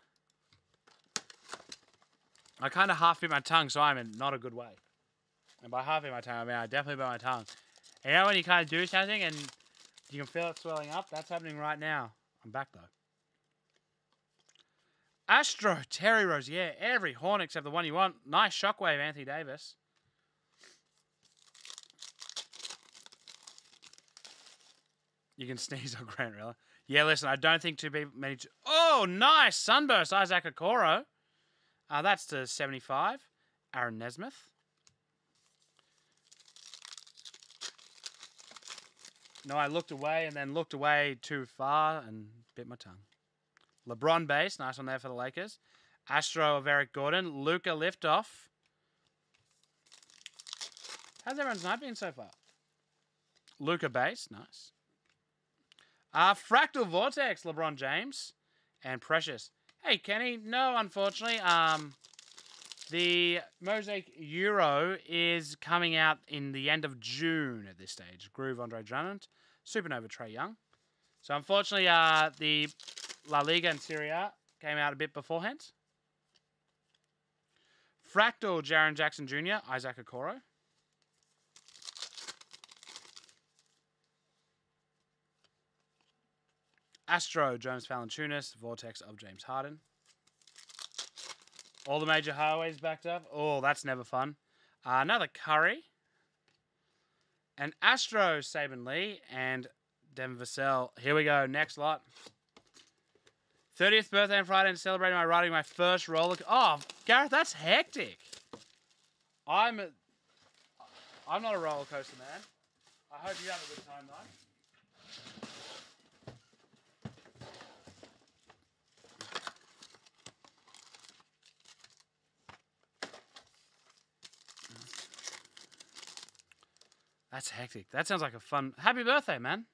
I kind of half bit my tongue, so I'm in not a good way. And by half bit my tongue, I mean I definitely bit my tongue. And you know when you kind of do something and you can feel it swelling up? That's happening right now. I'm back, though. Astro, Terry Rose, yeah, every horn except the one you want. Nice shockwave, Anthony Davis. You can sneeze on Grant Riller. Yeah, listen, I don't think too many. T- oh, nice sunburst, Isaac Okoro. Uh, that's to seventy-five. Aaron Nesmith. No, I looked away and then looked away too far and bit my tongue. LeBron base, nice one there for the Lakers. Astro of Eric Gordon. Luka liftoff. How's everyone's night been so far? Luka base, nice. Fractal Vortex, LeBron James, and Precious. Hey, Kenny. No, unfortunately. Um, the Mosaic Euro is coming out in the end of June at this stage. Groove Andre Drummond, Supernova Trae Young. So unfortunately, uh, the La Liga and Serie A came out a bit beforehand. Fractal, Jaren Jackson Jr., Isaac Okoro. Astro, Jonas Valanciunas, Vortex of James Harden. All the major highways backed up. Oh, that's never fun. Uh, another Curry. An Astro, Saben Lee, and Devin Vassell. Here we go. Next lot. 30th birthday on Friday and celebrating my riding my first roller. Oh, Gareth, that's hectic. I'm a, I'm not a roller coaster man. I hope you have a good time though. That's hectic. That sounds like a fun. Happy birthday, man.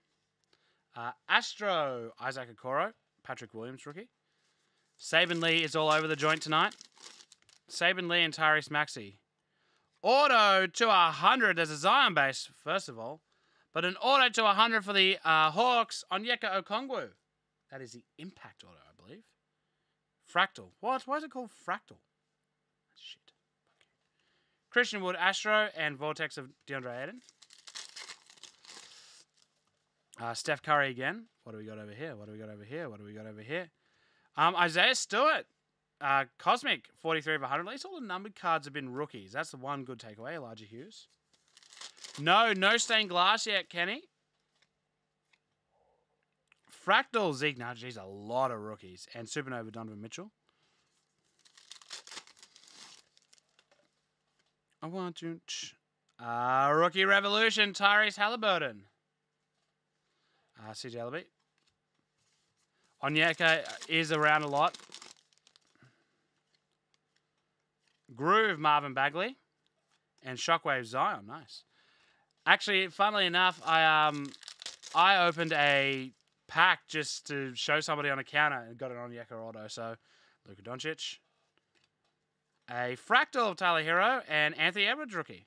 Uh, Astro, Isaac Okoro, Patrick Williams, rookie. Saben Lee is all over the joint tonight. Saben Lee and Tyrese Maxey. Auto to 100 as a Zion base, first of all. But an auto to 100 for the uh, Hawks Onyeka Okongwu. That is the impact auto, I believe. Fractal. What? Why is it called Fractal? Shit. Christian Wood, Astro, and Vortex of DeAndre Ayton. Uh, Steph Curry again. What do we got over here? What do we got over here? What do we got over here? Um, Isaiah Stewart. Uh, Cosmic, 43 of 100. At least all the numbered cards have been rookies. That's the one good takeaway. Elijah Hughes. No, no stained glass yet, Kenny. Fractal Zeke. No, geez, a lot of rookies. And Supernova Donovan Mitchell. I want to. Uh, rookie Revolution, Tyrese Halliburton. Uh, CJ. Onyeka is around a lot. Groove Marvin Bagley. And Shockwave Zion. Nice. Actually, funnily enough, I um I opened a pack just to show somebody on a counter and got it on Onyeka Auto. So Luka Doncic. A fractal of Tyler Herro and Anthony Edwards rookie.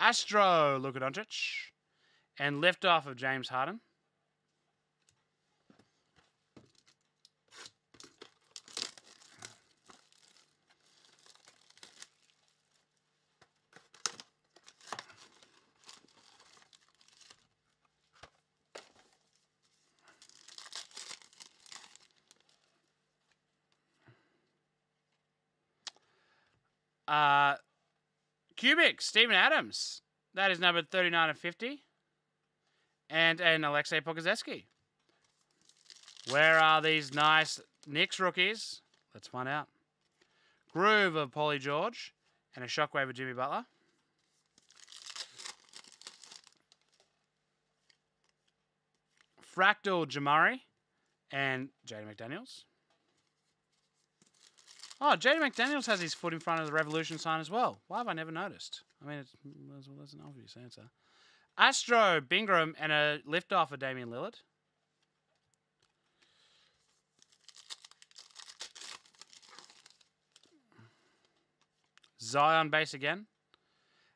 Astro, Luka Doncic. And left off of James Harden. Uh, Cubic, Steven Adams. That is numbered 39 of 50. And an Aleksej Pokusevski. Where are these nice Knicks rookies? Let's find out. Groove of Paulie George. And a Shockwave of Jimmy Butler. Fractal Jamari. And Jaden McDaniels. Oh, Jaden McDaniels has his foot in front of the Revolution sign as well. Why have I never noticed? I mean, it's, that's, that's an obvious answer. Astro, Bingram, and a liftoff of Damian Lillard. Zion base again.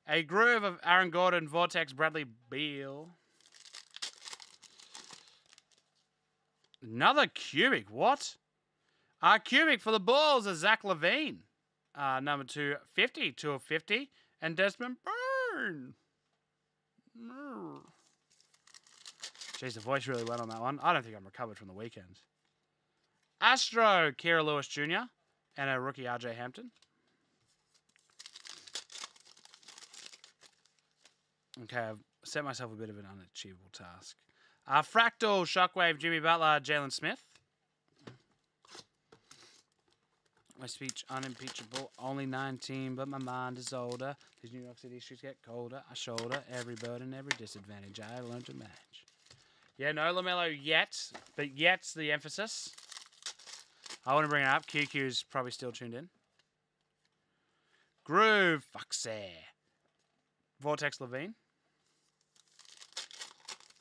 A groove of Aaron Gordon, Vortex, Bradley Beal. Another cubic. What? Uh, cubic for the Bulls is Zach LaVine. Uh, number 250, 2 of 50. And Desmond Byrne. Jeez, the voice really went on that one. I don't think I'm recovered from the weekend. Astro, Kira Lewis Jr. And a rookie, RJ Hampton. Okay, I've set myself a bit of an unachievable task. Uh, Fractal, Shockwave, Jimmy Butler, Jalen Smith. My speech unimpeachable, only 19, but my mind is older. These New York City streets get colder. I shoulder every burden, every disadvantage. I learned to manage. Yeah, no LaMelo yet, but yet's the emphasis. I want to bring it up. QQ's probably still tuned in. Groove, Foxy. Vortex LaVine.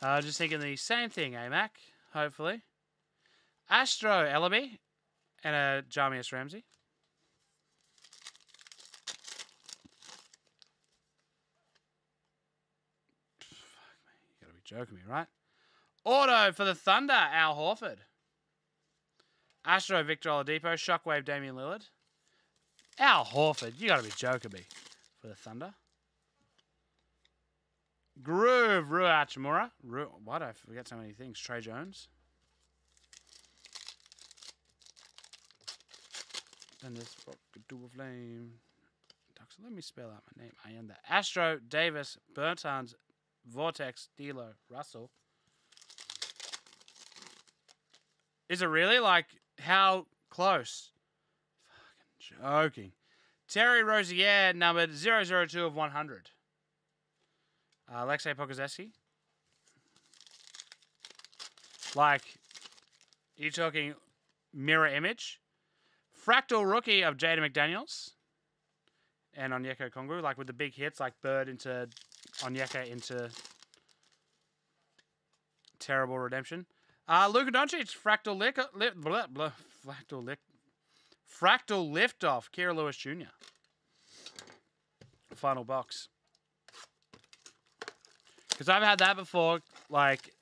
Uh, just thinking the same thing, eh, Mac? Hopefully. Astro Elleby and a Jahmi'us Ramsey. you gotta be joking me, right? Auto for the Thunder, Al Horford. Astro, Victor Oladipo. Shockwave, Damian Lillard. Al Horford, you gotta be joking me for the Thunder. Groove, Rui Hachimura. Ru Why do I forget so many things? Tre Jones. This book could do a flame. Ducks, Let me spell out my name. I am the Astro, Davis Bertans, Vortex, dealer Russell. Is it really? Like, how close? Fucking joking. Terry Rozier, numbered 002 of 100. Uh, Aleksej Pokusevski. Like, are you talking mirror image? Fractal rookie of Jada McDaniels and Onyeka Okongwu, like with the big hits, like Bird into Onyeka into terrible redemption. Uh, Luka Doncic, fractal lick, li, blah, blah, fractal lick, fractal lift off, Kira Lewis Jr. Final box. Because I've had that before, like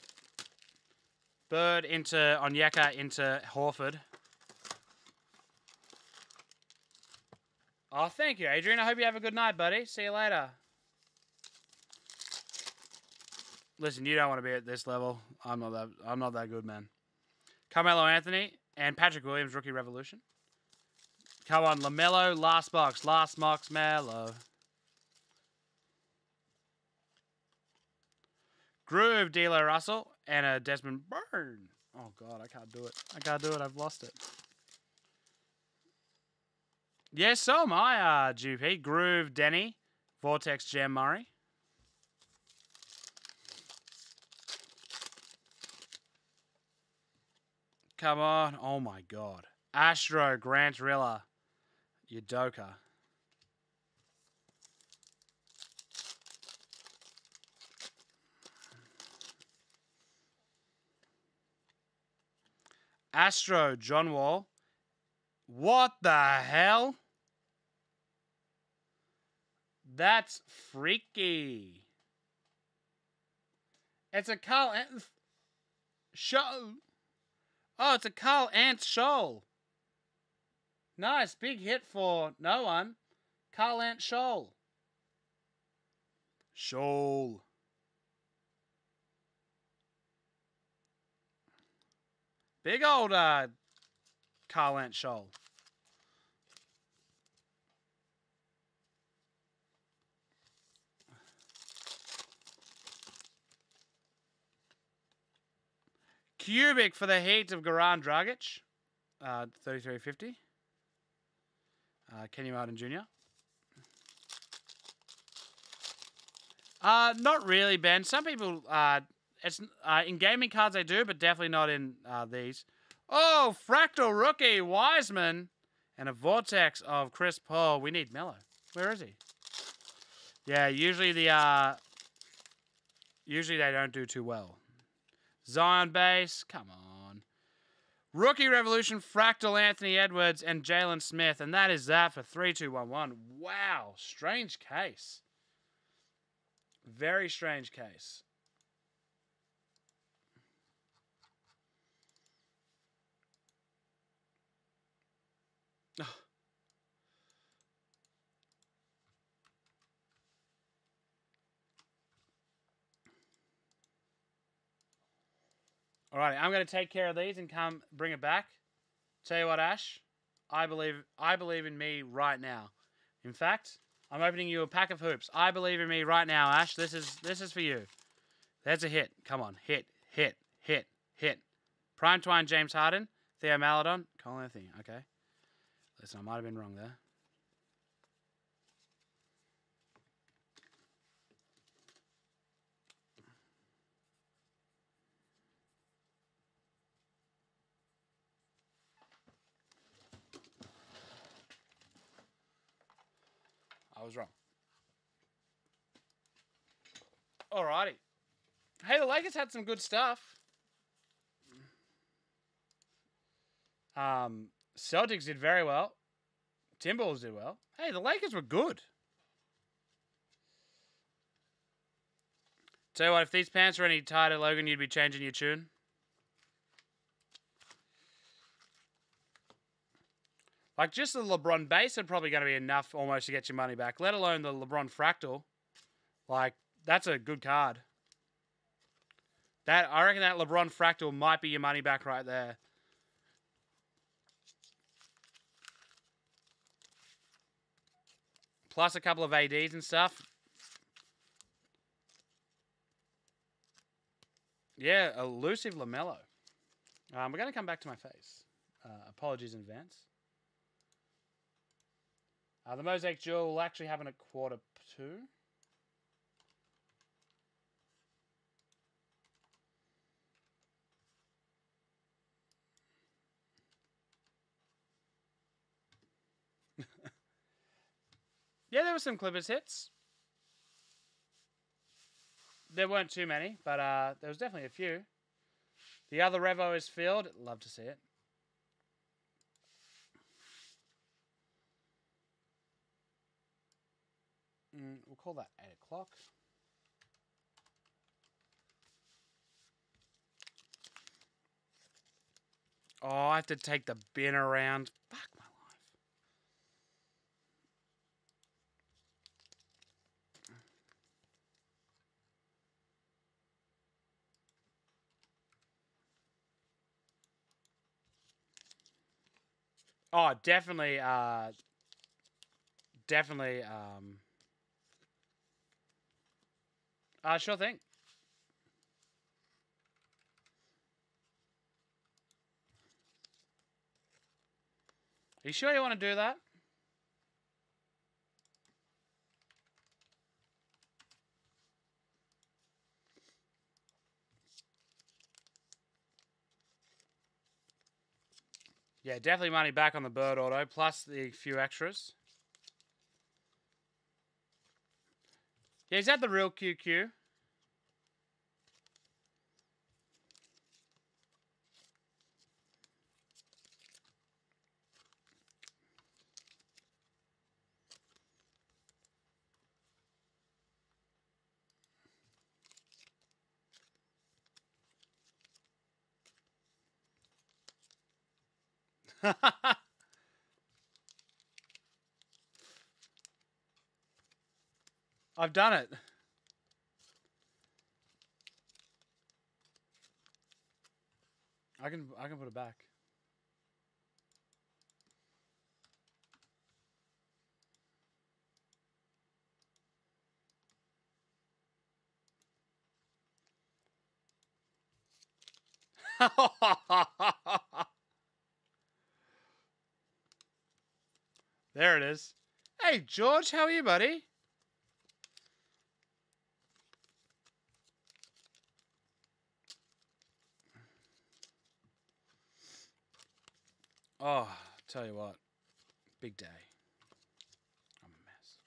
Bird into Onyeka into Horford. Oh, thank you, Adrian. I hope you have a good night, buddy. See you later. Listen, you don't want to be at this level. I'm not that. I'm not that good, man. Carmelo Anthony and Patrick Williams, rookie revolution. Come on, LaMelo, last box, last box, Mello. Groove, D'Lo Russell, and a Desmond Burn. Oh God, I can't do it. I can't do it. I've lost it. Yes, so am I, uh, GP. Groove, Deni, Vortex, Jam Murray. Come on. Oh my God. Astro, Grant Riller, Udoka. Astro, John Wall. What the hell? That's freaky. It's a Carl Ant show. Oh, it's a Carl Ant shoal. Nice, big hit for no one. Carl Ant shoal. Shoal. Big old uh, Carl Ant shoal. Cubic for the Heat of Goran Dragic, uh, 3350. Uh, Kenny Martin Jr. Uh, not really, Ben. Some people, uh, it's uh, in gaming cards they do, but definitely not in uh, these. Oh, Fractal Rookie Wiseman and a Vortex of Chris Paul. We need Mello. Where is he? Yeah, usually the uh, usually they don't do too well. Zion base, come on. Rookie Revolution, Fractal Anthony Edwards, and Jalen Smith. And that is that for 3211. Wow, strange case. Very strange case. All right, I'm going to take care of these and come bring it back. Tell you what, Ash, I believe I believe in me right now. In fact, I'm opening you a pack of hoops. I believe in me right now, Ash. This is this is for you. There's a hit. Come on, hit, hit, hit, hit. Prime Twine, James Harden, Theo Maledon, Colin Anthony. Okay. Listen, I might have been wrong there. I was wrong. Alrighty. Hey, the Lakers had some good stuff. Um, Celtics did very well. Timberwolves did well. Hey, the Lakers were good. Tell you what, if these pants were any tighter, Logan, you'd be changing your tune. Like just the LeBron base are probably going to be enough almost to get your money back. Let alone the LeBron fractal. Like that's a good card. That I reckon that LeBron fractal might be your money back right there. Plus a couple of ADs and stuff. Yeah, elusive Lamelo. Um, we're going to come back to my face. Uh, apologies in advance. Uh, the Mosaic Jewel will actually happen at quarter two. yeah, there were some Clippers hits. There weren't too many, but uh, there was definitely a few. The other Revo is filled. Love to see it. Mm, we'll call that 8 o'clock. Oh, I have to take the bin around. Fuck my life. Oh, definitely, uh, definitely, um, uh, sure thing. Are you sure you want to do that? Yeah, definitely money back on the bird auto, plus the few extras. Yeah, is that the real QQ? I've done it. I can I can put it back. there it is. Hey George, how are you, buddy? Oh, tell you what, big day. I'm a mess.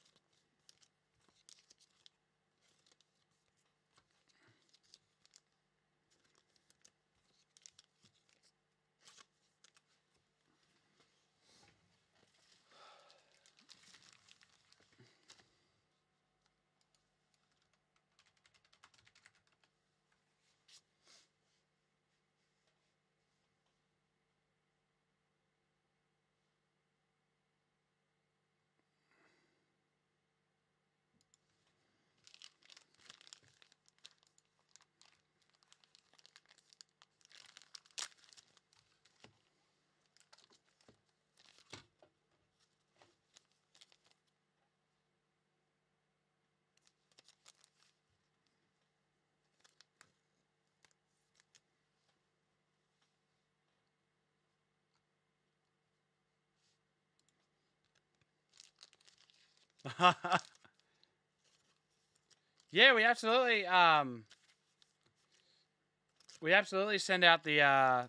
yeah, we absolutely um we absolutely send out the uh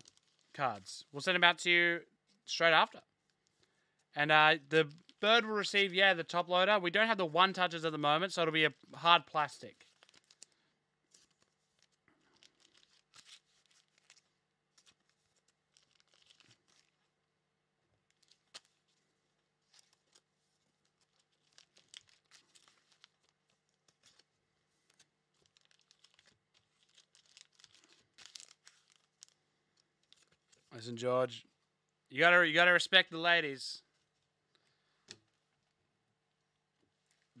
cards. We'll send them out to you straight after. And uh the bird will receive, yeah, the top loader. We don't have the one touches at the moment, so it'll be a hard plastic. Listen, George, you gotta you gotta respect the ladies.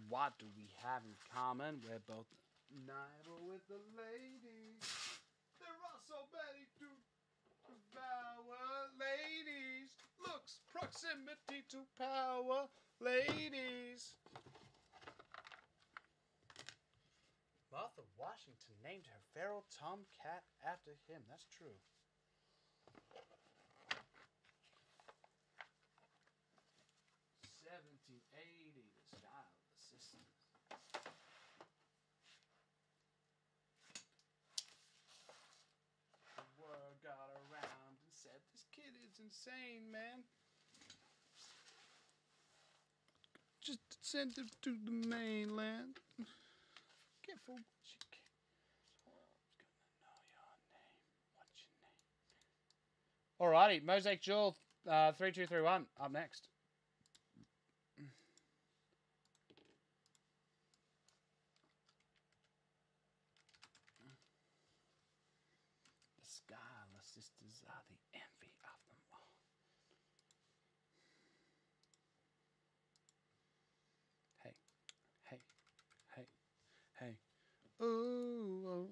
What do we have in common? We're both night with the ladies. They're all so ready to devour ladies. Looks proximity to power, ladies. Martha Washington named her feral tomcat after him. That's true. Seventeen eighty, the style of the system. The word got around and said, "This kid is insane, man." Just send him to the mainland. Careful? Alrighty, Mosaic Jewel, uh, three two three one. Up next. The Skylar sisters are the envy of them all. Hey, hey, hey, hey. Oh.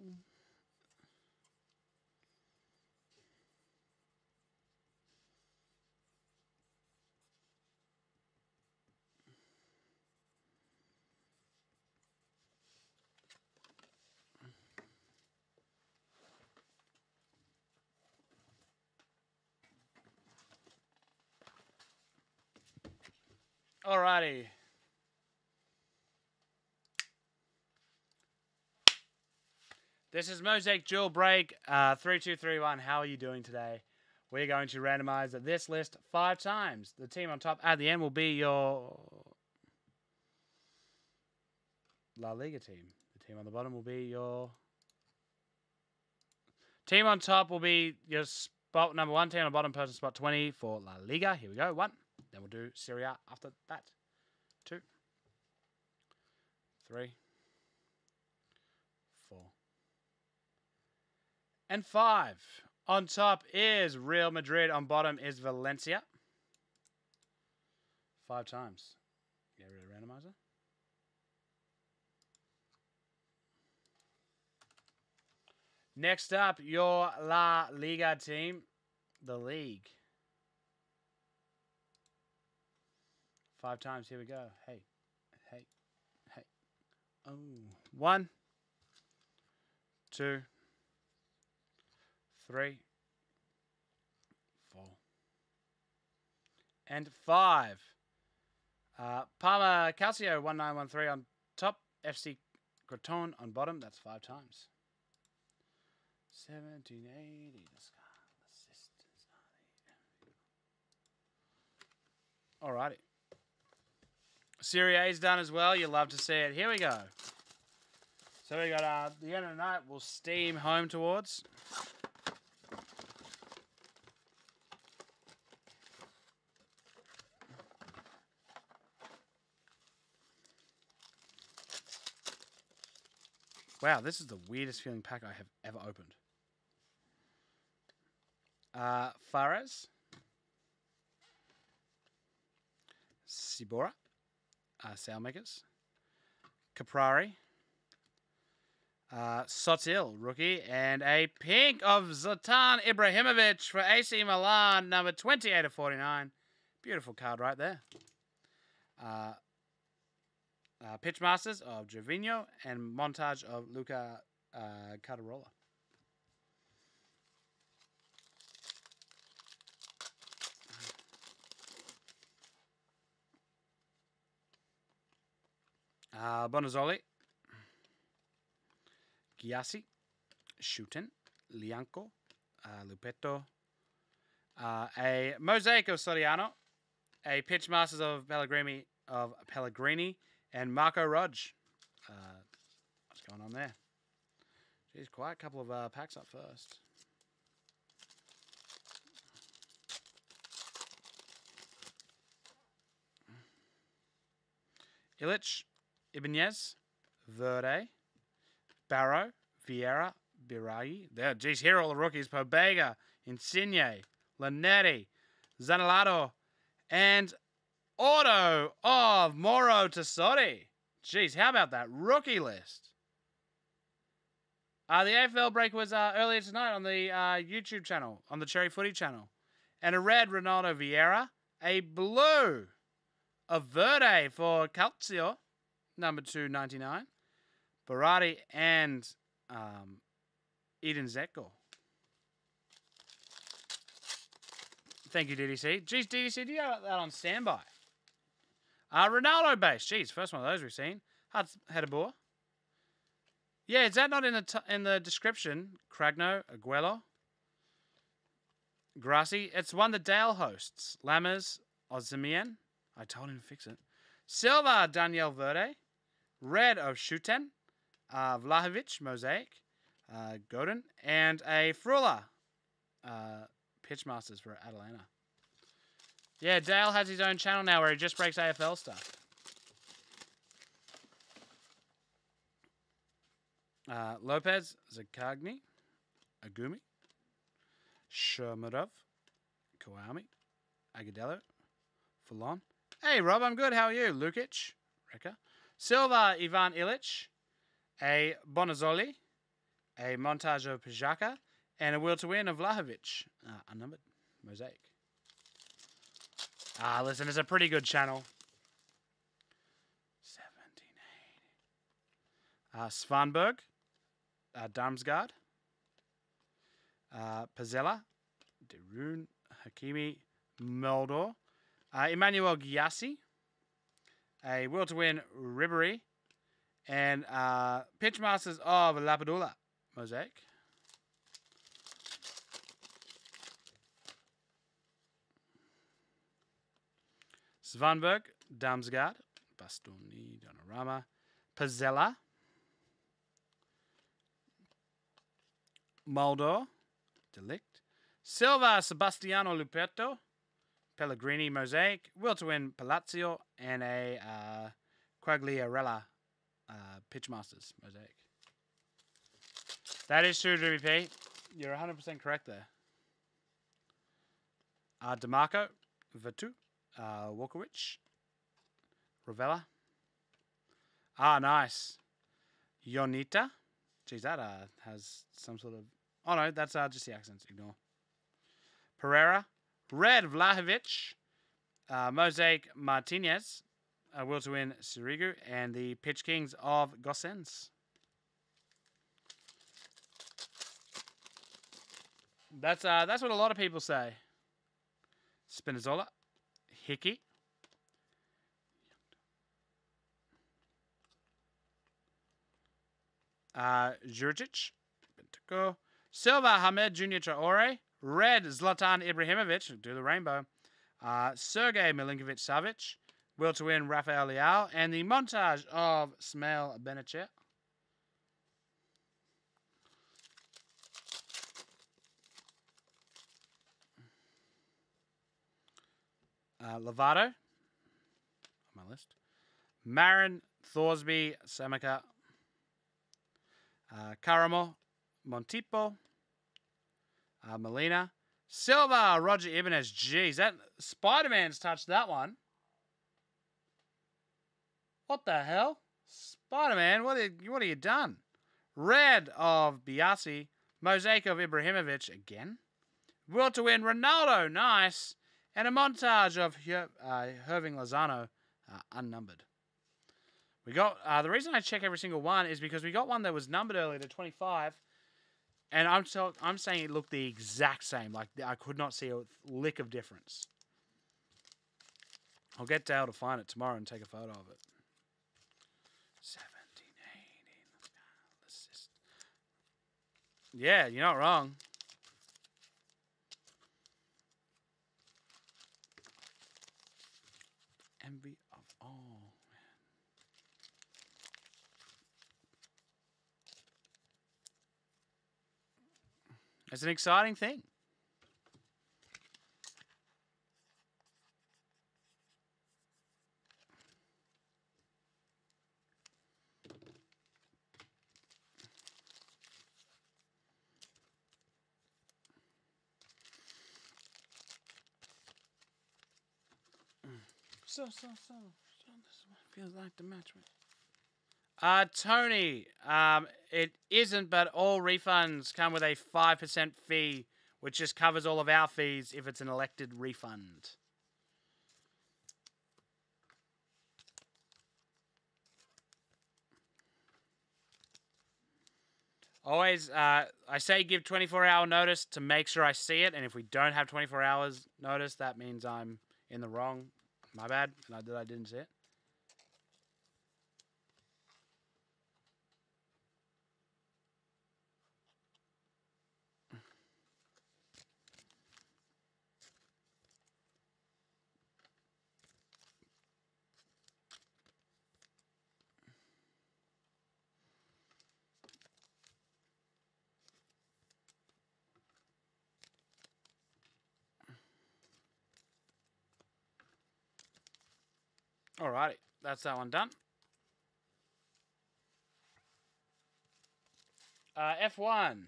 Alrighty. This is Mosaic Jewel Break uh, 3231. How are you doing today? We're going to randomize this list five times. The team on top at the end will be your La Liga team. The team on the bottom will be your team on top will be your spot number one. Team on the bottom, person spot 20 for La Liga. Here we go. One. Then we'll do Syria after that. Two. Three. Four. And five. On top is Real Madrid. On bottom is Valencia. Five times. Get rid of randomizer. Next up, your La Liga team, the league. Five times. Here we go. Hey, hey, hey. Oh, one, two, three, four, and five. Uh, Parma Calcio 1913 on top. FC Crotone on bottom. That's five times. 1780. The sky, sisters Alrighty. Serie A is done as well. You love to see it. Here we go. So we got uh, the end of the night. We'll steam home towards. Wow, this is the weirdest feeling pack I have ever opened. Uh. Sibora. Uh, Saelemaekers. Caprari. Uh, Sottil, rookie. And a pink of Zlatan Ibrahimovic for AC Milan, number 28 of 49. Beautiful card right there. Uh, uh, Pitch Masters of Gervinho and montage of Luca uh, Caldirola. Uh, Bonazzoli, Gyasi, Schouten, Lyanco, uh, Luperto, uh, a mosaic of Soriano, a pitch masters of Pellegrini of Pellegrini, and Marco Rog. Uh, what's going on there? Geez, quite a couple of uh, packs up first. Illich, Ibanez, Verde, Barrow, Vieira, Birai. There, geez, here are all the rookies. Pobega, Insigne, Lanetti, Zanellato, and auto of Moro Tesori. Jeez, how about that rookie list? Uh, the AFL break was uh, earlier tonight on the uh, YouTube channel, on the Cherry Footy channel. And a red Ronaldo Vieira, a blue a Verde for Calcio, number 299. Barati and um, Edin Džeko. Thank you, DDC. Geez, DDC, do you have that on standby? Uh, Ronaldo base. Jeez, first one of those we've seen. Hedabor. Yeah, is that not in the in the description? Cragno, Aguelo, Grassi. It's one that Dale hosts. Lammers, Osimhen. I told him to fix it. Silva, Daniel Verde. Red of Schouten. Uh, Vlahovic, Mosaic. Uh, Godin. And a Freuler. Uh, Pitchmasters for Atalanta. Yeah, Dale has his own channel now where he just breaks AFL stuff. Uh, Lopez, Zaccagni, Agumi, Shermadov, Kawami, Agadello, Falon. Hey, Rob, I'm good. How are you? Lukic, Reka, Silva, Ivan Illich, a Bonazzoli, a montage of Pjaca, and a will to win of Vlahovic, uh, unnumbered, Mosaic. Ah, listen, it's a pretty good channel. 1780. Uh, Svanberg, uh, Damsgaard, uh, Pezzella, Derun, Hakimi, Moldor, uh, Emmanuel Gyasi, a will to win Ribery, and uh, Pitchmasters of Lapadula, Mosaic. Svanberg, Damsgaard, Bastoni, Donnarumma, Pezzella, Moldor, De Ligt, Silva, Sebastiano Luperto, Pellegrini, Mosaic, Will to win Palazzo, and a uh, Quagliarella uh, Pitchmasters, Mosaic. That is true, WP. You're 100% correct there. Uh, DeMarco, Vatu, uh, Ravella. Ah, nice. Yonita. Geez, that uh, has some sort of. Oh no, that's uh, just the accents. Ignore. Pereira, Red Vlahovic, uh, Mosaic Martinez, uh, will to win Sirigu, and the Pitch Kings of Gosens. That's uh, that's what a lot of people say. Spinazzola, Hickey. Uh, Jurcic, Bentako, Silva, Hamed Junior Traore, Red, Zlatan Ibrahimovic, do the rainbow, uh, Sergey Milinkovic Savic, will to win Rafael Leao, and the montage of Smail Benicet. Uh, Lovato, on my list. Marin, Thorsby, Samaka, uh, Caramo, Montipo, uh, Molina, Silva, Roger Ibanez. Jeez, that Spider Man's touched that one. What the hell? Spider Man, what, have- what have you done? Red of Biasi, Mosaic of Ibrahimovic again. Will to win Ronaldo, nice. And a montage of Her- uh, Hirving Lozano, uh, unnumbered. We got uh, the reason I check every single one is because we got one that was numbered earlier to 25, and I'm I'm saying it looked the exact same. Like I could not see a lick of difference. I'll get Dale to find it tomorrow and take a photo of it. 17, 18. Yeah, you're not wrong. Envy of all. It's an exciting thing. So, so, so, so this is what it feels like to match with. Uh, Tony, um, it isn't, but all refunds come with a 5% fee, which just covers all of our fees if it's an elected refund. Always, uh, I say give 24 hour notice to make sure I see it, and if we don't have 24 hours notice, that means I'm in the wrong. My bad, I did I didn't see it. Alrighty, that's that one done. Uh, F1.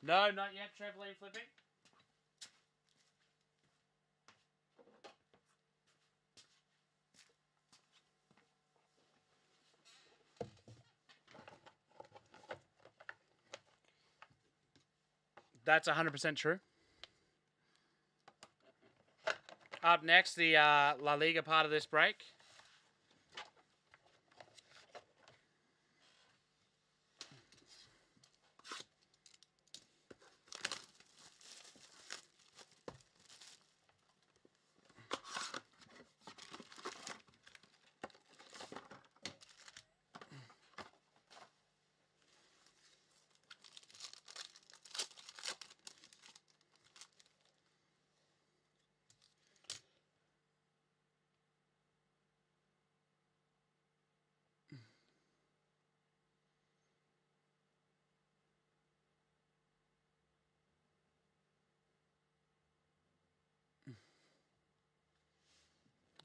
No, not yet. Trampoline flipping. That's 100% true. Up next, the uh, La Liga part of this break.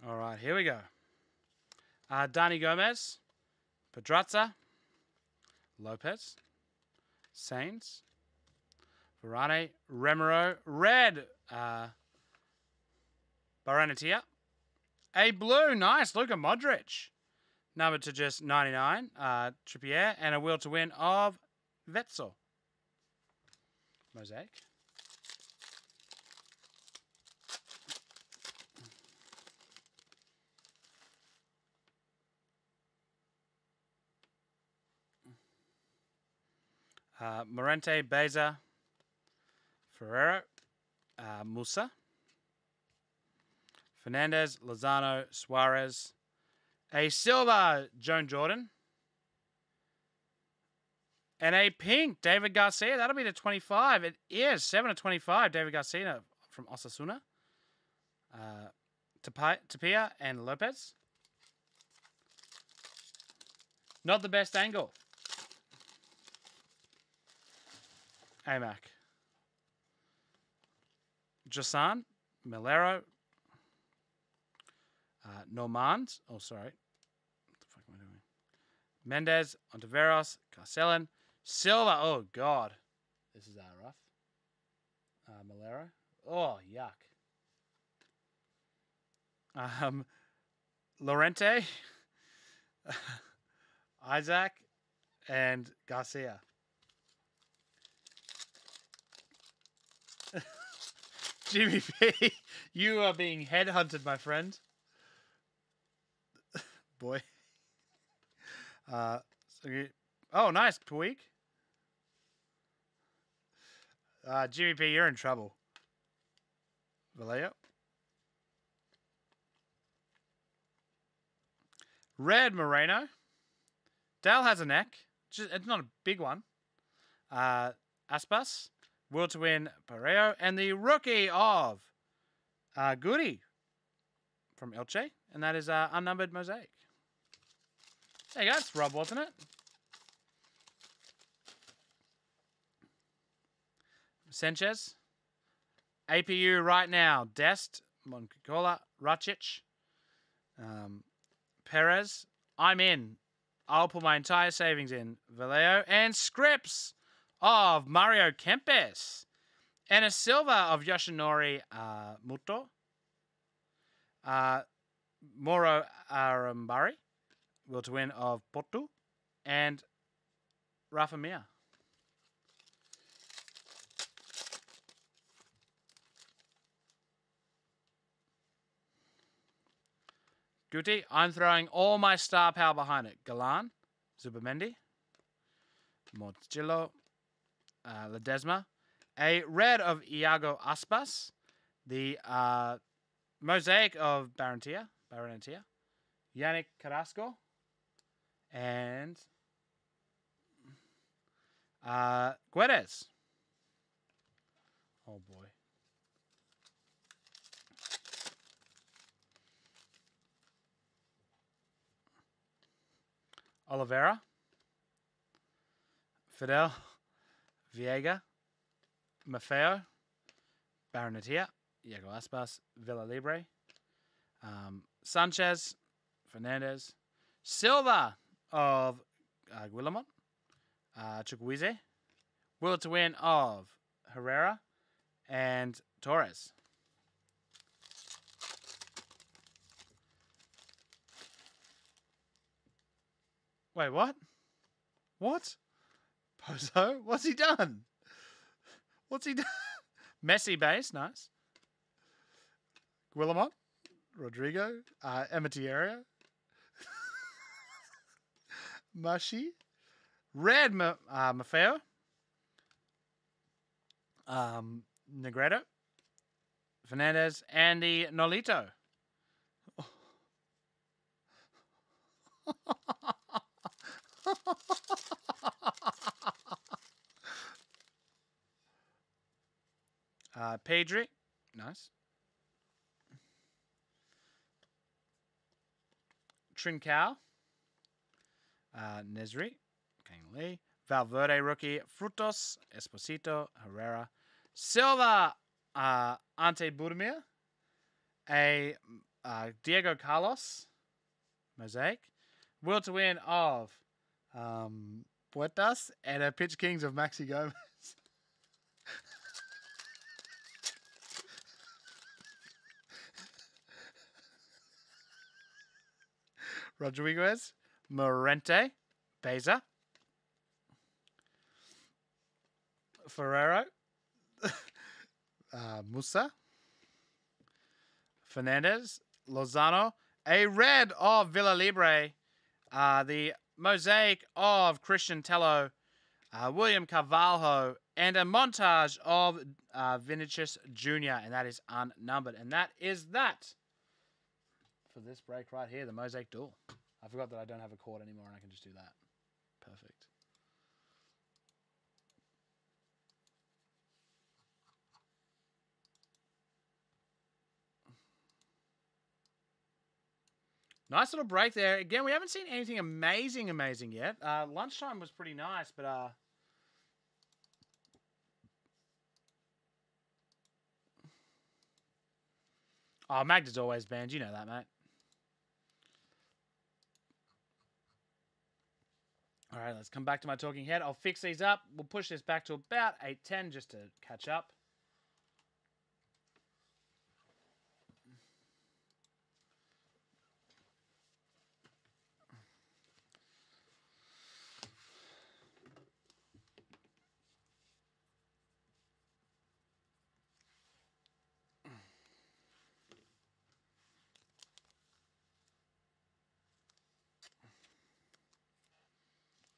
All right, here we go. Uh, Dani Gomez, Pedraza, Lopez, Sainz, Varane, Remero, Red, uh, Barrenetxea, a blue, nice, Luka Modric, number to just 99, uh, Trippier, and a will to win of Wetzel. Mosaic. Uh, Morente, Baeza, Ferrero, uh, Musah, Fernandez, Lozano, Suarez, a silver, Joan Jordan, and a pink, David Garcia. That'll be the 25. It is 7 to 25, David Garcia from Osasuna. Uh, Tapia, Tapia and Lopez. Not the best angle. AMAC. Jasan, Milero, uh, Normand. Oh, sorry. What the fuck am I doing? Mendez, Ontiveros, Carcelen, Silva. Oh, God. This is uh, rough. Uh, Malero. Oh, yuck. Um, Lorente, Isaac, and Garcia. Jimmy P, you are being headhunted, my friend. Boy. Uh, so you, oh, nice, Puig. Uh, Jimmy P, you're in trouble. Vallejo. Red Moreno. Dale has a neck. Just, it's not a big one. Uh, Aspas. Will to win Parejo. And the rookie of uh, Goody from Elche. And that is uh, unnumbered mosaic. You go. It's Rob, wasn't it? Sanchez. APU right now. Dest, Moncayola, Racic, um, Perez. I'm in. I'll put my entire savings in. Vallejo and Scripps of Mario Kempes. And a silver of Yoshinori uh, Muto. Uh, Moro Arambarri. Will to win of Porto. And Rafa Mir. Guti, I'm throwing all my star power behind it. Galan, Zubimendi, Mortillo, uh, Ledesma, a red of Iago Aspas, the uh, mosaic of Barrenetxea, Barrenetxea, Yannick Carrasco, and uh, Guedes. Oh boy. Oliveira, Fidel, Viega, Maffeo, Barrenetxea, Diego Aspas, Villalibre, um, Sanchez, Fernandez, Silva of uh, Guillemot, uh, Chukwueze, Will to win of Herrera, and Torres. Wait, what? What? Pozo? What's he done? What's he done? Messi base, nice. Guillemot, Rodrigo, uh, Emmetiera, Mashi, Red Ma- uh, Maffeo, um, Negredo, Fernandez, and the Nolito. uh, Pedri, nice. Trincao, uh, Nesri, Kang Lee, Valverde rookie, Frutos, Esposito, Herrera, Silva, uh, Ante Budimir, a uh, Diego Carlos, Mosaic, will to win of um, Puertas, and a Pitch Kings of Maxi Gomez. Rodriguez, Morente, Baeza, Ferrero, uh, Musah, Fernandez, Lozano, a red of Villalibre, uh, the mosaic of Cristian Tello, uh, William Carvalho, and a montage of uh, Vinicius Jr., and that is unnumbered. And that is that for this break right here, the Mosaic door. I forgot that I don't have a cord anymore and I can just do that. Perfect. Nice little break there. Again, we haven't seen anything amazing, amazing yet. Uh, lunchtime was pretty nice, but uh, oh, Magda's always banned. You know that, mate. All right, let's come back to my talking head. I'll fix these up. We'll push this back to about 8.10 just to catch up.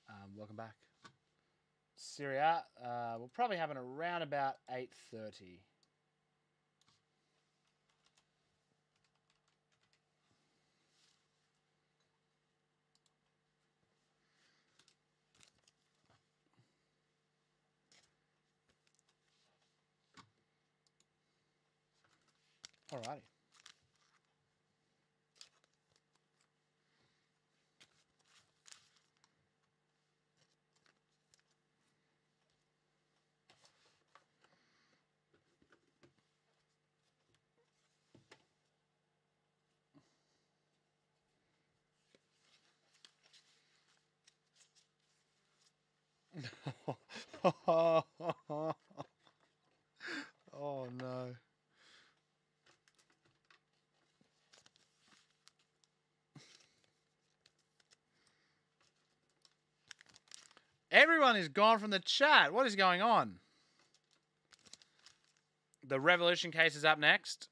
Um, welcome back. Syria, uh, we'll probably have it around about 8.30. Alrighty. oh no. Everyone is gone from the chat. What is going on? The Revolution case is up next.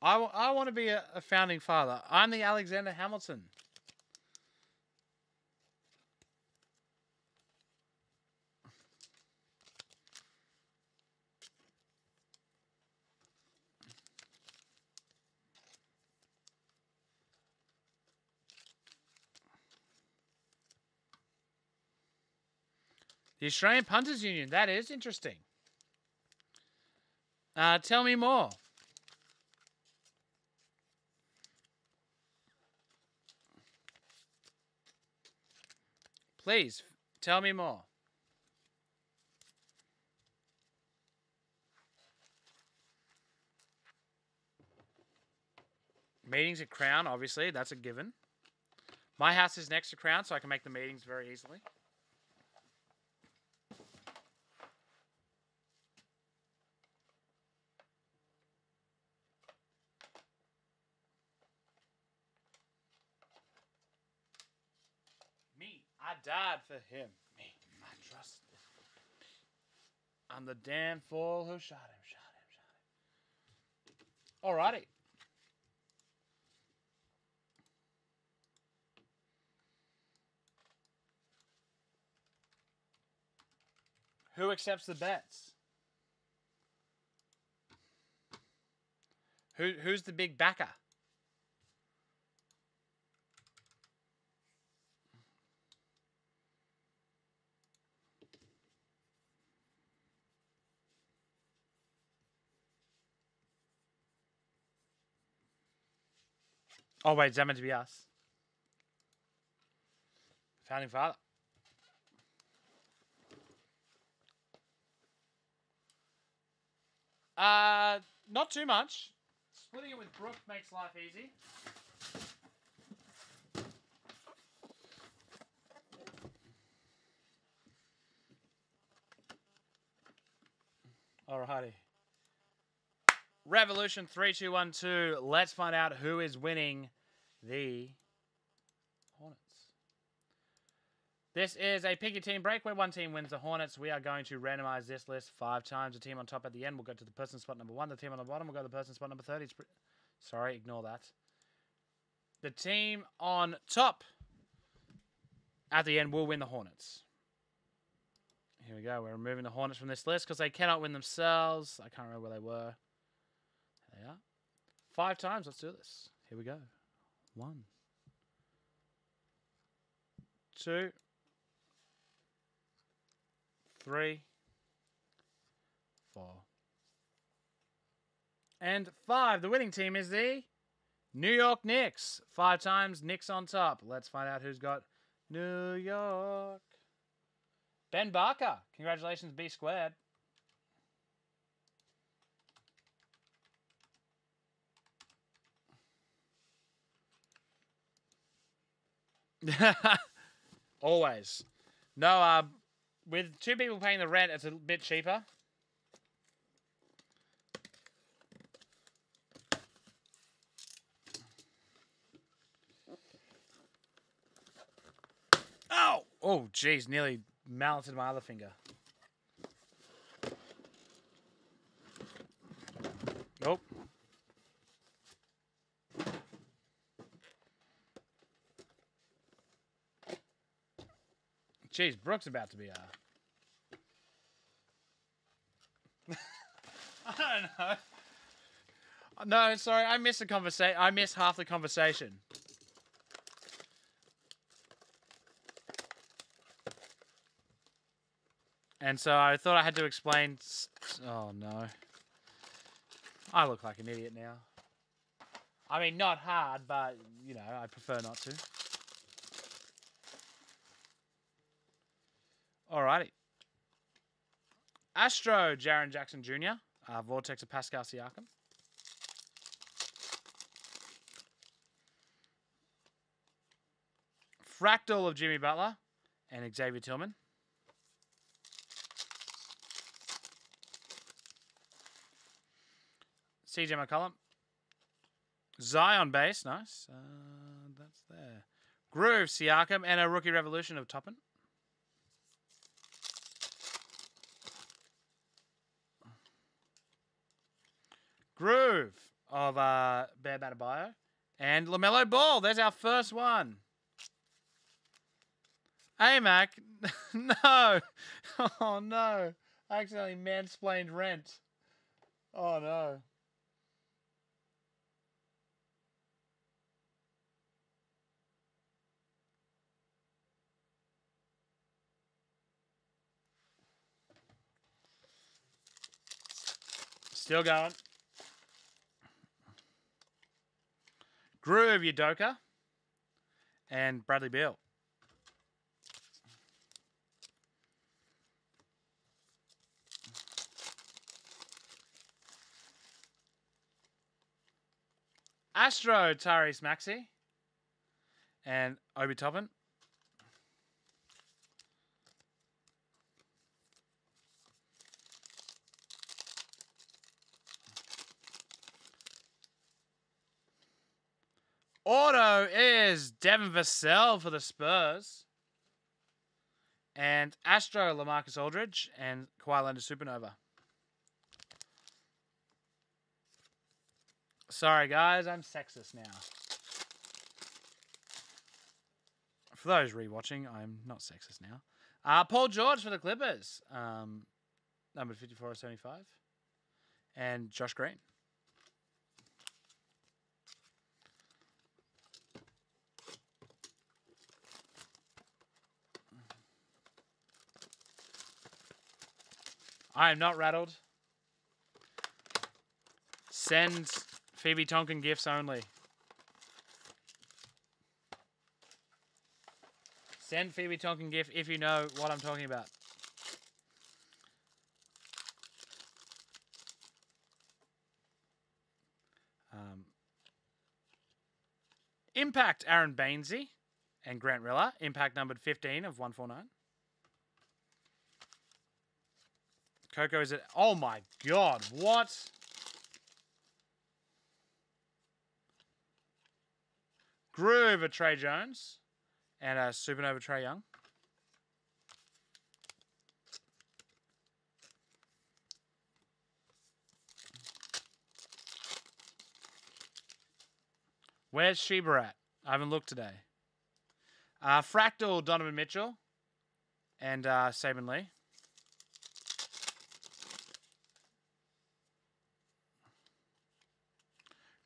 I, I want to be a, a founding father. I'm the Alexander Hamilton. The Australian Punters Union. That is interesting. Uh, tell me more. Please tell me more. Meetings at Crown, obviously, that's a given. My house is next to Crown, so I can make the meetings very easily. Me, I died for him. Me, I trust. I'm the damn fool who shot him, shot him, shot him. Alrighty. Who accepts the bets? Who who's the big backer? Oh wait, is that meant to be us? Founding father. Uh, not too much. Splitting it with Brooke makes life easy. Alrighty. Revolution 3212. Let's find out who is winning the Hornets. This is a pick your team break where one team wins the Hornets. We are going to randomize this list five times. The team on top at the end will go to the person spot number one. The team on the bottom will go to the person spot number 30. Sorry, ignore that. The team on top at the end will win the Hornets. Here we go. We're removing the Hornets from this list because they cannot win themselves. I can't remember where they were. There they are. Five times. Let's do this. Here we go. One, two, three, four, and five. The winning team is the New York Knicks. Five times, Knicks on top. Let's find out who's got New York. Ben Barker. Congratulations, B squared. Always. No, uh, with two people paying the rent, it's a bit cheaper. Oh! Oh, jeez, nearly malleted my other finger. Nope. Jeez, Brooke's about to be uh, a. I don't know. No, sorry, I missed the conversation. I missed half the conversation. And so I thought I had to explain. Oh no. I look like an idiot now. I mean, not hard, but you know, I prefer not to. Alrighty. Astro, Jaren Jackson Jr. Uh, Vortex of Pascal Siakam. Fractal of Jimmy Butler and Xavier Tillman. CJ McCollum. Zion base, nice. Uh, that's there. Groove, Siakam, and a rookie revolution of Toppin. Groove of uh, Bear Bio. And LaMelo Ball. There's our first one. Hey, Mac. no. Oh, no. I accidentally mansplained rent. Oh, no. Still going. Groove Udoka and Bradley Beal. Astro Tyrese Maxey and Obi Toppin. Auto is Devin Vassell for the Spurs. And Astro LaMarcus Aldridge and Kawhi Leonard Supernova. Sorry, guys, I'm sexist now. For those rewatching, I'm not sexist now. Uh, Paul George for the Clippers, um, number 54 or 75. And Josh Green. I am not rattled. Send Phoebe Tonkin gifts only. Send Phoebe Tonkin gift if you know what I'm talking about. Um, Impact Aaron Bainsey and Grant Riller. Impact numbered 15 of 149. Coco is it? Oh my god, what? Groove of Trey Jones and a Supernova Trae Young. Where's Sheba at? I haven't looked today. Uh, Fractal Donovan Mitchell and uh, Saben Lee.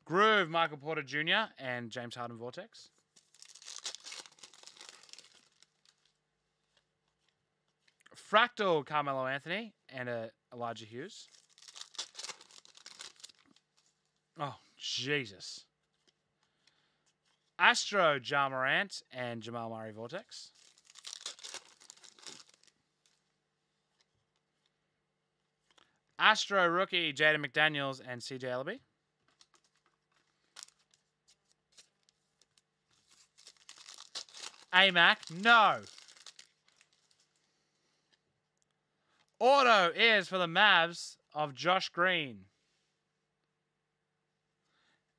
Groove, Michael Porter Jr. and James Harden Vortex. Fractal, Carmelo Anthony and uh, Elijah Hughes. Oh, Jesus. Astro, Ja Morant and Jamal Murray Vortex. Astro rookie Jaden McDaniels and CJ Elleby. AMAC, no. Auto is for the Mavs of Josh Green.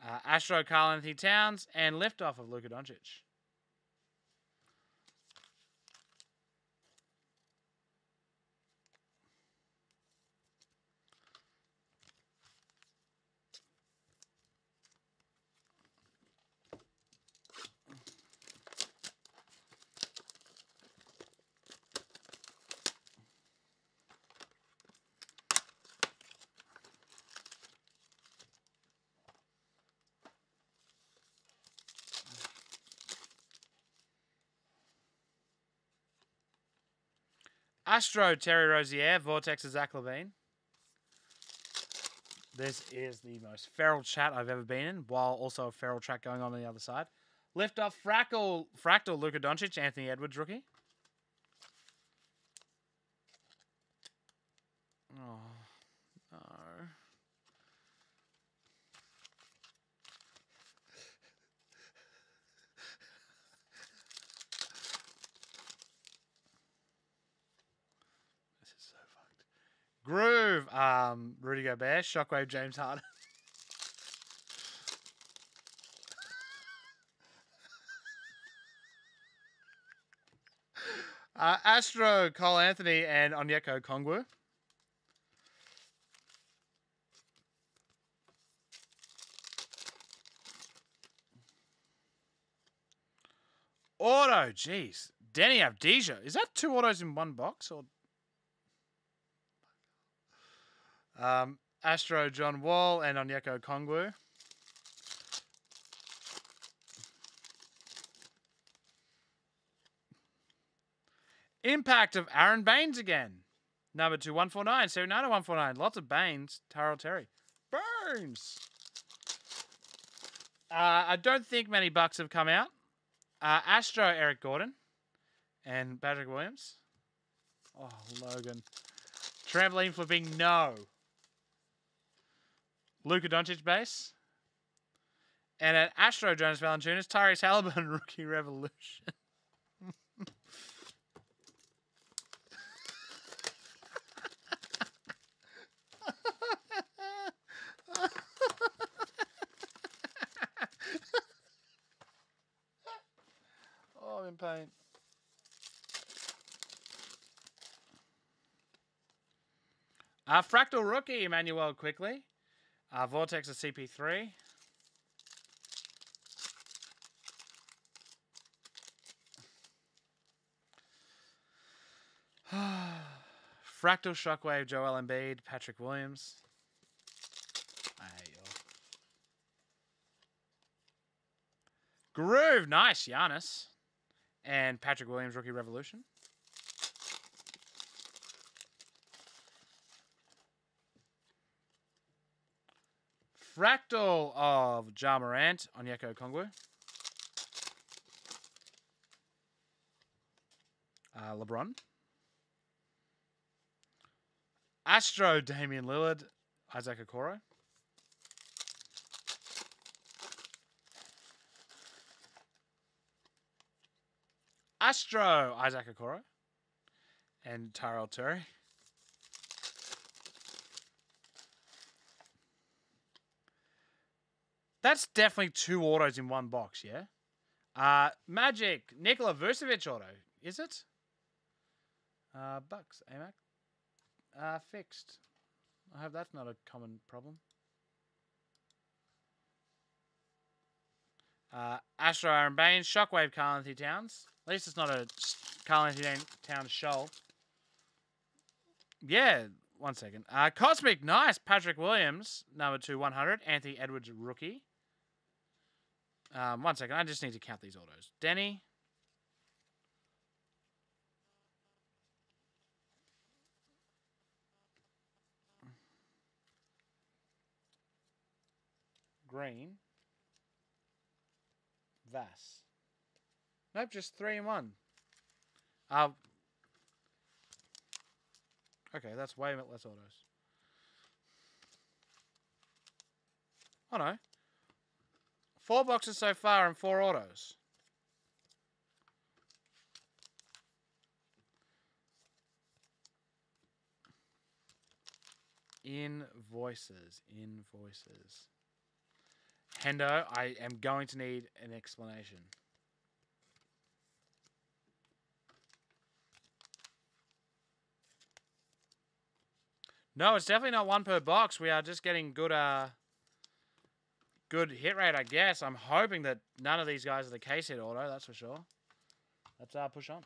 Uh, Astro Karl Anthony Towns and liftoff of Luka Doncic. Astro Terry Rozier, Vortex Zach LaVine. This is the most feral chat I've ever been in, while also a feral chat going on on the other side. Lift off Fractal, Fractal Luka Doncic, Anthony Edwards rookie. Oh, no. This is so fucked. Groove, Gobert, Shockwave, James Harden. uh, Astro, Cole Anthony, and Onyeka Okongwu. Auto, jeez. Deni Avdija. Is that two autos in one box or um, Astro John Wall and Onyeka Okongwu. Impact of Aaron Baines again. Number two, 149. 79 149. Lots of Baines. Tyrell Terry. Burns. Uh, I don't think many bucks have come out. Uh, Astro Eric Gordon and Patrick Williams. Oh, Logan. Trampoline flipping, no. Luka Doncic base. And an Astro Jonas Valanciunas, Tyrese Halliburton rookie revolution. oh, I'm in pain. Uh, Fractal rookie, Immanuel Quickley. Uh, Vortex of CP3. Fractal Shockwave, Joel Embiid, Patrick Williams. Groove, nice, Giannis. And Patrick Williams, Rookie Revolution. Fractal of Ja Morant, Onyeka Okongwu. Uh, LeBron. Astro, Damian Lillard, Isaac Okoro. Astro, Isaac Okoro. And Tyrell Terry. That's definitely two autos in one box, yeah? Uh, Magic, Nikola Vucevic auto. Is it? Uh, Bucks, AMAC. Uh, fixed. I hope that's not a common problem. Uh, Astro Aaron Baines, Shockwave Karl Anthony Towns. At least it's not a Karl Anthony Towns shoal. Yeah, one second. Uh, Cosmic, nice. Patrick Williams, number two, 100. Anthony Edwards, rookie. Um, one second. I just need to count these autos. Denny. Green. Vass. Nope, just three and one. Uh, okay, that's way less autos. Oh no. Four boxes so far and four autos. Invoices. Invoices. Hendo, I am going to need an explanation. No, it's definitely not one per box. We are just getting good uh good hit rate, I guess. I'm hoping that none of these guys are the case hit auto, that's for sure. Let's uh push on.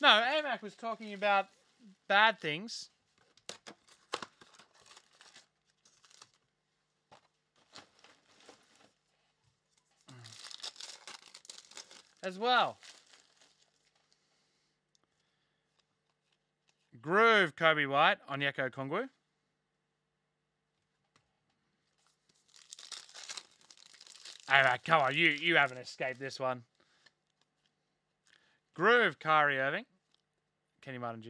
No, AMAC was talking about bad things. As well. Groove, Coby White, on Onyeka Okongwu. All right, come on, you you haven't escaped this one. Groove, Kyrie Irving. Kenny Martin Jr.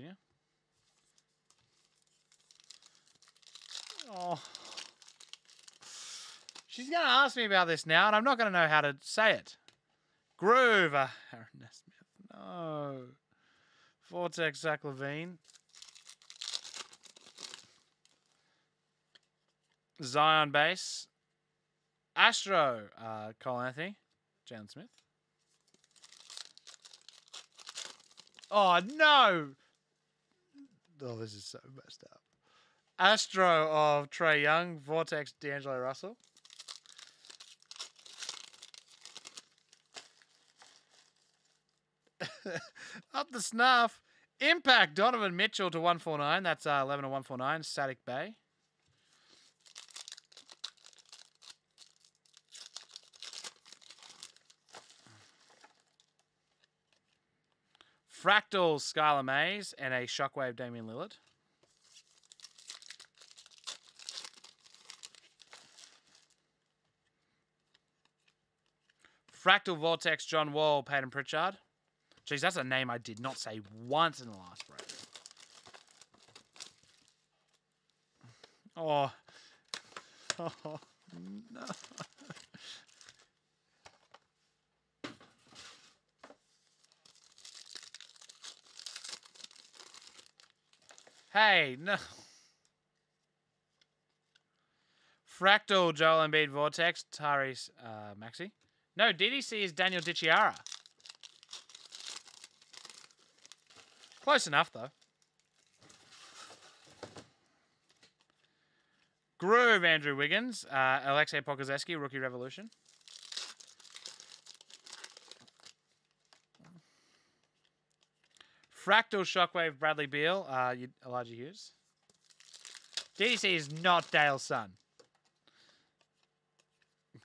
Oh. She's going to ask me about this now, and I'm not going to know how to say it. Groove, uh, Aaron Nesmith. No. Vortex, Zach LaVine. Zion base. Astro, uh, Cole Anthony. Jalen Smith. Oh, no. Oh, this is so messed up. Astro of Trae Young. Vortex, D'Angelo Russell. Up the snuff. Impact Donovan Mitchell to 149. That's uh, 11 to 149. Saddiq Bey. Fractal Skylar Mays and a Shockwave Damian Lillard. Fractal Vortex John Wall, Peyton Pritchard. Jeez, that's a name I did not say once in the last break. Oh. Oh, no. Hey, no. Fractal Joel Embiid Vortex, Tyrese uh, Maxey. No, DDC is Daniel Dicciara. Close enough, though. Groove, Andrew Wiggins. Uh, Aleksej Pokusevski, Rookie Revolution. Fractal Shockwave, Bradley Beal, uh, Elijah Hughes. DDC is not Dale's son.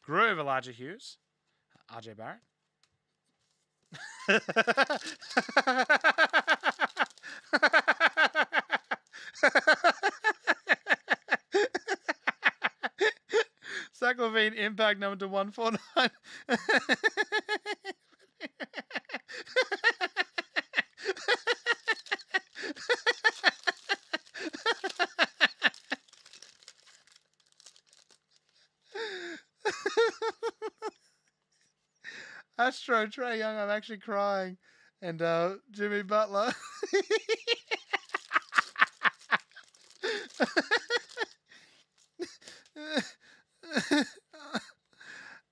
Groove, Elijah Hughes. RJ Barrett. Zach LaVine, impact number to 149. Trae Young, I'm actually crying. And uh, Jimmy Butler.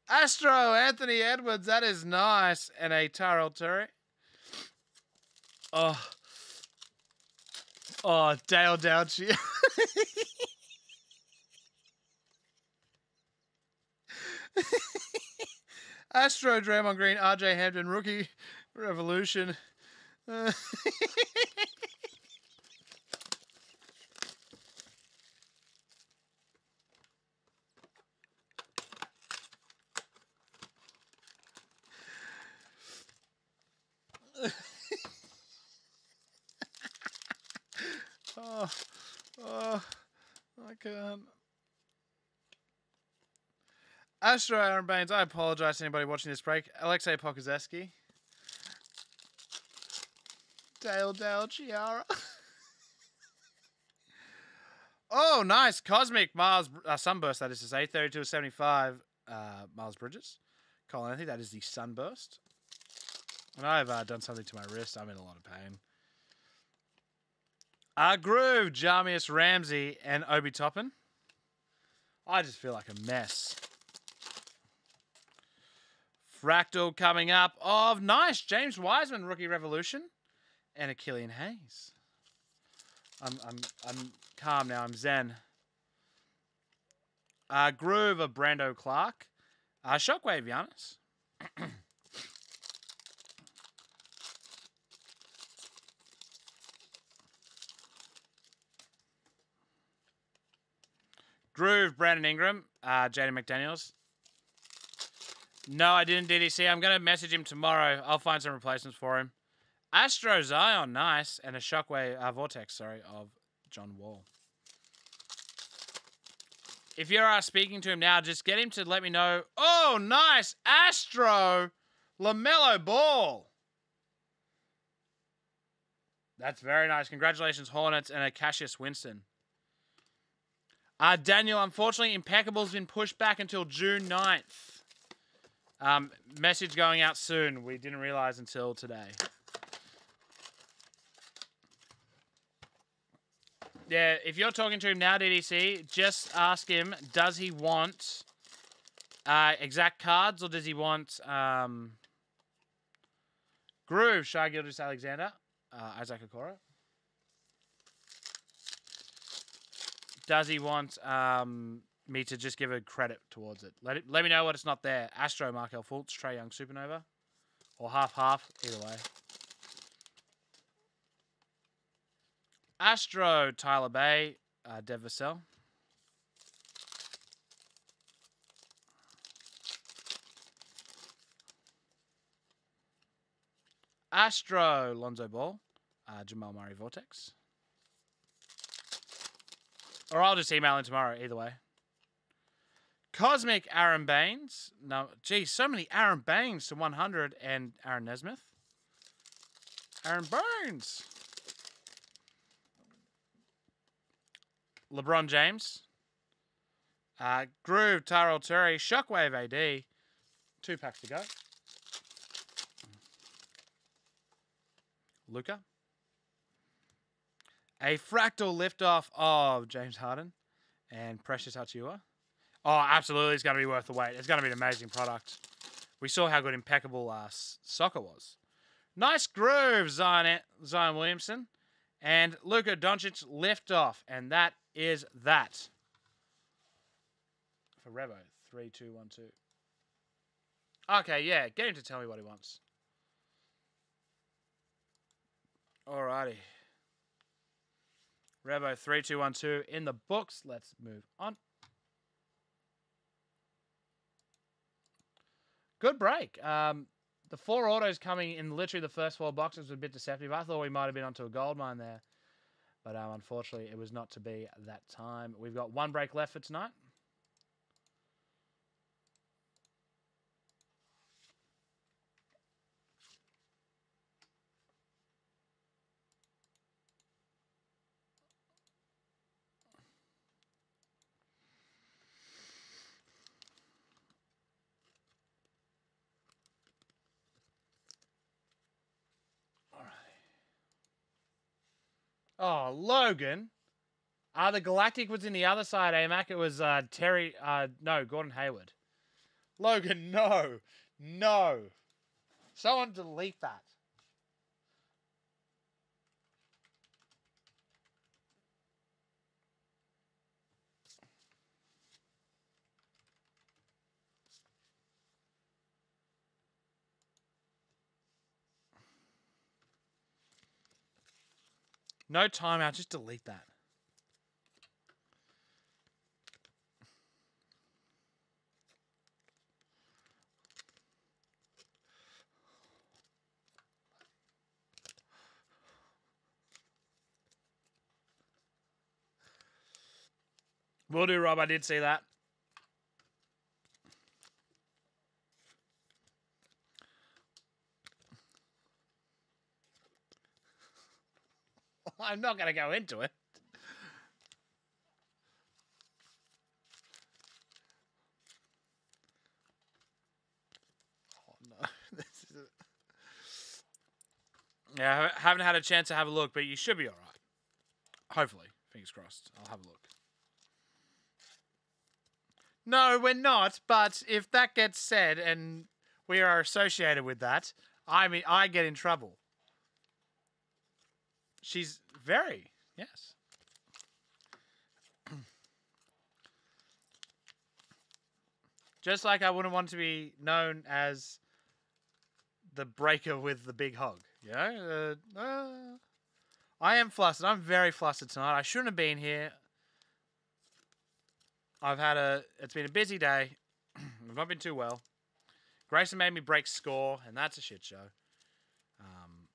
Astro Anthony Edwards, that is nice. And a Tyrell Terry. Oh. Oh, Dale Douchy. Astro Draymond Green, RJ Hampton, rookie revolution oh, oh, I can't. Astro Aaron Baines, I apologize to anybody watching this break. Aleksej Pokusevski. Dale Dale Chiara. oh, nice. Cosmic Mars uh, Sunburst, that is to say. 32 to 75 uh, Miles Bridges. Colin Anthony, that is the Sunburst. And I've uh, done something to my wrist. I'm in a lot of pain. Uh, Groove, Jahmi'us Ramsey, and Obi Toppin. I just feel like a mess. Fractal coming up of nice James Wiseman rookie revolution and a Killian Hayes. I'm I'm I'm calm now. I'm zen. Uh, Groove of Brando Clark. Uh, Shockwave Giannis. Groove, Brandon Ingram, uh, Jaden McDaniels. No, I didn't DDC. I'm going to message him tomorrow. I'll find some replacements for him. Astro Zion, nice. And a Shockwave, uh, Vortex, sorry, of John Wall. If you're uh, speaking to him now, just get him to let me know. Oh, nice. Astro LaMelo Ball. That's very nice. Congratulations, Hornets and a Cassius Winston. Uh, Daniel, unfortunately, Impeccable's been pushed back until June 9th. Um, message going out soon. We didn't realize until today. Yeah, if you're talking to him now, DDC, just ask him, does he want uh, exact cards or does he want um, Groove, Shai Gilgeous-Alexander, uh, Isaac Okoro? Does he want um, me to just give a credit towards it? Let, it, let me know what it's not there. Astro, Markelle Fultz, Trae Young, Supernova. Or half-half, either way. Astro, Tyler Bey, uh, Dev Vassell. Astro, Lonzo Ball, uh, Jamal Murray Vortex. Or I'll just email him tomorrow, either way. Cosmic Aaron Baines. No, geez, so many Aaron Baines to 100 and Aaron Nesmith. Aaron Baines. LeBron James. Uh, Groove, Tyrell Terry, Shockwave AD. Two packs to go. Luka. A fractal liftoff of James Harden and Precious Achiuwa. Oh, absolutely. It's going to be worth the wait. It's going to be an amazing product. We saw how good impeccable uh, soccer was. Nice groove, Zion, Zion Williamson. And Luka Doncic liftoff. And that is that. For Revo. Three, two, one, two. Okay, yeah. Get him to tell me what he wants. Alrighty. Revo 3212 in the books. Let's move on. Good break. Um, the four autos coming in literally the first four boxes was a bit deceptive. I thought we might have been onto a gold mine there. But um, unfortunately, it was not to be that time. We've got one break left for tonight. Oh, Logan. Uh, the Galactic was in the other side, AMAC. It was uh, Terry. Uh, no, Gordon Hayward. Logan, no. No. Someone delete that. No timeout. Just delete that. Will do, Rob. I did see that. I'm not going to go into it. Oh no, this is. Yeah, I haven't had a chance to have a look, but you should be all right. Hopefully, fingers crossed. I'll have a look. No, we're not. But if that gets said and we are associated with that, I mean, I get in trouble. She's very, yes. Just like I wouldn't want to be known as the breaker with the big hog. You know? Uh, uh, I am flustered. I'm very flustered tonight. I shouldn't have been here. I've had a. It's been a busy day. I've not been too well. Grayson made me break score, and that's a shit show. Um,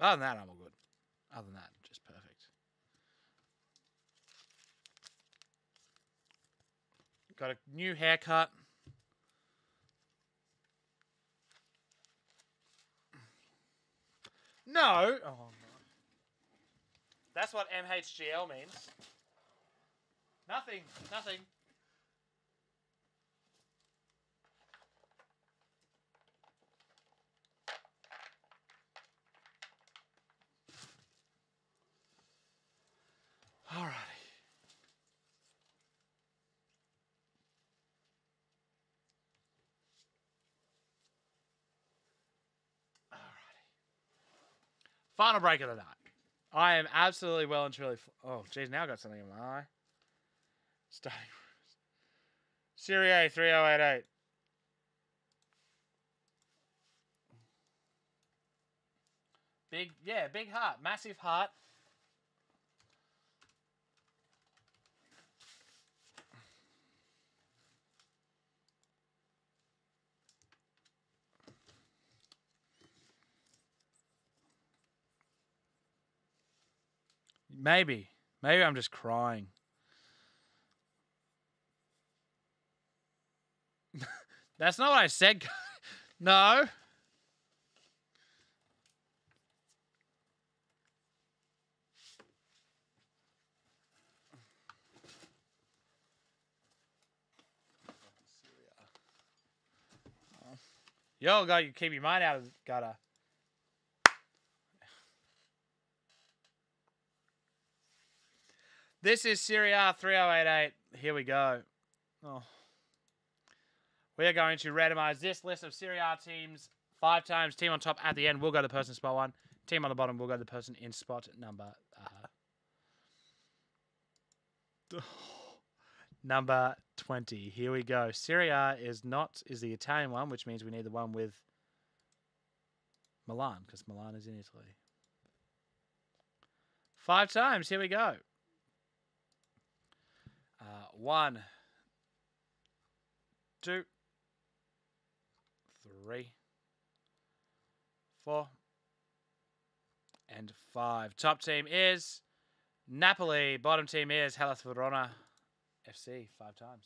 other than that, I'm all good. Other than that, just perfect. Got a new haircut. No. Oh, no. That's what MHGL means. Nothing. Nothing. Alrighty. Final break of the night. I am absolutely well and truly. Oh, geez, now I got something in my eye. Starting. Serie A 3088. Big, yeah, big heart, massive heart. Maybe. Maybe I'm just crying. That's not what I said. no. Yo, got you keep your mind out of the This is Serie A 3088. Here we go. Oh. We are going to randomize this list of Serie A teams five times. Team on top at the end will go to the person spot one. Team on the bottom will go to the person in spot number uh, number 20. Here we go. Serie A is not is the Italian one, which means we need the one with Milan because Milan is in Italy. Five times. Here we go. Uh, one, two, three, four, and five. Top team is Napoli. Bottom team is Hellas Verona FC. Five times.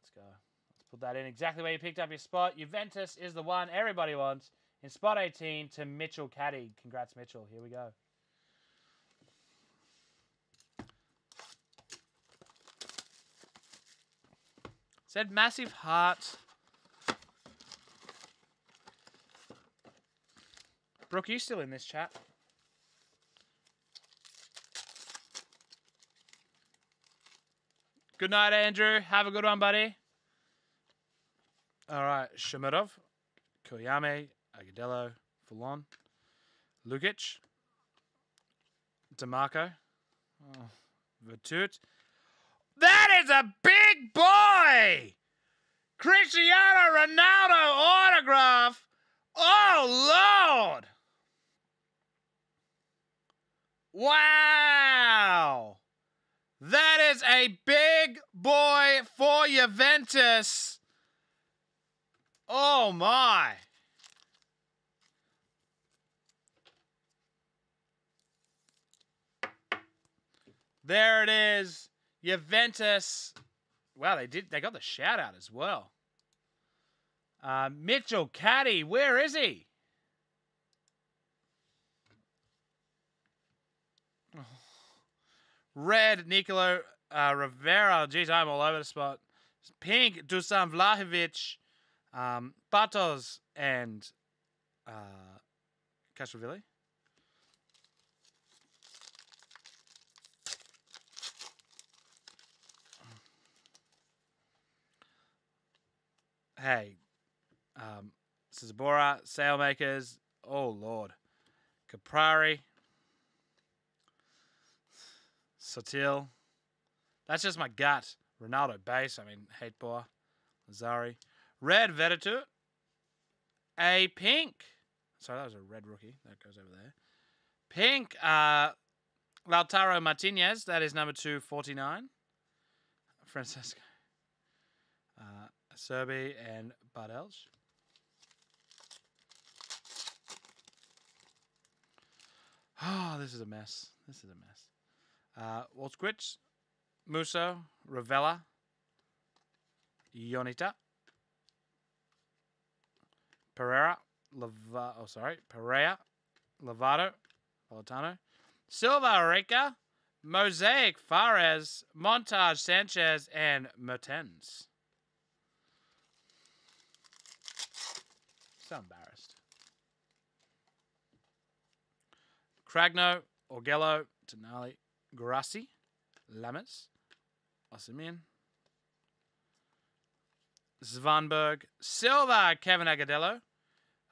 Let's go. Let's put that in exactly where you picked up your spot. Juventus is the one everybody wants. In spot 18 to Mitchell Caddy. Congrats, Mitchell. Here we go. Said massive heart. Brooke, are you still in this chat? Good night, Andrew. Have a good one, buddy. All right, Shamadov, Koyame, Agudelo, Foulon, Lukic, DeMarco, oh, Vertut. That is a big boy! Cristiano Ronaldo autograph. Oh, Lord! Wow! That is a big boy for Juventus. Oh, my. There it is. Juventus. Wow, they did. They got the shout out as well. Uh, Mitchell Caddy, where is he? Red Nicolo uh, Rivera. Geez, I'm all over the spot. Pink Dusan Vlahovic, um, Batos, and uh. Hey, um, Sazabora, Saelemaekers, oh Lord, Caprari, Sottil. That's just my gut. Ronaldo base, I mean, hate boy, Lazzari. Red Vedator, a pink. Sorry, that was a red rookie. That goes over there. Pink, uh, Lautaro Martinez. That is number 249. Francesco. Serbi and Bud Elch. Oh, this is a mess. This is a mess. Uh, Waltzquitch, Musso, Ravella, Yonita, Pereira, Lava, oh sorry, Pereira, Lovato, Voltano, Silva Rica, Mosaic Fares, Montage Sanchez, and Mertens. So embarrassed. Cragno, Orgello, Tonali, Grassi, Lammers, Osimhen, Svanberg, Silva, Kevin Agudelo,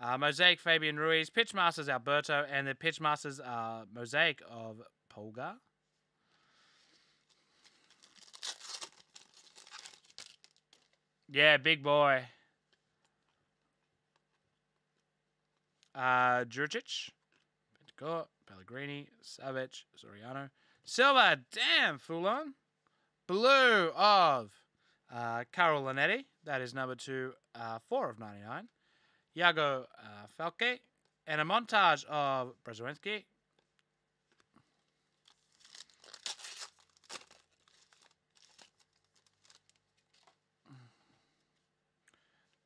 uh, Mosaic, Fabian Ruiz, Pitchmasters, Alberto, and the Pitchmasters are Mosaic of Pulgar. Yeah, big boy. Uh, Jurcic, Bentancur, Pellegrini, Savage, Soriano, Silva, damn, Foulon. Blue of uh, Carol Lanetti, that is number two, uh, four of 99. Iago uh, Falque, and a montage of Brzezinski.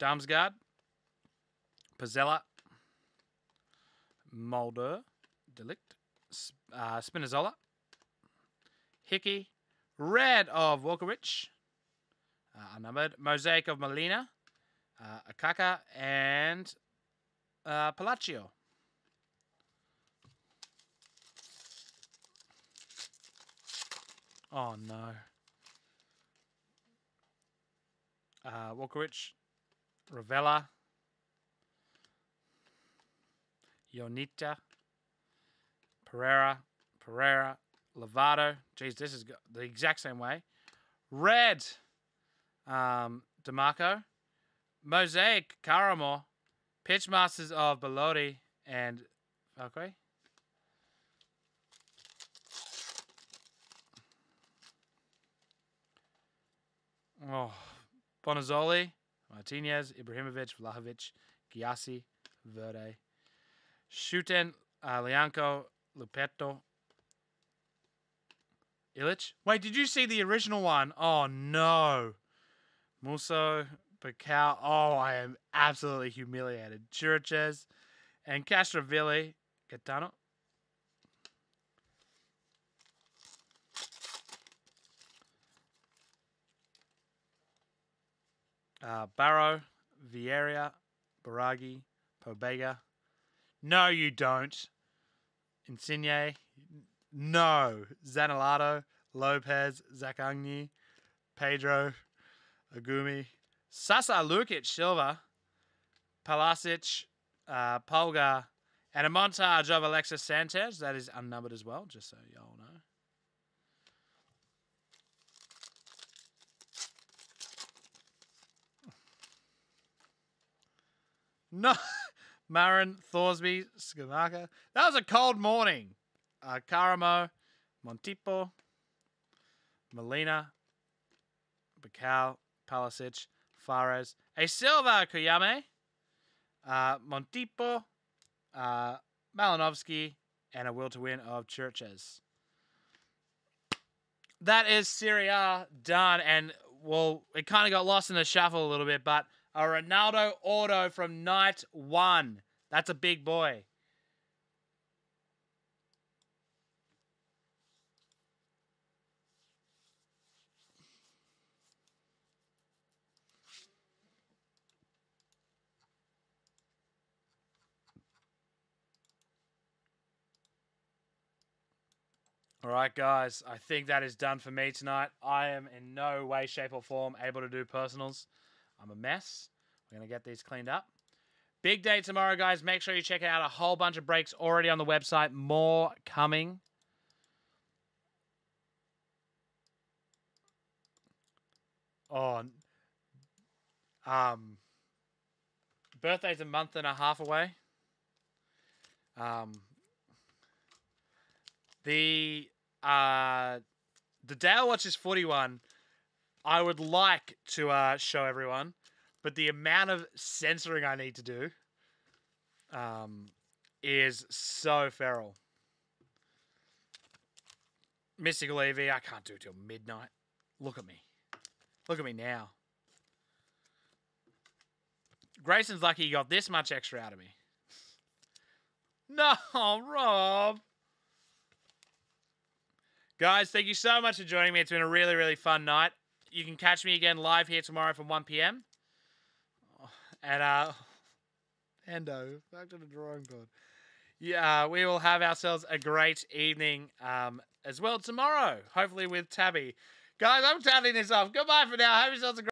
Damsgaard, Pizzella, Mulder, de Ligt, uh, Spinazzola, Hickey, Red of Walkerich, uh, unnumbered, Mosaic of Molina, uh, Akaka, and uh, Palacio. Oh no. Uh, Walkerich, Ravella, Yonita, Pereira, Pereira, Lovato. Jeez, this is the exact same way. Red, um, Demarco, Mosaic, Caramore, Pitchmasters of Belotti, and okay. Oh, Bonazzoli, Martinez, Ibrahimovic, Vlahovic, Giassi, Verde, Shuten, uh, Lianco, Lupetto, Illich. Wait, did you see the original one? Oh no. Musso, Bacau. Oh, I am absolutely humiliated. Churches and Castrovilli, Gaetano. Uh, Barrow, Vieira, Baragi, Pobega. No, you don't. Insigne. No. Zanellato, Lopez, Zaccagni, Pedro, Agumi, Sasa Lukic, Silva, Palasic, uh, Pulgar, and a montage of Alexis Sanchez. That is unnumbered as well, just so y'all know. No, Marin, Thorsby, Scamacca. That was a cold morning. Uh, Karamoh, Montipo, Molina, Bacau, Pasalic, Fares, a Silva Koyame, uh, Montipo, uh, Malinovskyi, and a will to win of Churches. That is Serie A done, and well, it kind of got lost in the shuffle a little bit, but a Ronaldo auto from night one. That's a big boy. All right, guys. I think that is done for me tonight. I am in no way, shape, or form able to do personals. I'm a mess. We're going to get these cleaned up. Big day tomorrow, guys. Make sure you check out a whole bunch of breaks already on the website. More coming. Oh, um, birthday's a month and a half away. Um, the uh, the Dale Watches Footy one, I would like to uh, show everyone, but the amount of censoring I need to do um, is so feral. Mystical EV, I can't do it till midnight. Look at me. Look at me now. Grayson's lucky he got this much extra out of me. No, Rob. Guys, thank you so much for joining me. It's been a really, really fun night. You can catch me again live here tomorrow from 1 p.m. And, uh, Endo, back to the drawing board. Yeah, uh, we will have ourselves a great evening um, as well tomorrow, hopefully with Tabby. Guys, I'm turning this off. Goodbye for now. Have yourselves a great